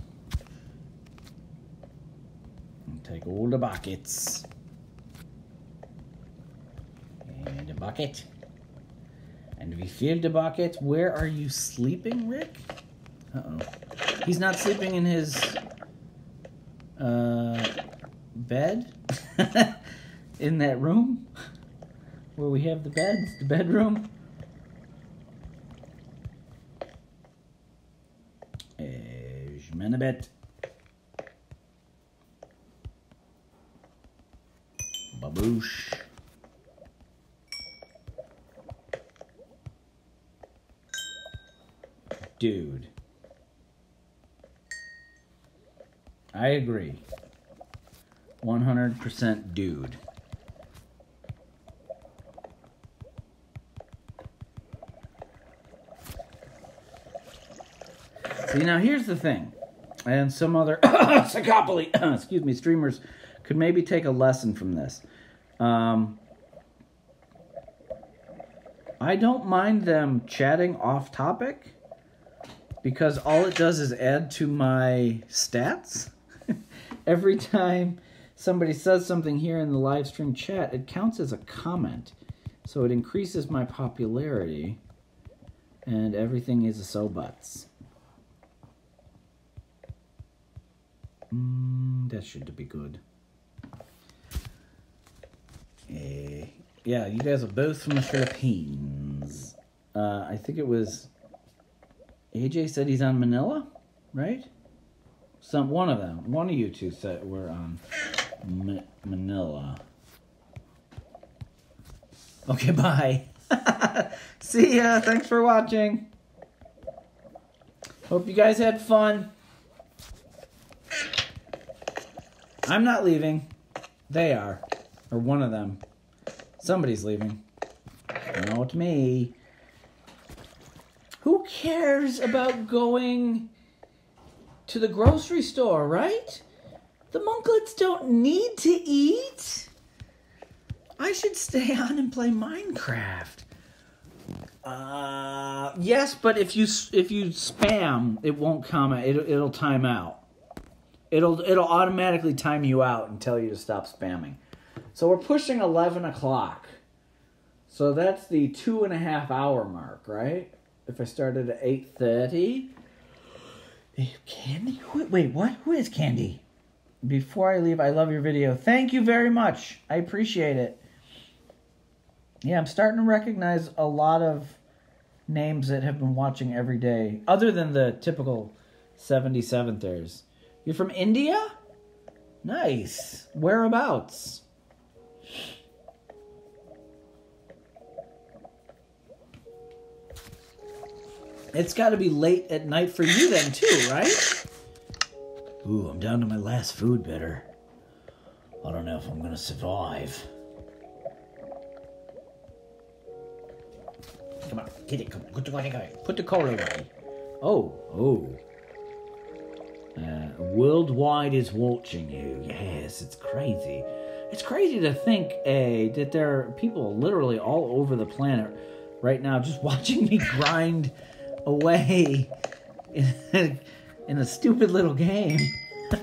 And take all the buckets. And a bucket. And we filled the bucket. Where are you sleeping, Rick? Uh oh. He's not sleeping in his uh, bed (laughs) in that room where we have the beds, the bedroom. Eh, Ejmenabet. Baboosh. Dude. I agree. 100% dude. See, now here's the thing. And some other (coughs) Sikopoly, (coughs) excuse me, streamers could maybe take a lesson from this. Um, I don't mind them chatting off topic because all it does is add to my stats. (laughs) Every time somebody says something here in the live stream chat, it counts as a comment. So it increases my popularity, and everything is a so buts. Mm, that should be good. Eh, yeah, you guys are both from the Philippines. Uh, I think it was AJ said he's on Manila, right? Some one of them, one of you two said we're on Ma- Manila. Okay, (laughs) bye. (laughs) See ya. Thanks for watching. Hope you guys had fun. I'm not leaving. They are. Or one of them. Somebody's leaving. Not me. Who cares about going to the grocery store, right? The monklets don't need to eat. I should stay (laughs) on and play Minecraft. Uh, yes, but if you if you spam, it won't comment. It, it'll time out. It'll it'll automatically time you out and tell you to stop spamming. So we're pushing eleven o'clock. So that's the two and a half hour mark, right? If I started at eight thirty. Candy? Wait, wait, what? Who is Candy? Before I leave, I love your video. Thank you very much. I appreciate it. Yeah, I'm starting to recognize a lot of names that have been watching every day, other than the typical 77thers. You're from India? Nice. Whereabouts? It's got to be late at night for you then, too, right? Ooh, I'm down to my last food bitter. I don't know if I'm gonna survive. Come on, get it, come on. Put the, put the coal away. Oh, oh. Uh, worldwide is watching you. Yes, it's crazy. It's crazy to think, A, that there are people literally all over the planet right now just (laughs) watching me grind away in (laughs) a, in a stupid little game. (laughs)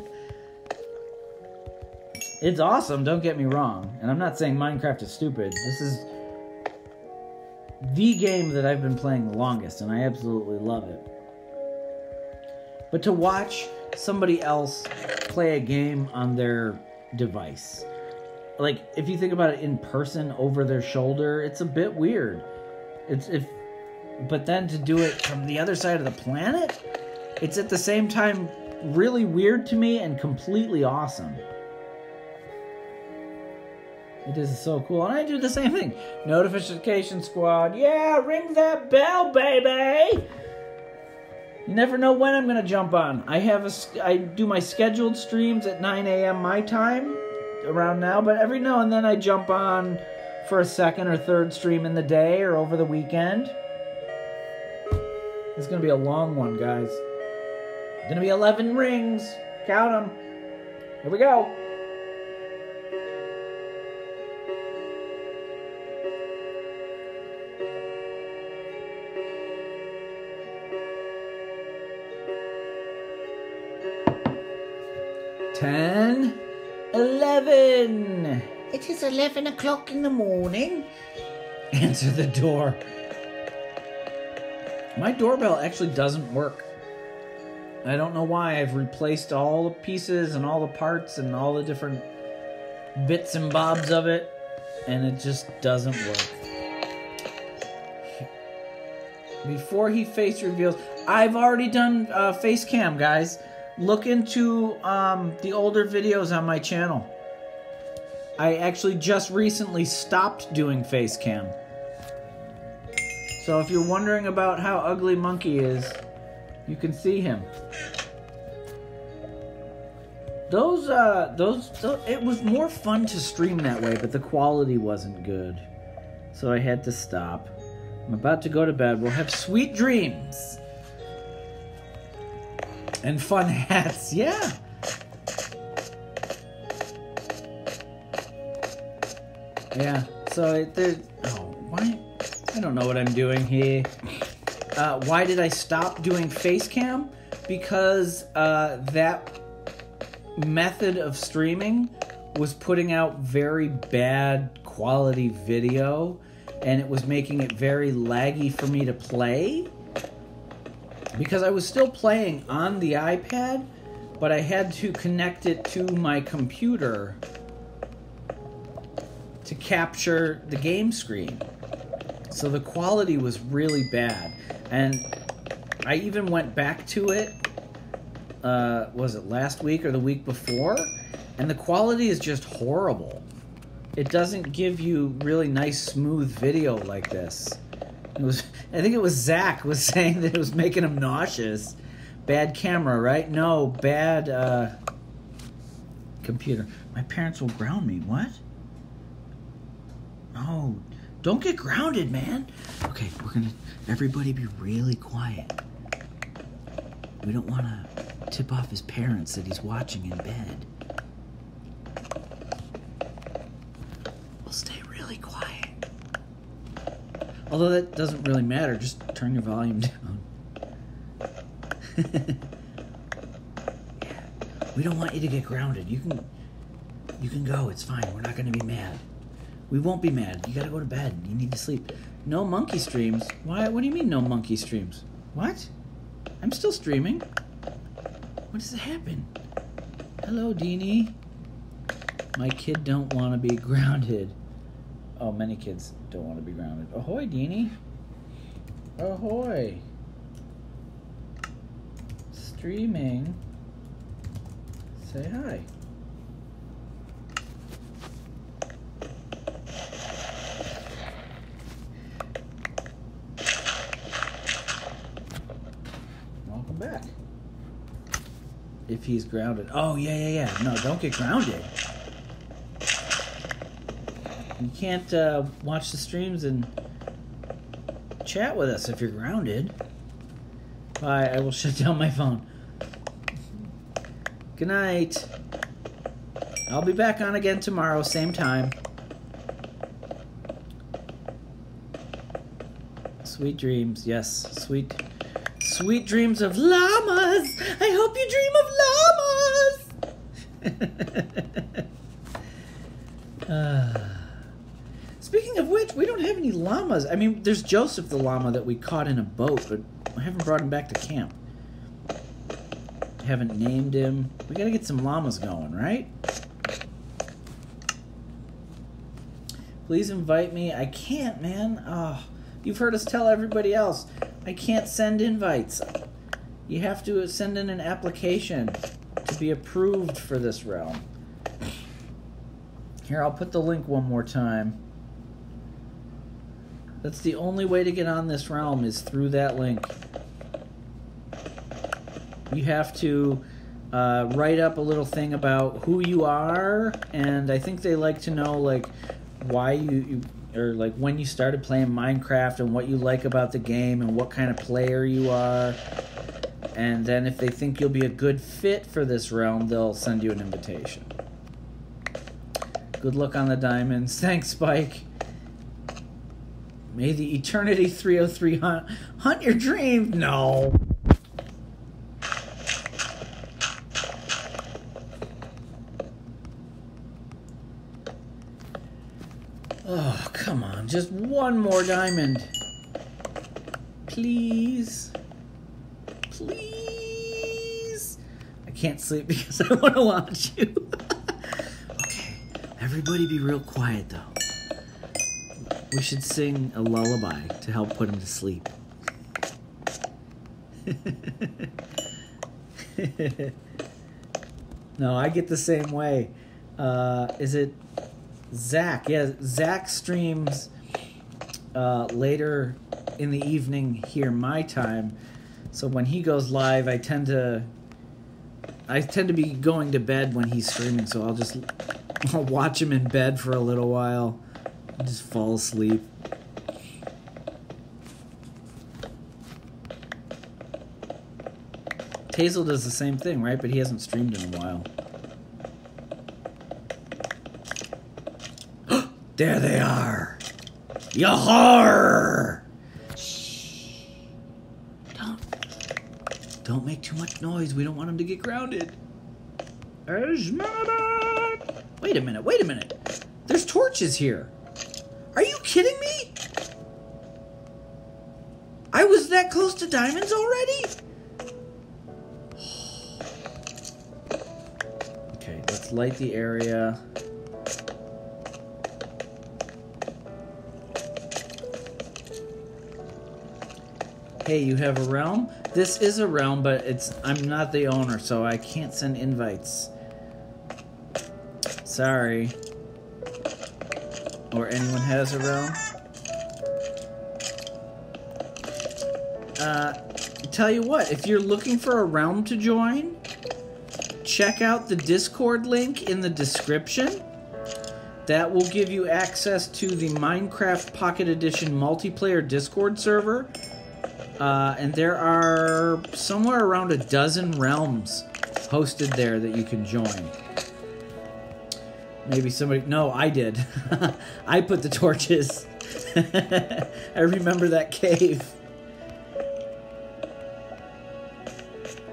it's awesome, don't get me wrong. And I'm not saying Minecraft is stupid. This is the game that I've been playing the longest, and I absolutely love it. But to watch somebody else play a game on their device, like if you think about it in person over their shoulder, it's a bit weird. It's if, but then to do it from the other side of the planet, it's at the same time really weird to me and completely awesome. It is so cool. And I do the same thing. Notification squad. Yeah, ring that bell, baby. You never know when I'm going to jump on. I have a I do my scheduled streams at 9 a.m. my time around now, but every now and then I jump on for a second or third stream in the day or over the weekend. It's going to be a long one, guys. It's going to be 11 rings. Count them. Here we go. Ten, eleven. It is eleven o'clock in the morning. (laughs) Answer the door. My doorbell actually doesn't work. I don't know why. I've replaced all the pieces and all the parts and all the different bits and bobs of it, and it just doesn't work. Before he face reveals, I've already done uh, face cam, guys. Look into um, the older videos on my channel. I actually just recently stopped doing face cam. So if you're wondering about how ugly Monkey is, you can see him. Those, uh, those, those, it was more fun to stream that way, but the quality wasn't good. So I had to stop. I'm about to go to bed. We'll have sweet dreams. And fun (laughs) hats, yeah. Yeah, so there, oh, why? I don't know what I'm doing here. Uh, why did I stop doing face cam? Because uh, that method of streaming was putting out very bad quality video and it was making it very laggy for me to play because I was still playing on the iPad, but I had to connect it to my computer to capture the game screen. So the quality was really bad. And I even went back to it, uh, was it last week or the week before? And the quality is just horrible. It doesn't give you really nice, smooth video like this. It was, I think it was Zach was (laughs) saying that it was making him nauseous. Bad camera, right? No, bad uh, computer. My parents will ground me. What? Oh, don't get grounded, man. Okay, we're gonna everybody be really quiet. We don't want to tip off his parents that he's watching in bed. We'll stay really quiet. Although that doesn't really matter, just turn your volume (laughs) down. yeah. We don't want you to get grounded. You can you can go, it's fine. We're not gonna be mad. We won't be mad. You gotta go to bed. You need to sleep. No monkey streams. Why what do you mean no monkey streams? What? I'm still streaming. What does it happen? Hello, Deanie. My kid don't want to be (laughs) grounded. Oh, many kids don't want to be grounded. Ahoy, Deanie. Ahoy. Streaming. Say hi. Welcome back. If he's grounded. Oh, yeah, yeah, yeah. No, don't get grounded. You can't uh, watch the streams and chat with us if you're grounded. Bye. I will (laughs) shut down my phone. Good night. I'll be back on again tomorrow, same time. Sweet dreams, yes. Sweet sweet dreams of llamas. I hope you dream of llamas. (laughs) Ah. Speaking of which, we don't have any llamas. I mean, there's Joseph the llama that we caught in a boat, but I haven't brought him back to camp. I Haven't named him. We gotta get some llamas going, right? Please invite me. I can't, man. Oh, you've heard us tell everybody else. I can't send invites. You have to send in an application to be approved for this realm. Here, I'll put the link one more time. That's the only way to get on this realm is through that link. You have to uh, write up a little thing about who you are, and I think they like to know like why you, you or like when you started playing Minecraft and what you like about the game and what kind of player you are. And then if they think you'll be a good fit for this realm, they'll send you an invitation. Good luck on the diamonds. (laughs) Thanks, Spike. May the Eternity 303 hunt, hunt your dreams. No. Oh, come on. Just one more diamond. Please. Please. I can't sleep (laughs) because I want to watch you. (laughs) okay. Everybody be real quiet, though. We should sing a lullaby to help put him to sleep. (laughs) no, I get the same way. Uh, is it Zach? Yeah, Zach streams uh, later in the evening here, my time. So when he goes live, I tend to I tend to be going to bed when he's streaming. So I'll just I'll (laughs) watch him in bed for a little while, just fall asleep. Tasel does the same thing, right? But he hasn't streamed in a while. (gasps) there they are. Yahar! Shh. Don't. Don't make too much noise. We don't want him to get grounded. Wait a minute, wait a minute. There's torches here. Are you kidding me? I was that close to diamonds already? Okay, let's light the area. Hey, you have a realm? This is a realm, but it's I'm not the owner, so I can't send invites. Sorry. Or anyone has a realm? Uh, tell you what, if you're looking for a realm to join, check out the Discord link in the description. That will give you access to the Minecraft Pocket Edition multiplayer Discord server. Uh, and there are somewhere around a dozen realms hosted there that you can join. Maybe somebody. No, I did. (laughs) I put the torches. (laughs) I remember that cave.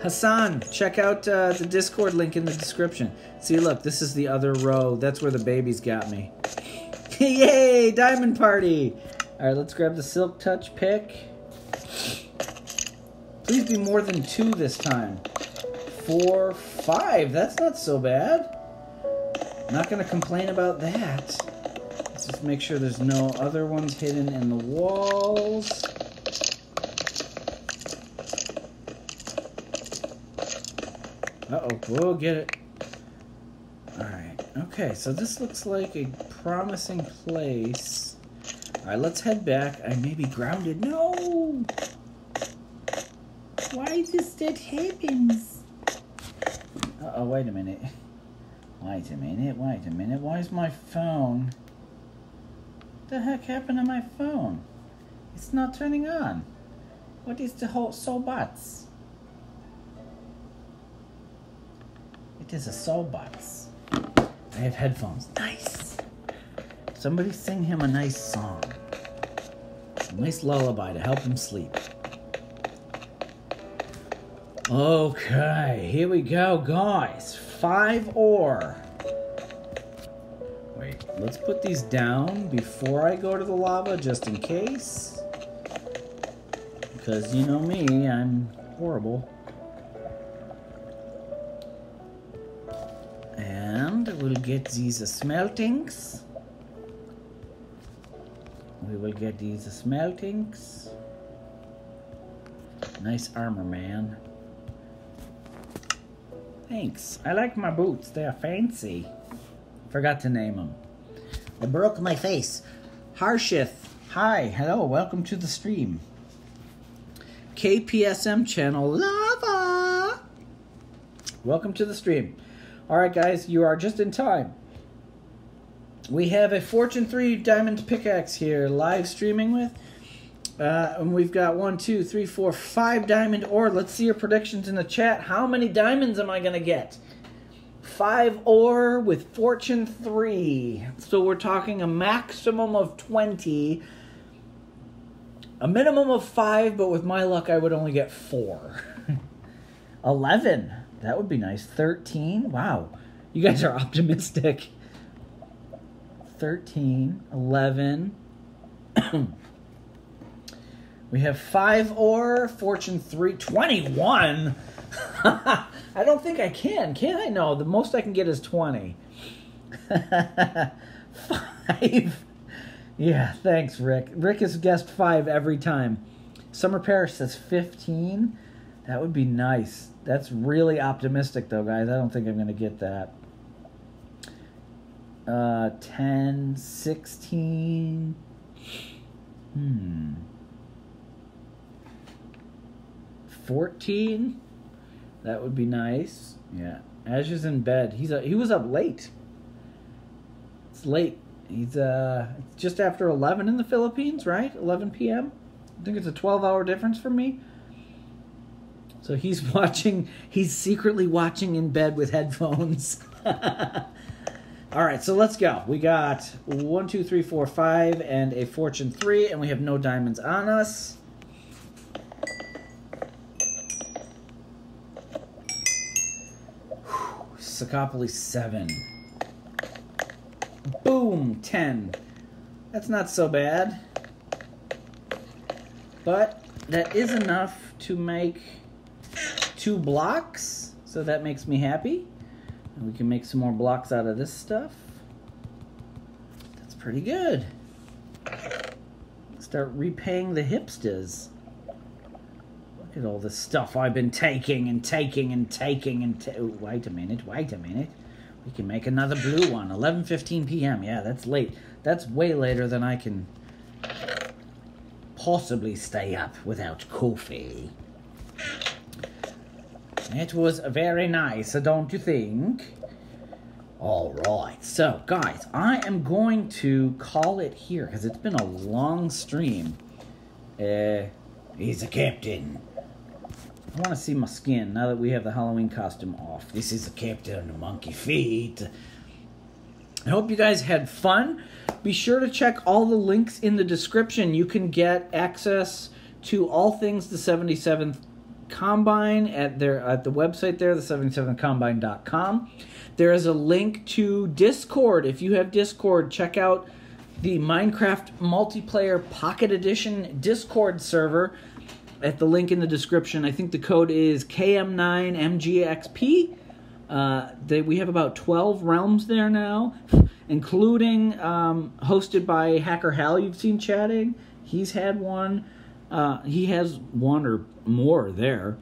Hassan, check out uh, the Discord link in the description. See, look, this is the other row. That's where the babies got me. (laughs) Yay, diamond party! All right, let's grab the silk touch pick. Please be more than two this time. Four, five. That's not so bad. Not gonna complain about that. Let's just make sure there's no other ones hidden in the walls. Uh-oh, we'll get it. Alright, okay, so this looks like a promising place. Alright, let's head back. I may be grounded. No! Why does that happens? Uh-oh, wait a minute. (laughs) Wait a minute, wait a minute. Why is my phone... What the heck happened to my phone? It's not turning on. What is the whole so butts? It is a box. I have headphones. Nice. Somebody sing him a nice song. A nice lullaby to help him sleep. Okay, here we go, guys. Five ore. Wait, let's put these down before I go to the lava just in case. Because you know me, I'm horrible. And we'll get these smeltings. We will get these smeltings. Nice armor, man. Thanks. I like my boots. They are fancy. Forgot to name them. I broke my face. Harshith. Hi. Hello. Welcome to the stream. KPSM channel Lava. Welcome to the stream. All right, guys, you are just in time. We have a Fortune 3 Diamond Pickaxe here live streaming with. Uh, and we've got one, two, three, four, five diamond ore. Let's see your predictions in the chat. How many diamonds am I going to get? Five ore with Fortune 3. So we're talking a maximum of 20. A minimum of five, but with my luck, I would only get four. (laughs) 11. That would be nice. 13. Wow. You guys are (laughs) optimistic. 13. 11. (clears throat) we have five ore, fortune three, 21. (laughs) I don't think I can. Can I? No, the most I can get is 20. (laughs) five. Yeah, thanks, Rick. Rick has guessed five every time. Summer Parish says 15. That would be nice. That's really optimistic, though, guys. I don't think I'm going to get that. Uh, 10, 16. Hmm. 14? That would be nice. Yeah. Ash is in bed. He's a, he was up late. It's late. He's uh just after 11 in the Philippines, right? 11 p.m. I think it's a 12-hour difference for me. So he's (laughs) watching he's secretly watching in bed with headphones. (laughs) All right, so let's go. We got one, two, three, four, five, and a fortune three, and we have no diamonds on us. Sikopoly 7. Boom, 10. That's not so bad. But that is enough to make two blocks, so that makes me happy. And we can make some more blocks out of this stuff. That's pretty good. Start repaying the hipsters. At all the stuff I've been taking and taking and taking and ta- wait a minute, wait a minute. We can make another blue one. 11:15 p.m. Yeah, that's late. That's way later than I can possibly stay up without coffee. It was very nice, don't you think? All right. So, guys, I am going to call it here because it's been a long stream. Uh, he's a captain. I want to see my skin now that we have the Halloween costume off. This is the captain Monkey Feet. I hope you guys had fun. Be sure to check all the links in the description. You can get access to all things the 77th Combine at their at the website there, the 77combine.com. There is a link to Discord. If you have Discord, check out the Minecraft multiplayer Pocket Edition Discord server at the link in the description. I think the code is KM9MGXP. Uh, they, we have about 12 realms there now, (laughs) including um, hosted by Hacker Hal, you've seen chatting. He's had one. Uh, he has one or more there.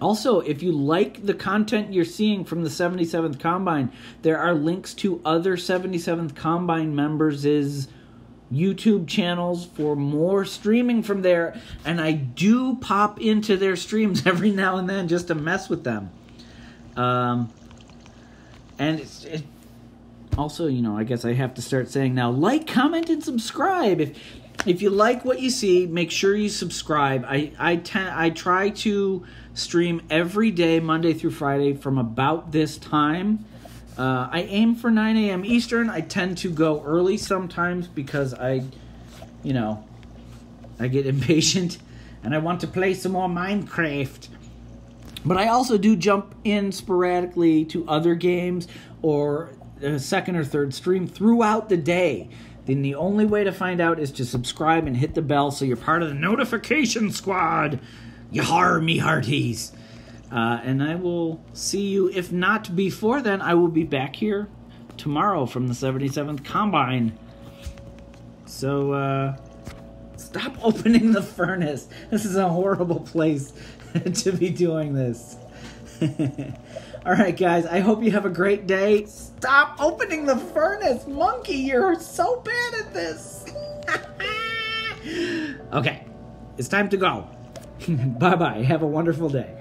Also, if you like the content you're seeing from the 77th Combine, there are links to other 77th Combine members' YouTube channels for more streaming from there. And I do pop into their streams (laughs) every now and then just to mess with them. Um, and it's, it, also, you know, I guess I have to start saying now like, comment, and subscribe. If if you like what you see, make sure you subscribe. I I ten, I try to stream every day, Monday through Friday, from about this time. Uh, I aim for 9 a.m. Eastern. I tend to go early sometimes because I, you know, I get (laughs) impatient and I want to play some more Minecraft. But I also do jump in sporadically to other games or a second or third stream throughout the day. Then the only way to find out is to subscribe and hit the bell so you're part of the notification squad. Yar, me hearties. Uh, and I will see you, if not before then, I will be back here tomorrow from the 77th Combine. So, uh, stop (laughs) opening the furnace. This is a horrible place (laughs) to be doing this. (laughs) All right, guys, I hope you have a great day. Stop opening the furnace, monkey. You're so bad at this. okay, it's time to go. bye bye. Have a wonderful day.